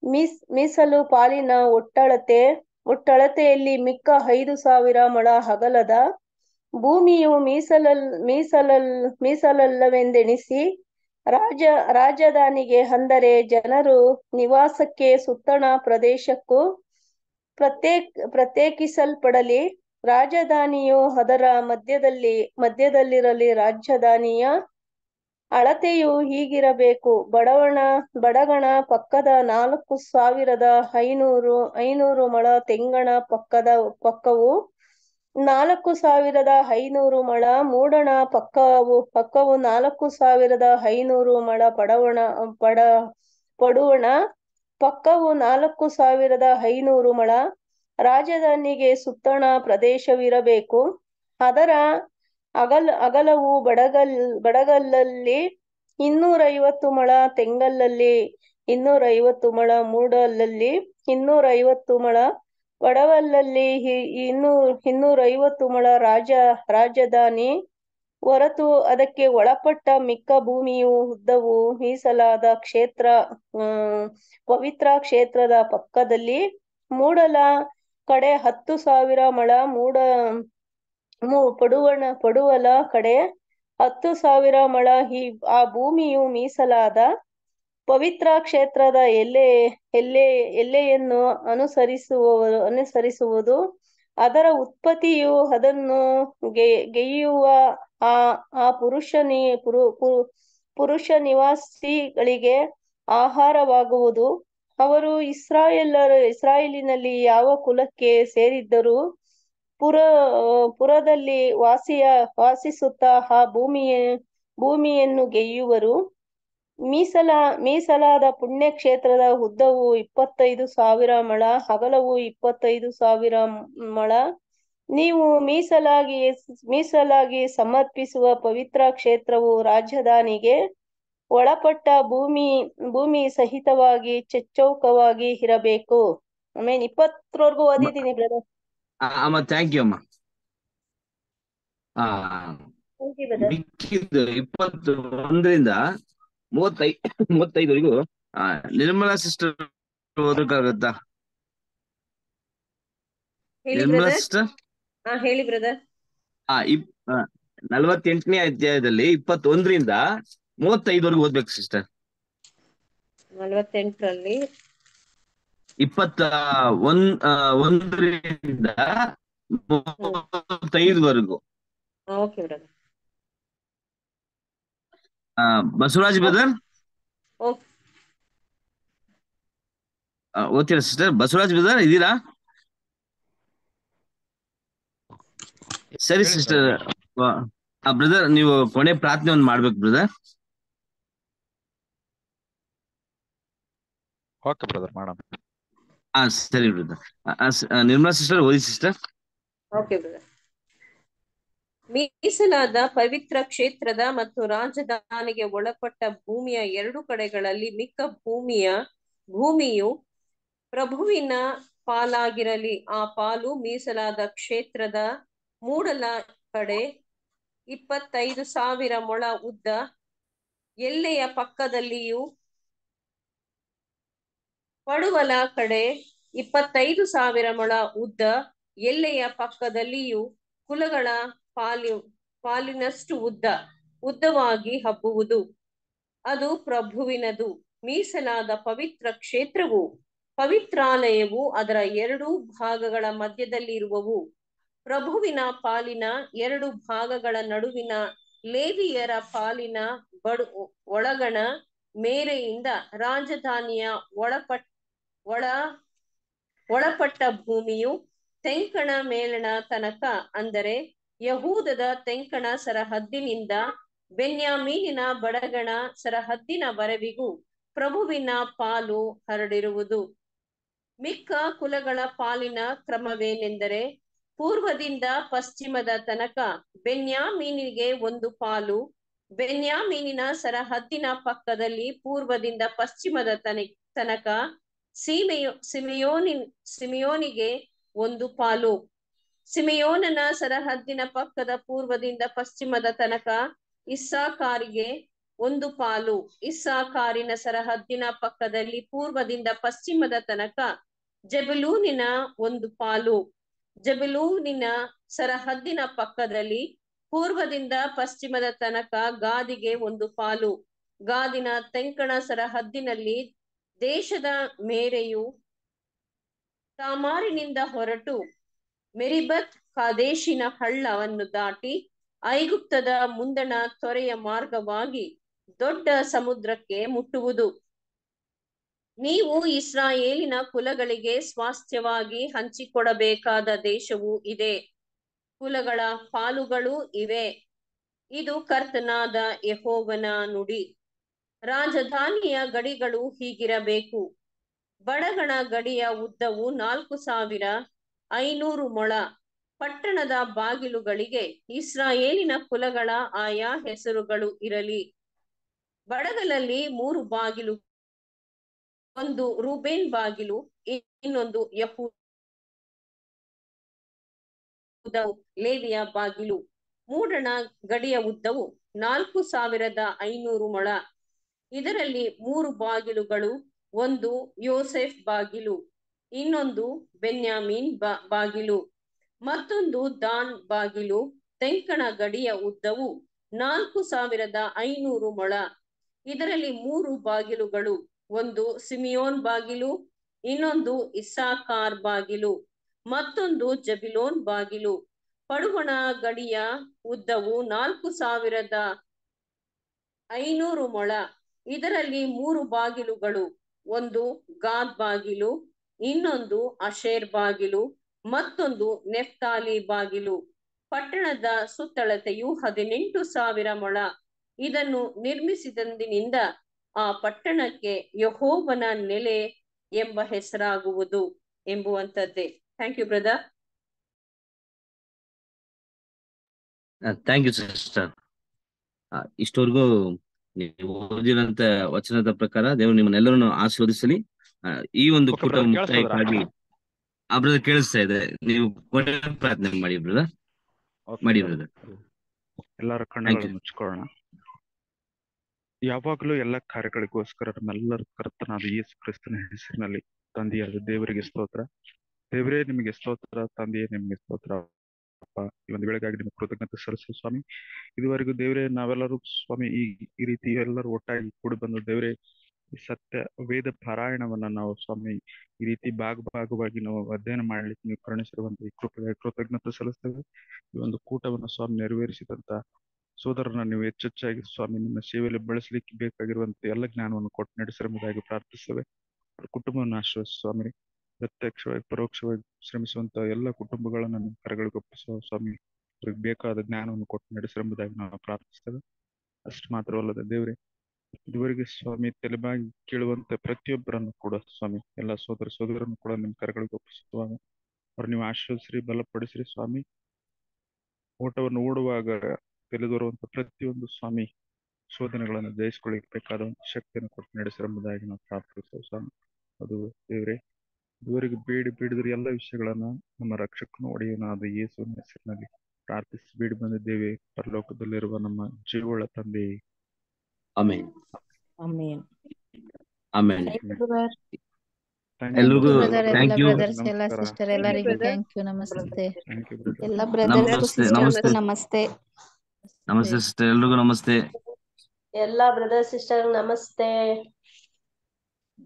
ಮೀಸ್, ಮೀಸಲು ಪಾಲಿನ ಒಟ್ಟಳತೆ, ಒಟ್ಟಳತೆಯಲ್ಲಿ ಮಿಕ್ಕ ಐದು ಸಾವಿರ ಮೊಳ ಹಗಲದ ಭೂಮಿಯು ಮೀಸಲಲ್ ಮೀಸಲಲ್, ಮೀಸಲಲ್ಲವೆಂದೆಣಿಸಿ ರಾಜ, ರಾಜಧಾನಿಗೆ ಅಂದರೆ ಜನರು ನಿವಾಸಕ್ಕೆ ಸುತ್ತಣ ಪ್ರದೇಶಕ್ಕೂ ಪ್ರತ್ಯೇಕ, ಪ್ರತ್ಯೇಕಿಸಲ್ಪಡಲಿ. ರಾಜಧಾನಿಯು ಅದರ ಮಧ್ಯದಲ್ಲಿ, ಮಧ್ಯದಲ್ಲಿರಲಿ. ರಾಜಧಾನಿಯ ಅಳತೆಯು ಹೀಗಿರಬೇಕು. ಬಡವಣ, ಬಡಗಣ ಪಕ್ಕದ ನಾಲ್ಕು ಸಾವಿರದ ಐನೂರು ಐನೂರು ಮಳ ತೆಂಗಣ ಪಕ್ಕದ ಪಕ್ಕವು ನಾಲ್ಕು ಸಾವಿರದ ಐನೂರು ಮಳ, ಮೂಡಣ ಪಕ್ಕವು ಪಕ್ಕವು ನಾಲ್ಕು ಸಾವಿರದ ಐನೂರು ಮಳ ಪಡವಣ, ಪಡ, ಪಡುವಣ ಪಕ್ಕವು ನಾಲ್ಕು ಸಾವಿರದ ಐನೂರು ಮಳ. ರಾಜಧಾನಿಗೆ ಸುತ್ತಣ ಪ್ರದೇಶವಿರಬೇಕು. ಅದರ ಅಗಲ, ಅಗಲವು ಬಡಗಲ್ ಬಡಗಲ್ಲಲ್ಲಿ ಇನ್ನೂರೈವತ್ತು ಮೊಳ ತೆಂಗಲ್ಲಲ್ಲಿ ಇನ್ನೂರೈವತ್ತು ಮೊಳ ಮೂಡಲ್ಲಲ್ಲಿ ಇನ್ನೂರೈವತ್ತು ಮೊಳ ಒಡವಲ್ಲಲ್ಲಿ ಇನ್ನೂರ್ ಇನ್ನೂರೈವತ್ತು ಮೊಳ ರಾಜ, ರಾಜಧಾನಿ. ಹೊರತು ಅದಕ್ಕೆ ಒಳಪಟ್ಟ ಮಿಕ್ಕ ಭೂಮಿಯು ಉದ್ದವು ಮೀಸಲಾದ ಕ್ಷೇತ್ರ ಪವಿತ್ರ ಕ್ಷೇತ್ರದ ಪಕ್ಕದಲ್ಲಿ ಮೂಡಲ ಕಡೆ ಹತ್ತು ಸಾವಿರ ಮೊಳ ಮೂಡ ಪಡುವಣ ಪಡುವಲ ಕಡೆ ಹತ್ತು ಸಾವಿರ ಮಳ ಈ ಆ ಭೂಮಿಯು ಮೀಸಲಾದ ಪವಿತ್ರ ಕ್ಷೇತ್ರದ ಎಲ್ಲೆ ಎಲ್ಲೆ ಎಲ್ಲೆಯನ್ನು ಅನುಸರಿಸುವವರು ಅನುಸರಿಸುವುದು ಅದರ ಉತ್ಪತ್ತಿಯು ಅದನ್ನು ಗೆಯ್ಯುವ ಆ ಆ ಪುರುಷನಿ ಪುರು ಪುರುಷ ನಿವಾಸಿಗಳಿಗೆ ಆಹಾರವಾಗುವುದು. ಅವರು ಇಸ್ರಾಯೇಲರ ಇಸ್ರಾಯೇಲಿನಲ್ಲಿ ಯಾವ ಕುಲಕ್ಕೆ ಸೇರಿದ್ದರೂ? ಪುರ, ಪುರದಲ್ಲಿ ವಾಸಿಯ, ವಾಸಿಸುತ್ತಾ ಆ ಭೂಮಿಯ, ಭೂಮಿಯನ್ನು ಗೆಯ್ಯುವರು. ಮೀಸಲ, ಮೀಸಲಾದ ಪುಣ್ಯಕ್ಷೇತ್ರದ ಉದ್ದವು ಇಪ್ಪತ್ತೈದು ಸಾವಿರ ಮಳ ಹಗಲವು ಇಪ್ಪತ್ತೈದು ಸಾವಿರ ಮಳ. ನೀವು ಮೀಸಲಾಗಿ ಮೀಸಲಾಗಿ ಸಮರ್ಪಿಸುವ ಪವಿತ್ರ ಕ್ಷೇತ್ರವು ರಾಜಧಾನಿಗೆ ಒಳಪಟ್ಟ ಭೂಮಿ ಭೂಮಿ ಸಹಿತವಾಗಿ ಚಚ್ಚೌಕವಾಗಿ ಇರಬೇಕು. ಆಮೇಲೆ ಇಪ್ಪತ್ತರವರೆಗೂ ಓದಿದ್ದೀನಿ ಬ್ರದರ್ ಅಮ್ಮ. ಥ್ಯಾಂಕ್ ಯು ಅಮ್ಮ ಮಿಕ್ಕಿದ್ದು ಇಪ್ಪತ್ತು ಒಂದರಿಂದ ಮೂವತ್ತೈ ಮೂವತ್ತೈದುವರೆಗೂ ನಿರ್ಮಲಾ ಸಿಸ್ಟರ್ ಓದಕ್ಕಾಗತ್ತಾ? ನಿರ್ಮಲಾ ಸಿಸ್ಟರ್ ಹಾ ಹೇಳಿ ಬ್ರದರ್ ಆ ಇಪ್ ನಲವತ್ತೆಂಟನೇ ಅಧ್ಯಾಯದಲ್ಲಿ ಇಪ್ಪತ್ತೊಂದರಿಂದ ಮೂವತ್ತೈದವರೆಗೂ ಓದ್ಬೇಕು ಸಿಸ್ಟರ್ ನಲವತ್ತೆಂಟರಲ್ಲಿ ಇಪ್ಪತ್ತ ಒಂದ್ ಒಂದರಿಂದ ಮೂವತ್ತೈದವರೆಗೂ. Okay brother. ಆ, ಬಸವರಾಜ್ ಬ್ರದರ್? ಓಕೆ ಓದ್ತೀರಾ ಸಿಸ್ಟರ್? ಬಸವರಾಜ್ ಬ್ರದರ್ ಇದ್ದೀರಾ ಸರಿ ಸಿಸ್ಟರ್ ಬ್ರದರ್ ನೀವು ಕೊನೆ ಪ್ರಾರ್ಥನೆ ಒಂದು ಮಾಡ್ಬೇಕು ಬ್ರದರ್. ಓಕೆ ಬ್ರದರ್ ಮಾಡೋಣ. ಹಾ, ಸರಿ ಬ್ರದರ್. ನಿರ್ಮಲಾ ಸಿಸ್ಟರ್ ಓದಿ ಸಿಸ್ಟರ್ ಓಕೆ ಬ್ರದರ್ ಮೀಸಲಾದ ಪವಿತ್ರ ಕ್ಷೇತ್ರದ ಮತ್ತು ರಾಜಧಾನಿಗೆ ಒಳಪಟ್ಟ ಭೂಮಿಯ ಎರಡು ಕಡೆಗಳಲ್ಲಿ ಮಿಕ್ಕ ಭೂಮಿಯ, ಭೂಮಿಯು ಪ್ರಭುವಿನ ಪಾಲಾಗಿರಲಿ. ಆ ಪಾಲು ಮೀಸಲಾದ ಕ್ಷೇತ್ರದ ಮೂಡಲ ಕಡೆ ಇಪ್ಪತ್ತೈದು ಸಾವಿರ ಮೊಳ ಉದ್ದ ಎಲ್ಲೆಯ ಪಕ್ಕದಲ್ಲಿಯೂ ಪಡುವಲ ಕಡೆ ಇಪ್ಪತ್ತೈದು ಸಾವಿರ ಮೊಳ ಉದ್ದ ಎಲ್ಲೆಯ ಪಕ್ಕದಲ್ಲಿಯೂ ಕುಲಗಳ ಪಾಲಿ, ಪಾಲಿನಷ್ಟು ಉದ್ದ, ಉದ್ದವಾಗಿ ಹಬ್ಬುವುದು. ಅದು ಪ್ರಭುವಿನದು. ಮೀಸಲಾದ ಪವಿತ್ರ ಕ್ಷೇತ್ರವು, ಪವಿತ್ರಾಲಯವು ಅದರ ಎರಡೂ ಭಾಗಗಳ ಮಧ್ಯದಲ್ಲಿರುವವು. ಪ್ರಭುವಿನ ಪಾಲಿನ ಎರಡು ಭಾಗಗಳ ನಡುವಿನ ಲೇವಿಯರ ಪಾಲಿನ ಬಡು, ಒಳಗಣ ಮೇರೆಯಿಂದ ರಾಜಧಾನಿಯ ಒಳಪಟ್ ಒಳ, ಒಳಪಟ್ಟ ಭೂಮಿಯು ತೆಂಕಣ ಮೇಲಣ ತನಕ ಅಂದರೆ ಯಹೂದದ ತೆಂಕಣ ಸರಹದ್ದಿನಿಂದ ಬೆನ್ಯಾಮೀನಿನ ಬಡಗಣ ಸರಹದ್ದಿನವರೆವಿಗೂ ಪ್ರಭುವಿನ ಪಾಲು ಹರಡಿರುವುದು. ಮಿಕ್ಕ ಕುಲಗಳ ಪಾಲಿನ ಕ್ರಮವೇನೆಂದರೆ ಪೂರ್ವದಿಂದ ಪಶ್ಚಿಮದ ತನಕ ಬೆನ್ಯಾಮೀನಿಗೆ ಒಂದು ಪಾಲು, ಬೆನ್ಯಾಮೀನಿನ ಸರಹದ್ದಿನ ಪಕ್ಕದಲ್ಲಿ ಪೂರ್ವದಿಂದ ಪಶ್ಚಿಮದ ತನ, ತನಕ ಸೀಮೆಯೋ ಸಿಮಿಯೋನಿ ಸಿಮಿಯೋನಿಗೆ ಒಂದು ಪಾಲು. ಸಿಮಿಯೋನನ ಸರಹದ್ದಿನ ಪಕ್ಕದ ಪೂರ್ವದಿಂದ ಪಶ್ಚಿಮದ ತನಕ ಇಸ್ಸಾಕಾರಿಗೆ ಒಂದು ಪಾಲು. ಇಸ್ಸಾಕಾರಿನ ಸರಹದ್ದಿನ ಪಕ್ಕದಲ್ಲಿ ಪೂರ್ವದಿಂದ ಪಶ್ಚಿಮದ ತನಕ ಜಬಲೂನಿನ ಒಂದು ಪಾಲು. ಜಬಲೂನಿನ ಸರಹದ್ದಿನ ಪಕ್ಕದಲ್ಲಿ ಪೂರ್ವದಿಂದ ಪಶ್ಚಿಮದ ತನಕ ಗಾದಿಗೆ ಒಂದು ಪಾಲು. ಗಾದಿನ ತೆಂಕಣ ಸರಹದ್ದಿನಲ್ಲಿ ದೇಶದ ಮೇರೆಯು ತಾಮಾರಿನಿಂದ ಹೊರಟು ಮೆರಿಬತ್ ಕಾದೇಶಿನ ಹಳ್ಳವನ್ನು ದಾಟಿ ಐಗುಪ್ತದ ಮುಂದಣ ತೊರೆಯ ಮಾರ್ಗವಾಗಿ ದೊಡ್ಡ ಸಮುದ್ರಕ್ಕೆ ಮುಟ್ಟುವುದು. ನೀವು ಇಸ್ರಾಯೇಲಿನ ಕುಲಗಳಿಗೆ ಸ್ವಾಸ್ಥ್ಯವಾಗಿ ಹಂಚಿಕೊಡಬೇಕಾದ ದೇಶವು ಇದೆ. ಕುಲಗಳ ಪಾಲುಗಳು ಇವೆ. ಇದು ಕರ್ತನಾದ ಯಹೋವನ ನುಡಿ. ರಾಜಧಾನಿಯ ಗಡಿಗಳು ಹೀಗಿರಬೇಕು. ಬಡಗಣ ಗಡಿಯ ಉದ್ದವು ನಾಲ್ಕು ಸಾವಿರ ಐನೂರು ಮೊಳ. ಪಟ್ಟಣದ ಬಾಗಿಲುಗಳಿಗೆ ಇಸ್ರಾಯೇಲಿನ ಕುಲಗಳ ಆಯಾ ಹೆಸರುಗಳು ಇರಲಿ. ಬಡಗಲಲ್ಲಿ ಮೂರು ಬಾಗಿಲು, ಒಂದು ರೂಬೇನ್ ಬಾಗಿಲು, ಇನ್ನೊಂದು ಯಹೂ ಲೇವಿಯ ಬಾಗಿಲು. ಮೂಡಣ ಗಡಿಯ ಉದ್ದವು ನಾಲ್ಕು ಸಾವಿರದ ಐನೂರು ಮೊಳ. ಇದರಲ್ಲಿ ಮೂರು ಬಾಗಿಲುಗಳು, ಒಂದು ಯೋಸೆಫ್ ಬಾಗಿಲು, ಇನ್ನೊಂದು ಬೆನ್ಯಾಮಿನ್ ಬಾ, ಬಾಗಿಲು, ಮತ್ತೊಂದು ದಾನ್ ಬಾಗಿಲು, ತೆಂಕಣ ಗಡಿಯ ಉದ್ದವು, ನಾಲ್ಕು ಸಾವಿರದ ಐನೂರು ಮೊಳ. ಇದರಲ್ಲಿ ಮೂರು ಬಾಗಿಲುಗಳು, ಒಂದು ಸಿಮಿಯೋನ್ ಬಾಗಿಲು, ಇನ್ನೊಂದು ಇಸ್ಸಾಕಾರ್ ಬಾಗಿಲು, ಮತ್ತೊಂದು ಜಬಿಲೋನ್ ಬಾಗಿಲು. ಪಡುವಣ ಗಡಿಯ ಉದ್ದವು ನಾಲ್ಕು ಸಾವಿರದ ಐನೂರು ಮೊಳ. ಇದರಲ್ಲಿ ಮೂರು ಬಾಗಿಲುಗಳು, ಒಂದು ಗಾದ್ ಬಾಗಿಲು, ಇನ್ನೊಂದು ಅಶೇರ್ ಬಾಗಿಲು, ಮತ್ತೊಂದು ನೆಫ್ತಾಲಿ ಬಾಗಿಲು. ಪಟ್ಟಣದ ಸುತ್ತಳತೆಯು ಹದಿನೆಂಟು ಸಾವಿರ ಮೊಳ. ಇದನ್ನು ನಿರ್ಮಿಸಿದಂದಿನಿಂದ ಆ ಪಟ್ಟಣಕ್ಕೆ ಯಹೋವನ ನೆಲೆ ಎಂಬ ಹೆಸರಾಗುವುದು ಎಂಬುವಂತದ್ದೇ thank you brother thank you sister ಇಷ್ಟವರೆಗೂ ನೀವು ಓದಿದಂತ ವಚನದ ಪ್ರಕಾರ ದೇವರು ನಿಮ್ಮನ್ನೆಲ್ಲರನ್ನು ಆಶೀರ್ವದಿಸಲಿ. ಈ ಒಂದು brother, ಮುಕ್ತಾಯಕ್ಕಾಗಿ ಅಬ್ರದ ಕೇಳಿಸ್ತಾ ಇದೆ. ನೀವು ಪ್ರಾರ್ಥನೆ ಮಾಡಿ ಬ್ರದರ್ ಮಾಡಿ ಬ್ರದ ಬ್ರದರ್ ಎಲ್ಲರ ಕಣ್ಣುಗಳನ್ನು ಮುಚ್ಕೊಳ್ಳೋಣ. ಯಾವಾಗಲೂ ಎಲ್ಲ ಕಾರ್ಯಗಳಿಗೋಸ್ಕರ ನಮ್ಮೆಲ್ಲರ ಕರ್ತನಾದ ಯೇಸು ಕ್ರಿಸ್ತನ ಹೆಸರಿನಲ್ಲಿ ತಂದೆಯಾದ ದೇವರಿಗೆ ಸ್ತೋತ್ರ. ದೇವರೇ ನಿಮಗೆ ಸ್ತೋತ್ರ. ತಂದೆಯೇ ನಿಮಗೆ ಸ್ತೋತ್ರ. ಈ ಒಂದು ವೇಳೆಗಾಗಿ ನಿಮ್ಗೆ ಕೃತಜ್ಞತೆ ಸಲ್ಲಿಸು ಸ್ವಾಮಿ. ಇದುವರೆಗೂ ದೇವರೇ, ನಾವೆಲ್ಲರೂ ಸ್ವಾಮಿ, ಈ ಈ ರೀತಿ ಎಲ್ಲರೂ ಒಟ್ಟಾಗಿ ಕೂಡಿ ಬಂದು ದೇವರೇ ಸತ್ಯ ವೇದ ಪಾರಾಯಣವನ್ನ ನಾವು ಸ್ವಾಮಿ, ಈ ರೀತಿ ಭಾಗ ಭಾಗವಾಗಿ ನಾವು ಅಧ್ಯಯನ ಮಾಡಲಿಕ್ಕೆ ನೀವು ಕರುಣಿಸಿರುವಂತಹ ಈ ಕೃತಜ್ಞತೆ ಸಲ್ಲಿಸ್ತೇವೆ. ಈ ಒಂದು ಕೂಟವನ್ನು ಸ್ವಾಮಿ ನೆರವೇರಿಸಿದಂತ ಸೋದರನ ನೀವು ಹೆಚ್ಚೆಚ್ಚಾಗಿ ಸ್ವಾಮಿ ನಿಮ್ಮ ಸೇವೆಯಲ್ಲಿ ಬಳಸಲಿಕ್ಕೆ ಬೇಕಾಗಿರುವಂತ ಎಲ್ಲ ಜ್ಞಾನವನ್ನು ಕೊಟ್ಟು ನಡೆಸಿರುವುದಾಗಿ ಪ್ರಾರ್ಥಿಸ್ತೇವೆ. ಕುಟುಂಬವನ್ನು ಆಶ್ರಯಿಸಿ ಸ್ವಾಮಿ. ಪ್ರತ್ಯಕ್ಷವಾಗಿ ಪರೋಕ್ಷವಾಗಿ ಶ್ರಮಿಸುವಂತ ಎಲ್ಲ ಕುಟುಂಬಗಳನ್ನ ನಿಮ್ಮ ಕರೆಗಳಿಗೆ ಒಪ್ಪಿಸುವ ಸ್ವಾಮಿ ಅವ್ರಿಗೆ ಬೇಕಾದ ಜ್ಞಾನವನ್ನು ಕೊಟ್ಟು ನಡೆಸಿರಂಬುದಾಗಿ ನಾವು ಪ್ರಾರ್ಥಿಸ್ತೇವೆ. ಅಷ್ಟು ಮಾತ್ರವಲ್ಲದೆ ದೇವರೇ, ಇದುವರೆಗೆ ಸ್ವಾಮಿ ತೆಲೆಬಾಗಿ ಕೇಳುವಂತ ಪ್ರತಿಯೊಬ್ಬರನ್ನು ಕೂಡ ಸ್ವಾಮಿ, ಎಲ್ಲ ಸೋದರ ಸೋದರನ್ನು ಕೂಡ ನಿಮ್ಮ ಕರೆಗಳಿಗೆ ಒಪ್ಪಿಸುವಾಗ ಅವ್ರು ನೀವು ಆಶ್ರಯಿಸ್ರಿ ಬಲಪಡಿಸ್ರಿ ಸ್ವಾಮಿ. ಓಟವನ್ನು ಓಡುವಾಗ ತಿಳಿದೋರುವಂತ ಪ್ರತಿಯೊಂದು ಸ್ವಾಮಿ ಶೋಧನೆಗಳನ್ನು ಜಯಿಸ್ಕೊಳ್ಳಿಕ್ಕೆ ಬೇಕಾದ ಶಕ್ತಿಯನ್ನು ಕೊಟ್ಟು ನಡೆಸಿರಂಬುದಾಗಿ ನಾವು ಪ್ರಾರ್ಥಿಸ್ತೇವೆ ಸ್ವಾಮಿ. ಅದು ದೇವರೇ ಇದುವರೆಗೆ ಬೇಡಿ ಬೇಡಿದ್ರೆ ಎಲ್ಲ ವಿಷಯಗಳನ್ನ ನಮ್ಮ ರಕ್ಷಕನ ಒಡೆಯನಾದ ಯೇಸುವಿನ ಹೆಸರಿನಲ್ಲಿ ಪ್ರಾರ್ಥಿಸಿ ಬೇಡಿ ಬಂದಿದ್ದೇವೆ. ಪರಲೋಕದಲ್ಲಿರುವ ನಮ್ಮ ಜೀವಳ ತಂದೆ. ಆಮೇನ್. ಆಮೇನ್. ಆಮೇನ್. ಥ್ಯಾಂಕ್ ಯು ಬ್ರದರ್ಸ್ ಎಲ್ಲ. ಸಿಸ್ಟರ್ ಎಲ್ಲರಿಗೂ ಥ್ಯಾಂಕ್ ಯು ನಮಸ್ತೆ. ಎಲ್ಲಾ ಬ್ರದರ್ಸ್ಗೂ ನಮಸ್ತೆ ನಮಸ್ತೆ. ನಮಸ್ತೆ. ಸಿಸ್ಟರ್ ಎಲ್ರಿಗೂ ನಮಸ್ತೆ. ಎಲ್ಲಾ ಬ್ರದರ್ ಸಿಸ್ಟರ್ ನಮಸ್ತೆ.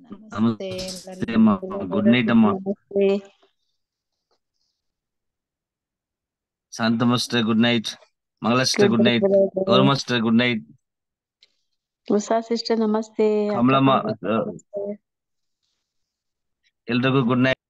ನಮಸ್ತೆ ನಮಸ್ತೆ ಅಮ್ಮ ಗುಡ್ ನೈಟ್ ಅಮ್ಮ ನಮಸ್ತೆ ಶಾಂತಮಸ್ಟರ್ ಗುಡ್ ನೈಟ್ ಮಂಗಳಸ್ಟರ್ ಗುಡ್ ನೈಟ್ ಗೌರಮಸ್ಟರ್ ಗುಡ್ ನೈಟ್ ಉಷಾ ಸಿಸ್ಟರ್ ನಮಸ್ತೆ ಕಮಲಮ್ಮ ಅಕ್ಕ ಎಲ್ರಿಗೂ ಗುಡ್ ನೈಟ್